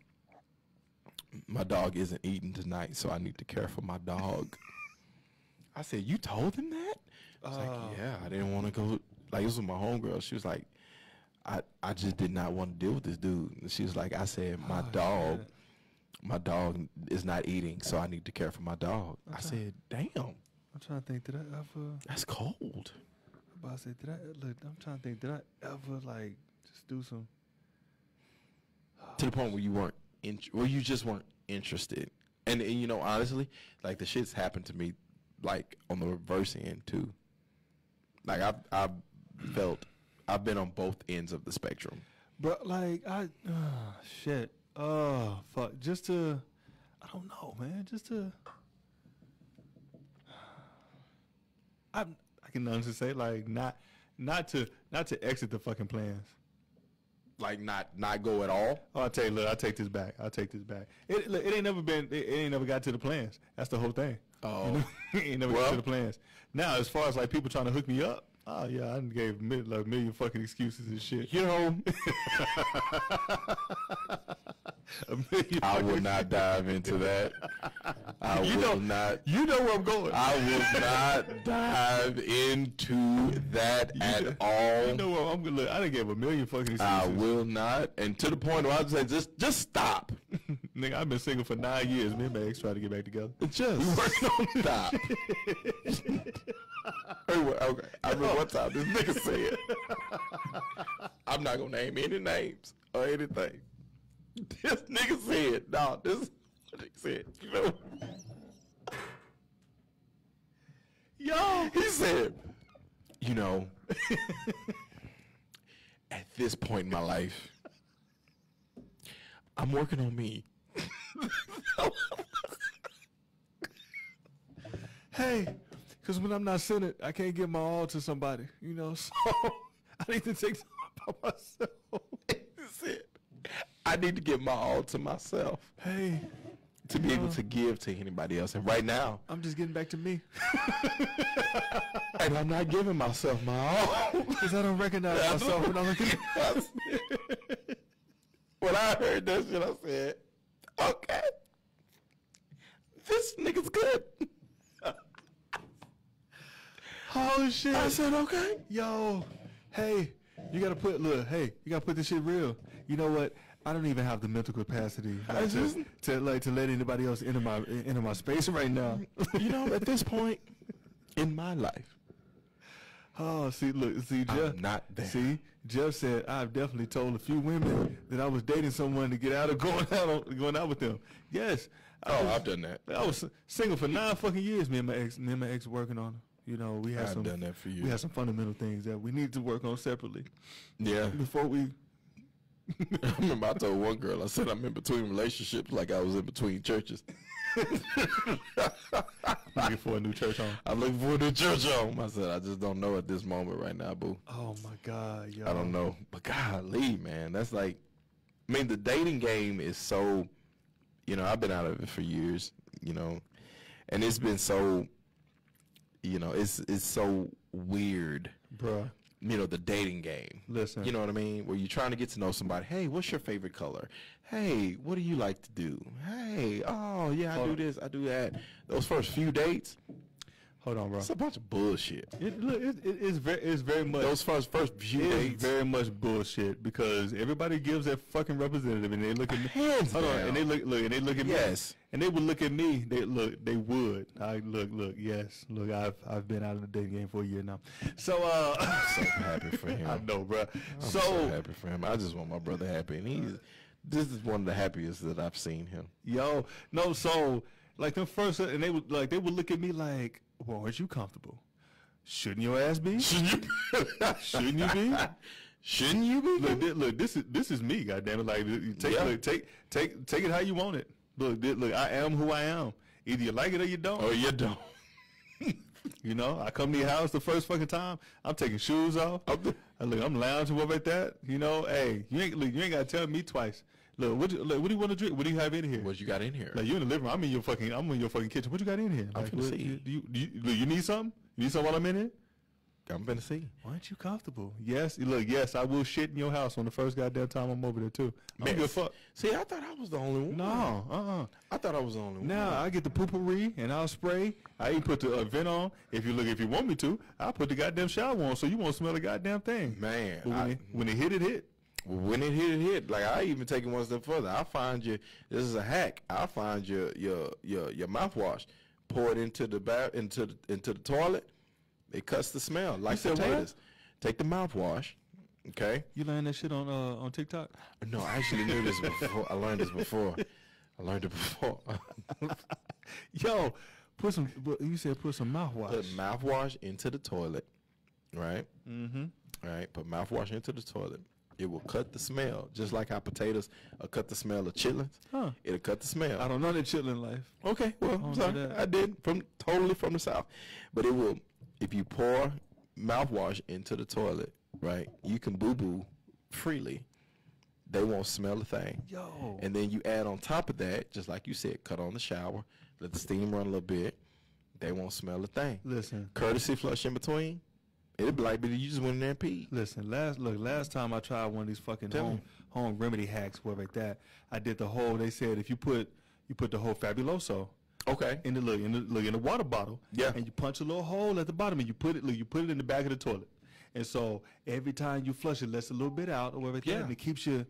Speaker 4: my dog isn't eating tonight, so I need to care for my dog." I said, "You told him that?" I was like, "Yeah, I didn't want to go." Like this was my homegirl. She was like, "I I just did not want to deal with this dude." And she was like, "I said my dog, my dog is not eating, so I need to care for my dog." I said, "Damn,
Speaker 3: I'm trying to think. Did I ever?
Speaker 4: that's cold."
Speaker 3: I'm about to say, did I? Look, I'm trying to think. Did I ever like just do some?
Speaker 4: to the point where you weren't in, where you just weren't interested. And, and you know, honestly, like the shit's happened to me, like on the reverse end too. Like I've I've felt I've been on both ends of the spectrum.
Speaker 3: But like I, uh, shit. Oh fuck. Just to, I don't know, man. Just to. I I can honestly say like not not to not to exit the fucking plans.
Speaker 4: Like not not go at all.
Speaker 3: Oh, I'll tell you, look, I'll take this back. I'll take this back. It, look, it ain't never been, it, it ain't never got to the plans. That's the whole thing.
Speaker 4: Oh.
Speaker 3: You know? it ain't never got
Speaker 4: Well-
Speaker 3: to the plans. Now, as far as like people trying to hook me up, oh yeah, I gave mi- like a million fucking excuses and shit.
Speaker 4: You know, I will not dive into that. I
Speaker 3: You
Speaker 4: will
Speaker 3: know-
Speaker 4: not.
Speaker 3: You know where I'm going.
Speaker 4: I will not dive into that at all.
Speaker 3: You know where I'm going. Look, I done gave a million fucking excuses.
Speaker 4: I will not. And to the point where I say, just just stop.
Speaker 3: Nigga, I've been single for nine years. Me and my ex tried to get back together.
Speaker 4: Just stop. Well, okay. I remember one time this nigga said, I'm not gonna name any names or anything. This nigga said, no, this what he said. You know,
Speaker 3: Yo,
Speaker 4: he said, you know, at this point in my life, I'm working on me.
Speaker 3: hey, because when I'm not centered, I can't give my all to somebody. You know, so I need to take time by myself.
Speaker 4: He said, I need to give my all to myself.
Speaker 3: Hey,
Speaker 4: to be able to give to anybody else. And right now,
Speaker 3: I'm just getting back to me
Speaker 4: and I'm not giving myself my all.
Speaker 3: because I don't recognize myself when I look at
Speaker 4: when I heard that shit, I said, okay, this nigga's good.
Speaker 3: Oh shit!
Speaker 4: I said, okay.
Speaker 3: Yo, hey, you gotta put look. Hey, you gotta put this shit real. You know what? I don't even have the mental capacity like, to,
Speaker 4: just-
Speaker 3: to like to let anybody else into my into my space right now.
Speaker 4: You know, at this point in my life,
Speaker 3: oh, see, look, see, Jeff.
Speaker 4: I'm not there.
Speaker 3: See, Jeff said I've definitely told a few women that I was dating someone to get out of going out on, going out with them. Yes,
Speaker 4: Oh, I've done that.
Speaker 3: I was single for nine fucking years. Me and my ex, me and my ex working on. You know, we had
Speaker 4: I've
Speaker 3: some.
Speaker 4: done that for
Speaker 3: We
Speaker 4: you.
Speaker 3: had some fundamental things that we need to work on separately
Speaker 4: Yeah.
Speaker 3: before we.
Speaker 4: I remember I told one girl, I said I'm in between relationships like I was in between churches.
Speaker 3: looking for a new church home.
Speaker 4: I'm looking for a new church home. I said, I just don't know at this moment right now, boo.
Speaker 3: Oh my God, yo.
Speaker 4: I don't know. But golly, man, that's like, I mean, the dating game is so, you know, I've been out of it for years, you know, and it's been so, you know, it's it's so weird,
Speaker 3: Bruh.
Speaker 4: you know, the dating game.
Speaker 3: Listen.
Speaker 4: You know what I mean? Where you're trying to get to know somebody. Hey, what's your favorite color? Hey, what do you like to do? Hey, oh yeah, I do this, I do that. Those first few dates,
Speaker 3: Hold on, bro.
Speaker 4: it's a bunch of bullshit.
Speaker 3: It, look, it, it, it's very, it's very much.
Speaker 4: Those first first few dates,
Speaker 3: very much bullshit because everybody gives their fucking representative and they look at me.
Speaker 4: Hands
Speaker 3: Hold on, and they look, look, and they look at
Speaker 4: Yes.
Speaker 3: me. And they would look at me. They look, they would. I look, look. Yes, look. I've, I've been out of the dating game for a year now. So, uh,
Speaker 4: so happy for him.
Speaker 3: I know, bro.
Speaker 4: I'm
Speaker 3: So,
Speaker 4: so, happy for him. I just want my brother happy, and he's this is one of the happiest that I've seen him.
Speaker 3: yo, no, so like the first, and they would like they would look at me like, "Well, aren't you comfortable? Shouldn't your ass be?
Speaker 4: Shouldn't you?
Speaker 3: Shouldn't you be?"
Speaker 4: Shouldn't you be?
Speaker 3: Look, thi- look, this is this is me, goddamn it! Like, take,
Speaker 4: Yeah.
Speaker 3: look, take, take, take it how you want it. Look, look, I am who I am. Either you like it or you don't.
Speaker 4: Or you don't.
Speaker 3: You know, I come to your house the first fucking time. I'm taking shoes off.
Speaker 4: I'm
Speaker 3: I look, I'm lounging up like that. You know, hey, you ain't look, you ain't gotta tell me twice. Look, what, look, what do you want to drink? What do you have in here?
Speaker 4: What you got in here?
Speaker 3: Like you in the living room. I'm in your fucking. I'm in your fucking kitchen. What you got in here?
Speaker 4: I'm
Speaker 3: Like,
Speaker 4: finna
Speaker 3: what-
Speaker 4: see.
Speaker 3: You, do you, do you, look, you need something? You need something while I'm in it?
Speaker 4: I'm gonna see.
Speaker 3: Why aren't you comfortable? Yes, look, yes, I will shit in your house on the first goddamn time I'm over there too. I don't give a fuck.
Speaker 4: See, I thought I was the only one.
Speaker 3: No, uh, uh
Speaker 4: I thought I was the only one.
Speaker 3: Now I get the poopery and I'll spray. I even put the uh, vent on. If you look, if you want me to, I'll put the goddamn shower on so you won't smell the goddamn thing.
Speaker 4: Man,
Speaker 3: when,
Speaker 4: I-
Speaker 3: it, when it hit, it hit.
Speaker 4: When it hit, it hit. Like I even take it one step further. I find you. This is a hack. I find your your your your mouthwash. Pour it into the bath into the, into the toilet. It cuts the smell like
Speaker 3: what?
Speaker 4: potatoes. Take the mouthwash. Okay.
Speaker 3: You learned that shit on uh, on TikTok?
Speaker 4: No, I actually knew this before. I learned this before. I learned it before.
Speaker 3: Yo, put some. You said put some mouthwash.
Speaker 4: Put mouthwash into the toilet, right? Mm-hmm. Right. Put mouthwash into the toilet. It will cut the smell, just like how potatoes uh, cut the smell of chitlins.
Speaker 3: Huh.
Speaker 4: It'll cut the smell.
Speaker 3: I don't know that chitlin life.
Speaker 4: Okay, well, I'm sorry. I did from totally from the south, but it will if you pour mouthwash into the toilet, right? You can boo boo freely. They won't smell a thing.
Speaker 3: Yo.
Speaker 4: And then you add on top of that, just like you said, cut on the shower, let the steam run a little bit. They won't smell a thing.
Speaker 3: Listen,
Speaker 4: Courtesy flush in between. It'd be like, but you just went in there and peed.
Speaker 3: listen. Last look, last time I tried one of these fucking
Speaker 4: Tell
Speaker 3: home
Speaker 4: me.
Speaker 3: home remedy hacks, whatever like that. I did the whole. They said if you put you put the whole fabuloso
Speaker 4: Okay.
Speaker 3: in the look in the look in the water bottle.
Speaker 4: Yeah.
Speaker 3: And you punch a little hole at the bottom and you put it look, you put it in the back of the toilet. And so every time you flush it, lets a little bit out or whatever
Speaker 4: Yeah.
Speaker 3: and it keeps you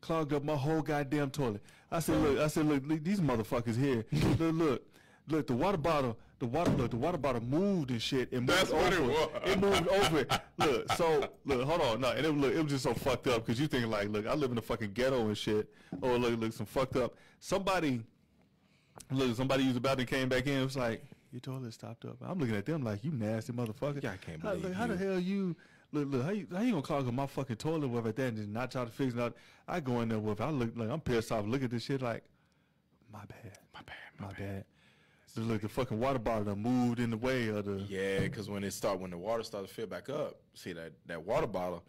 Speaker 3: clogged up my whole goddamn toilet. I said, look, I said, look, look, these motherfuckers here. look, look, look, the water bottle, the water, look, the water bottle moved and shit. And moved
Speaker 4: That's what it
Speaker 3: over
Speaker 4: was.
Speaker 3: It moved over it. Look, so look, hold on, no, and it, look, it was just so fucked up because you thinking like, look, I live in the fucking ghetto and shit. Oh, look, look, some fucked up. Somebody Look, somebody used the bathroom came back in. It was like your toilet stopped up. I'm looking at them like you nasty motherfucker.
Speaker 4: Yeah, I can't
Speaker 3: How,
Speaker 4: believe
Speaker 3: look, how the hell you look? Look, how you, how you gonna clog up my fucking toilet with that and just not try to fix it out? I go in there with. I look like I'm pissed off. Look at this shit like, my bad,
Speaker 4: My bad.
Speaker 3: my bad. So look, the fucking water bottle done moved in the way of the.
Speaker 4: Yeah, because when it start when the water starts to fill back up, see that that water bottle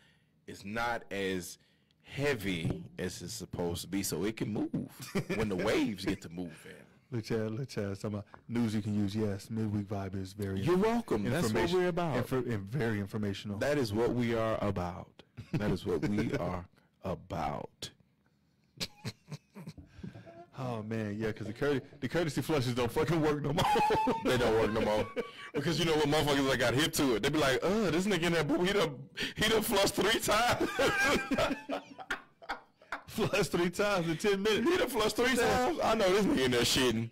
Speaker 4: is not as heavy as it's supposed to be, so it can move when the waves get to moving.
Speaker 3: Look, Chad, look, Chad. Some news you can use. Yes, midweek vibe is very.
Speaker 4: You're welcome. That's what
Speaker 3: information-
Speaker 4: we're about.
Speaker 3: infor- and very informational.
Speaker 4: That is what we are about. That is what we are about.
Speaker 3: oh man, yeah, because the courtesy, the courtesy flushes don't fucking work no more.
Speaker 4: They don't work no more. Because you know what motherfuckers that got hip to it. They be like, uh, this nigga in there, boo, he done, he done flushed three times.
Speaker 3: flushed three times in ten minutes.
Speaker 4: he done flushed three times. I know this nigga in there shitting.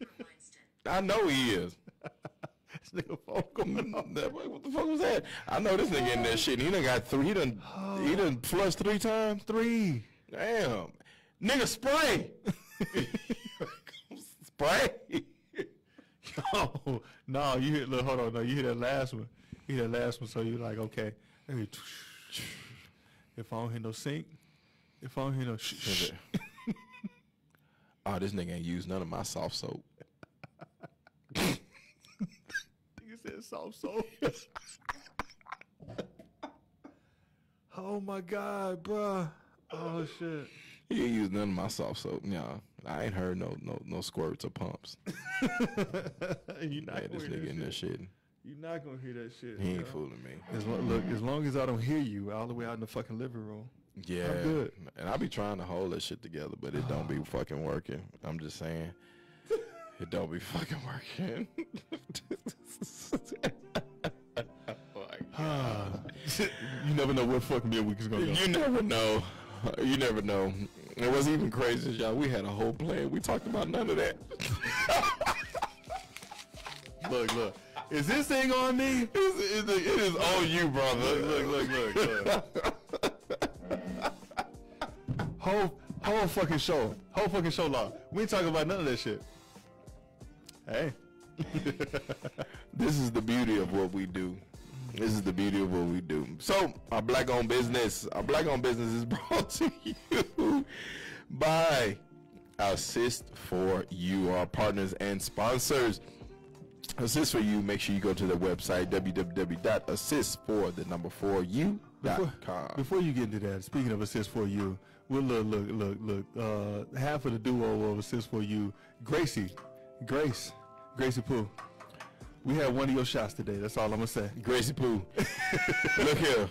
Speaker 4: I know he is.
Speaker 3: This nigga phone going off.
Speaker 4: That- what the fuck was that? I know this nigga in there shitting. He done got three. He done, he done flushed three times.
Speaker 3: Three.
Speaker 4: Damn. Nigga, spray. Spray.
Speaker 3: Oh no, you hit. look, hold on, no, you hit that last one. You hear that last one, so you're like, okay. If I don't hear no sink, if I don't hear no sh- sh-
Speaker 4: oh, this nigga ain't used none of my soft soap.
Speaker 3: you said soft soap. oh my god, bruh. Oh shit.
Speaker 4: He ain't used none of my soft soap. Nah, I ain't heard no no no squirts or pumps.
Speaker 3: you not
Speaker 4: Yeah, this
Speaker 3: gonna
Speaker 4: nigga in
Speaker 3: that
Speaker 4: there
Speaker 3: shit.
Speaker 4: shitting.
Speaker 3: You're not gonna hear that shit.
Speaker 4: He ain't
Speaker 3: yo.
Speaker 4: fooling me.
Speaker 3: As long, look, as long as I don't hear you all the way out in the fucking living room.
Speaker 4: Yeah, I'm
Speaker 3: good.
Speaker 4: And I be trying to hold that shit together, but it don't be fucking working. I'm just saying, it don't be fucking working.
Speaker 3: you never know what fucking midweek is gonna go.
Speaker 4: you never know. You never know. It was even crazy, y'all. We had a whole plan. We talked about none of that.
Speaker 3: look, look. Is this thing on me?
Speaker 4: It's- it's- it is on you, brother.
Speaker 3: Look, look, look, look. whole, whole fucking show, whole fucking show long. We ain't talking about none of that shit. Hey,
Speaker 4: This is the beauty of what we do. This is the beauty of what we do. So, our black owned business, our black owned business is brought to you by Assist for You, our partners and sponsors. Assist for You, make sure you go to the website www.assistfor the number 4 u.com.
Speaker 3: before you get into that, speaking of assist for you, we'll look, look, look, look. Uh, half of the duo of assist for you, Gracie, Grace, Gracie Pooh. We had one of your shots today. That's all I'm gonna say.
Speaker 4: Gracie Pooh. Look here.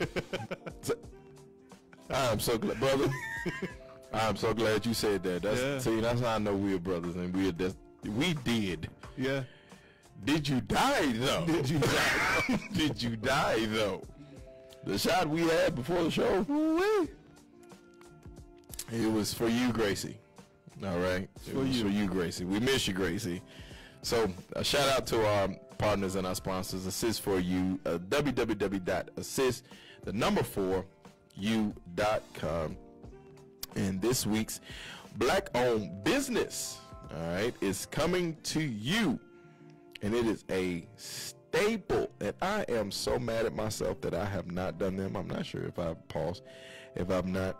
Speaker 4: I'm so glad, brother. I'm so glad you said that. That's
Speaker 3: Yeah.
Speaker 4: see, that's how I know we're brothers and we're that's, we did.
Speaker 3: Yeah.
Speaker 4: Did you die though?
Speaker 3: Did you die?
Speaker 4: did you die though? The shot we had before the show, it was for you, Gracie. All right, it
Speaker 3: for
Speaker 4: was
Speaker 3: you.
Speaker 4: for you, Gracie. We miss you, Gracie. So a shout out to our partners and our sponsors. Assist for you. Uh, www.assist the number four you.com. And this week's black owned business, all right, is coming to you and it is a staple. And I am so mad at myself that I have not done them. I'm not sure if I've paused, if I've not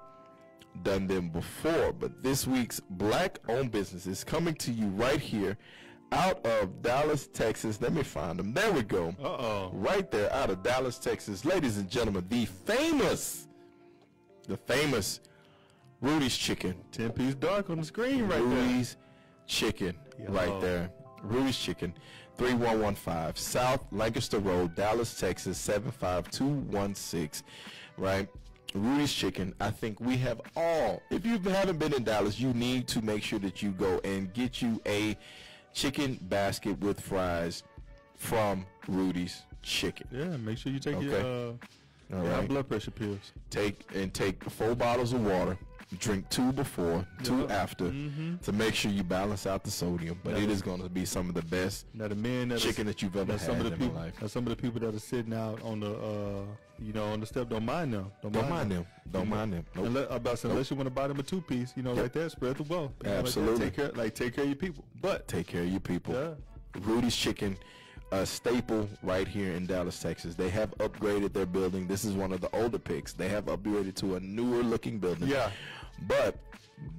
Speaker 4: done them before. But this week's Black Owned Business is coming to you right here out of Dallas, Texas. Let me find them. There we go.
Speaker 3: Uh oh.
Speaker 4: Right there out of Dallas, Texas. Ladies and gentlemen, the famous, the famous Rudy's Chicken.
Speaker 3: Ten piece dark on the screen right there.
Speaker 4: Rudy's Chicken right there. Rudy's Chicken, 3115 South Lancaster Road, Dallas, Texas, 75216. Right? Rudy's Chicken, I think we have all, if you haven't been in Dallas, you need to make sure that you go and get you a chicken basket with fries from Rudy's Chicken.
Speaker 3: Yeah, make sure you take
Speaker 4: Okay.
Speaker 3: your, uh, your high blood pressure pills.
Speaker 4: take and take four bottles of water. Drink two before, two
Speaker 3: Yep.
Speaker 4: after,
Speaker 3: Mm-hmm.
Speaker 4: to make sure you balance out the sodium. But it is going to be some of the best
Speaker 3: Now the men that
Speaker 4: chicken that you've ever had
Speaker 3: some of the
Speaker 4: in
Speaker 3: people,
Speaker 4: life.
Speaker 3: now some of the people that are sitting out on the, uh, you know, on the step, don't mind them. Don't,
Speaker 4: Don't mind them. Don't
Speaker 3: You know,
Speaker 4: mind them. Nope.
Speaker 3: Unless, about say, unless you want to buy them a two piece, you know,
Speaker 4: Yep.
Speaker 3: like that, spread the wealth. Know, like.
Speaker 4: Absolutely.
Speaker 3: take care, like take care of your people. But
Speaker 4: Take care of your people.
Speaker 3: Yeah.
Speaker 4: Rudy's Chicken, a staple right here in Dallas, Texas. They have upgraded their building. This is one of the older picks. They have upgraded to a newer looking building.
Speaker 3: Yeah.
Speaker 4: But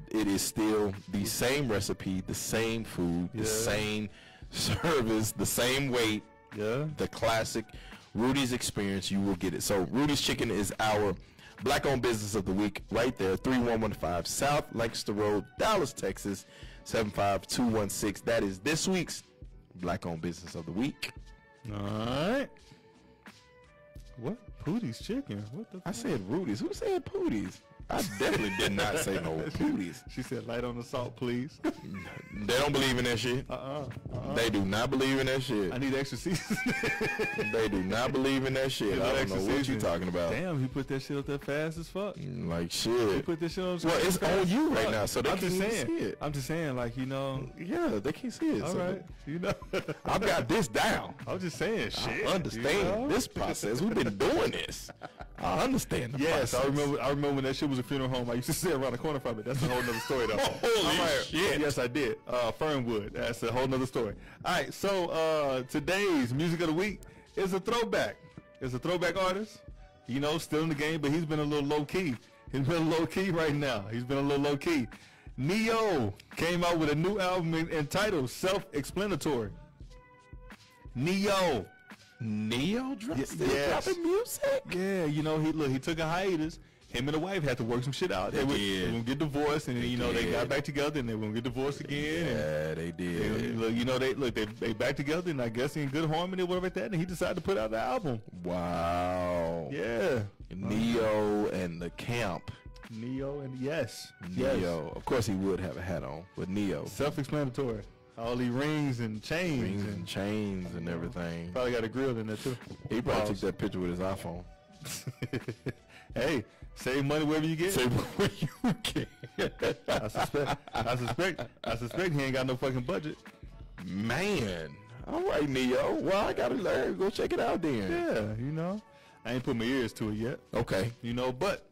Speaker 4: it is still the same recipe, the same food, the
Speaker 3: Yeah.
Speaker 4: same service, the same weight.
Speaker 3: yeah,
Speaker 4: the classic Rudy's experience, you will get it. So Rudy's Chicken is our black owned business of the week right there, 3115 South Lancaster Road, Dallas, Texas, 75216. That is this week's black owned business of the week.
Speaker 3: all right. What Pootie's chicken? What the?
Speaker 4: I
Speaker 3: fuck?
Speaker 4: said Rudy's. Who said Pooties? I definitely did not say no Pooties.
Speaker 3: She said, "Light on the salt, please."
Speaker 4: They don't believe in that shit.
Speaker 3: uh uh. uh
Speaker 4: They do not believe in that shit.
Speaker 3: I need extra seasoning.
Speaker 4: They do not believe in that shit. I don't know what you're talking about.
Speaker 3: Damn, he put that shit up there fast as fuck.
Speaker 4: Like shit.
Speaker 3: He put this shit up.
Speaker 4: Well, it's on you right
Speaker 3: fuck.
Speaker 4: now, so they
Speaker 3: I'm just
Speaker 4: can't
Speaker 3: saying.
Speaker 4: see it.
Speaker 3: I'm just saying, like you know.
Speaker 4: Yeah, they can't see it.
Speaker 3: All
Speaker 4: so
Speaker 3: right, you know.
Speaker 4: I've got this down.
Speaker 3: I'm just saying, shit.
Speaker 4: I understand
Speaker 3: you know?
Speaker 4: this process. We've been doing this. I understand the
Speaker 3: Yes, I remember. I remember when that shit was a funeral home I used to sit around the corner from it. That's a whole nother story, though.
Speaker 4: Holy
Speaker 3: like,
Speaker 4: shit.
Speaker 3: Yes, I did. Uh, Fernwood. That's a whole nother story. All right, so uh, today's music of the week is a throwback. It's a throwback artist. You know, still in the game, but he's been a little low key. He's been low key right now. He's been a little low key. Ne-Yo came out with a new album entitled Self Explanatory. Ne-Yo.
Speaker 4: Ne-Yo dro- still
Speaker 3: yes.
Speaker 4: dropping music.
Speaker 3: Yeah, you know, he look, he took a hiatus. Him and the wife had to work some shit out. They,
Speaker 4: They
Speaker 3: were,
Speaker 4: did.
Speaker 3: were gonna get divorced, and then, you know they got back together, and they were gonna get divorced again.
Speaker 4: Yeah, they did.
Speaker 3: and, look, you know they look they they back together, and I guess in good harmony or whatever like that. And he decided to put out the album.
Speaker 4: Wow.
Speaker 3: Yeah,
Speaker 4: Ne-Yo and the camp.
Speaker 3: Ne-Yo and yes,
Speaker 4: Ne-Yo.
Speaker 3: yes.
Speaker 4: Of course, he would have a hat on, but Ne-Yo.
Speaker 3: Self-explanatory. All these rings and chains,
Speaker 4: Rings
Speaker 3: and
Speaker 4: and chains and everything.
Speaker 3: probably got a grill in there too.
Speaker 4: He probably took that picture with his iPhone.
Speaker 3: hey, save money wherever you get.
Speaker 4: Say where you can.
Speaker 3: I suspect. I suspect. I suspect he ain't got no fucking budget.
Speaker 4: Man. All right, Ne-Yo. Well, I gotta learn. Go check it out then.
Speaker 3: Yeah, you know. I ain't put my ears to it yet.
Speaker 4: Okay.
Speaker 3: You know, but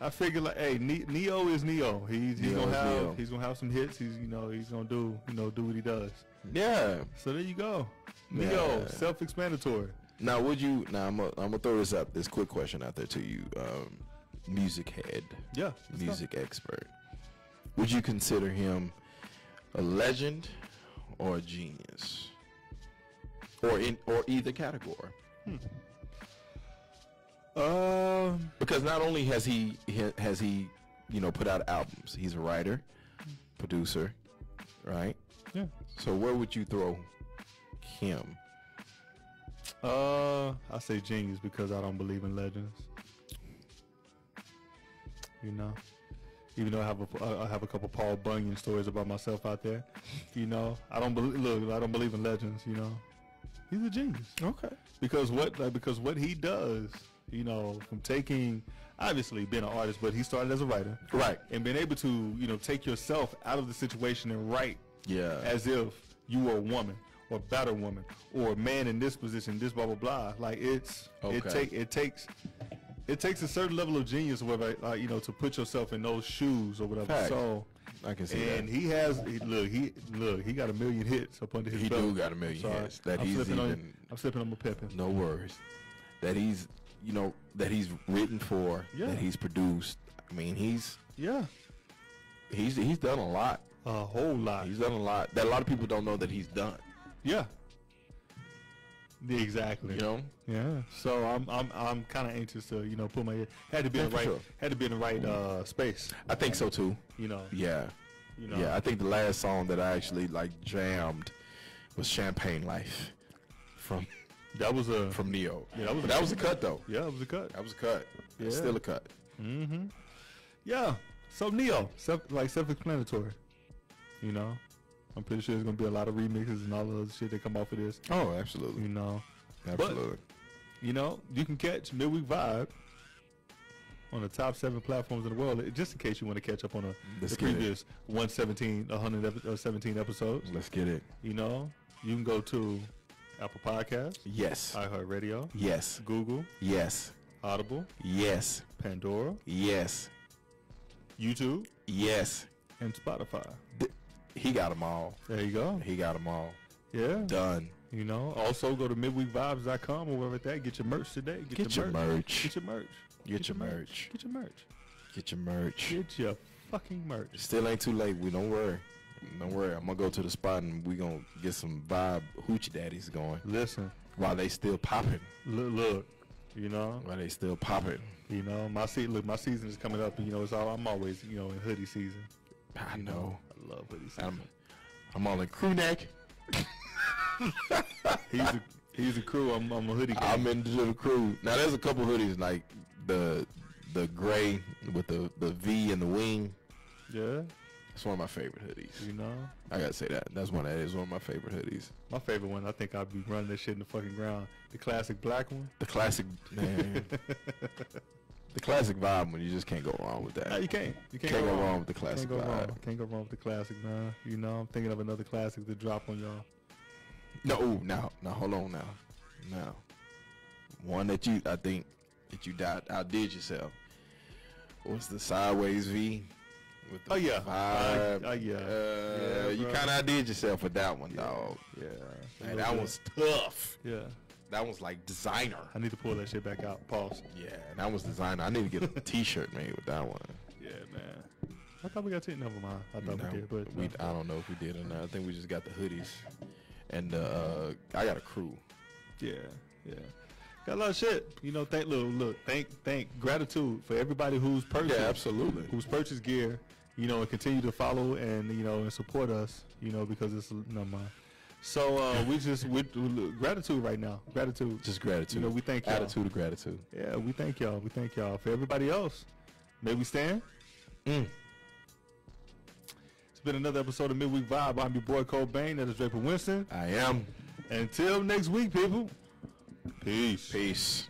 Speaker 3: I figure like, hey, Ne-Yo is Ne-Yo. He's he's
Speaker 4: Ne-Yo
Speaker 3: gonna have
Speaker 4: Ne-Yo.
Speaker 3: he's gonna have some hits. He's you know he's gonna do you know do what he does.
Speaker 4: Yeah.
Speaker 3: So there you go. Ne-Yo,
Speaker 4: Yeah.
Speaker 3: self-explanatory.
Speaker 4: Now, would you? Now, I'm gonna I'm gonna throw this up. This quick question out there to you, um, music head,
Speaker 3: Yeah. let's go.
Speaker 4: music expert. Would you consider him a legend or a genius, or in or either category?
Speaker 3: Um.
Speaker 4: Because not only has he has he you know put out albums, he's a writer, producer, right?
Speaker 3: Yeah.
Speaker 4: So where would you throw him?
Speaker 3: Uh, I say genius because I don't believe in legends. You know, even though I have a I have a couple Paul Bunyan stories about myself out there. You know, I don't believe. Look, I don't believe in legends. You know, he's a genius.
Speaker 4: Okay.
Speaker 3: because what like, because what he does, you know, from taking obviously being an artist, but he started as a writer,
Speaker 4: Right.
Speaker 3: and being able to you know take yourself out of the situation and write
Speaker 4: Yeah.
Speaker 3: as if you were a woman or a better woman or a man in this position, this blah blah blah. Like it's it take it takes it takes a certain level of genius whatever, like, you know, to put yourself in those shoes or whatever.
Speaker 4: Facts.
Speaker 3: So
Speaker 4: I can see
Speaker 3: and
Speaker 4: that.
Speaker 3: he has he, look he look he got a million hits up under his
Speaker 4: He
Speaker 3: belt.
Speaker 4: do got a million
Speaker 3: Sorry.
Speaker 4: hits. That
Speaker 3: I'm
Speaker 4: he's
Speaker 3: slipping on
Speaker 4: even-
Speaker 3: I'm slipping on my pippin.
Speaker 4: no worries. That he's, you know, that he's written for,
Speaker 3: Yeah.
Speaker 4: that he's produced. I mean, he's
Speaker 3: Yeah,
Speaker 4: he's he's done a lot.
Speaker 3: a whole lot.
Speaker 4: He's done a lot that a lot of people don't know that he's done.
Speaker 3: yeah, exactly.
Speaker 4: You know,
Speaker 3: Yeah. So I'm I'm I'm kind of anxious to you know put my had to be
Speaker 4: Yeah,
Speaker 3: in the right
Speaker 4: sure.
Speaker 3: had to be in the right uh, space.
Speaker 4: I think so too.
Speaker 3: You know.
Speaker 4: Yeah,
Speaker 3: You know.
Speaker 4: yeah. I think the last song that I actually like jammed was "Champagne Life" from
Speaker 3: That was a
Speaker 4: from Ne-Yo.
Speaker 3: Yeah, that was a-
Speaker 4: that was a cut though.
Speaker 3: yeah, it was a cut.
Speaker 4: That was a cut. It's
Speaker 3: Yeah.
Speaker 4: still a cut. Mm-hmm.
Speaker 3: Yeah. So Ne-Yo, self like self-explanatory. You know, I'm pretty sure there's gonna be a lot of remixes and all the other shit that come off of this.
Speaker 4: Oh, absolutely,
Speaker 3: You know,
Speaker 4: absolutely.
Speaker 3: you know, you can catch Midweek Vibe on the top seven platforms in the world, just in case you want to catch up on a, the
Speaker 4: get it.
Speaker 3: previous 117, 117 episodes.
Speaker 4: Let's get it.
Speaker 3: You know, you can go to Apple Podcasts,
Speaker 4: Yes,
Speaker 3: iHeartRadio,
Speaker 4: yes,
Speaker 3: Google,
Speaker 4: yes,
Speaker 3: Audible,
Speaker 4: yes,
Speaker 3: Pandora,
Speaker 4: yes,
Speaker 3: YouTube,
Speaker 4: yes.
Speaker 3: and Spotify.
Speaker 4: Th- He got them all.
Speaker 3: There you go.
Speaker 4: He got them all
Speaker 3: Yeah.
Speaker 4: done.
Speaker 3: You know, also go to midweekvibes.com or wherever that. Get your merch today. Get,
Speaker 4: Get your merch.
Speaker 3: Get your merch.
Speaker 4: Get your merch.
Speaker 3: Get your merch.
Speaker 4: Get your merch.
Speaker 3: Get your fucking merch.
Speaker 4: Still ain't too late. We don't worry. Don't worry. I'm gonna go to the spot and we gonna get some vibe hoochie daddies going
Speaker 3: Listen,
Speaker 4: while they still popping.
Speaker 3: look, look. You know,
Speaker 4: While they still popping.
Speaker 3: you know, my se- look, my season is coming up. You know, it's all, I'm always, you know, in hoodie season.
Speaker 4: I
Speaker 3: You
Speaker 4: know.
Speaker 3: I love hoodie season.
Speaker 4: I'm, I'm all in crew neck.
Speaker 3: he's a he's a crew. I'm, I'm a hoodie.
Speaker 4: I'm
Speaker 3: guy.
Speaker 4: into the crew. Now there's a couple hoodies like the the gray with the the V and the wing.
Speaker 3: yeah.
Speaker 4: It's one of my favorite hoodies.
Speaker 3: You know,
Speaker 4: I gotta say that. That's one that is one of my favorite hoodies.
Speaker 3: my favorite one. I think I'd be running this shit in the fucking ground. The classic black one.
Speaker 4: The classic man. the classic vibe when you just can't go wrong with that.
Speaker 3: Nah, you can't. You can't,
Speaker 4: Can't go wrong with the classic
Speaker 3: Can't go wrong.
Speaker 4: vibe.
Speaker 3: Can't go wrong with the classic, man. You know, I'm thinking of another classic to drop on y'all.
Speaker 4: No, ooh, now, now, hold on now. Now, one that you, I think, that you died, outdid yourself what's the sideways V? With the
Speaker 3: Oh, yeah. Uh, uh, yeah.
Speaker 4: Uh,
Speaker 3: Yeah,
Speaker 4: you kind of outdid yourself with that one, dog.
Speaker 3: Yeah.
Speaker 4: That was tough.
Speaker 3: Yeah.
Speaker 4: That was like designer.
Speaker 3: I need to pull that shit back out. Pause.
Speaker 4: Yeah, that was designer. I need to get a T-shirt made with that one.
Speaker 3: Yeah, man. I thought we got to. Never mind. I thought
Speaker 4: No,
Speaker 3: we did, but
Speaker 4: we,
Speaker 3: no.
Speaker 4: I don't know if we did or not. I think we just got the hoodies, and uh, I got a crew.
Speaker 3: Yeah, yeah. Got a lot of shit. You know, thank look, look, thank thank gratitude for everybody who's purchased
Speaker 4: Yeah, absolutely.
Speaker 3: who's purchased gear, you know, and continue to follow and you know and support us, you know, because it's no mind. So uh, we just we look, gratitude right now. Gratitude.
Speaker 4: Just gratitude.
Speaker 3: You know, we thank y'all.
Speaker 4: attitude of gratitude.
Speaker 3: Yeah, we thank y'all. We thank y'all. For everybody else, may we stand?
Speaker 4: Mm.
Speaker 3: It's been another episode of Midweek Vibe. I'm your boy Cobain. That is Draper Winston.
Speaker 4: I am.
Speaker 3: Until next week, people. Peace.
Speaker 4: Peace.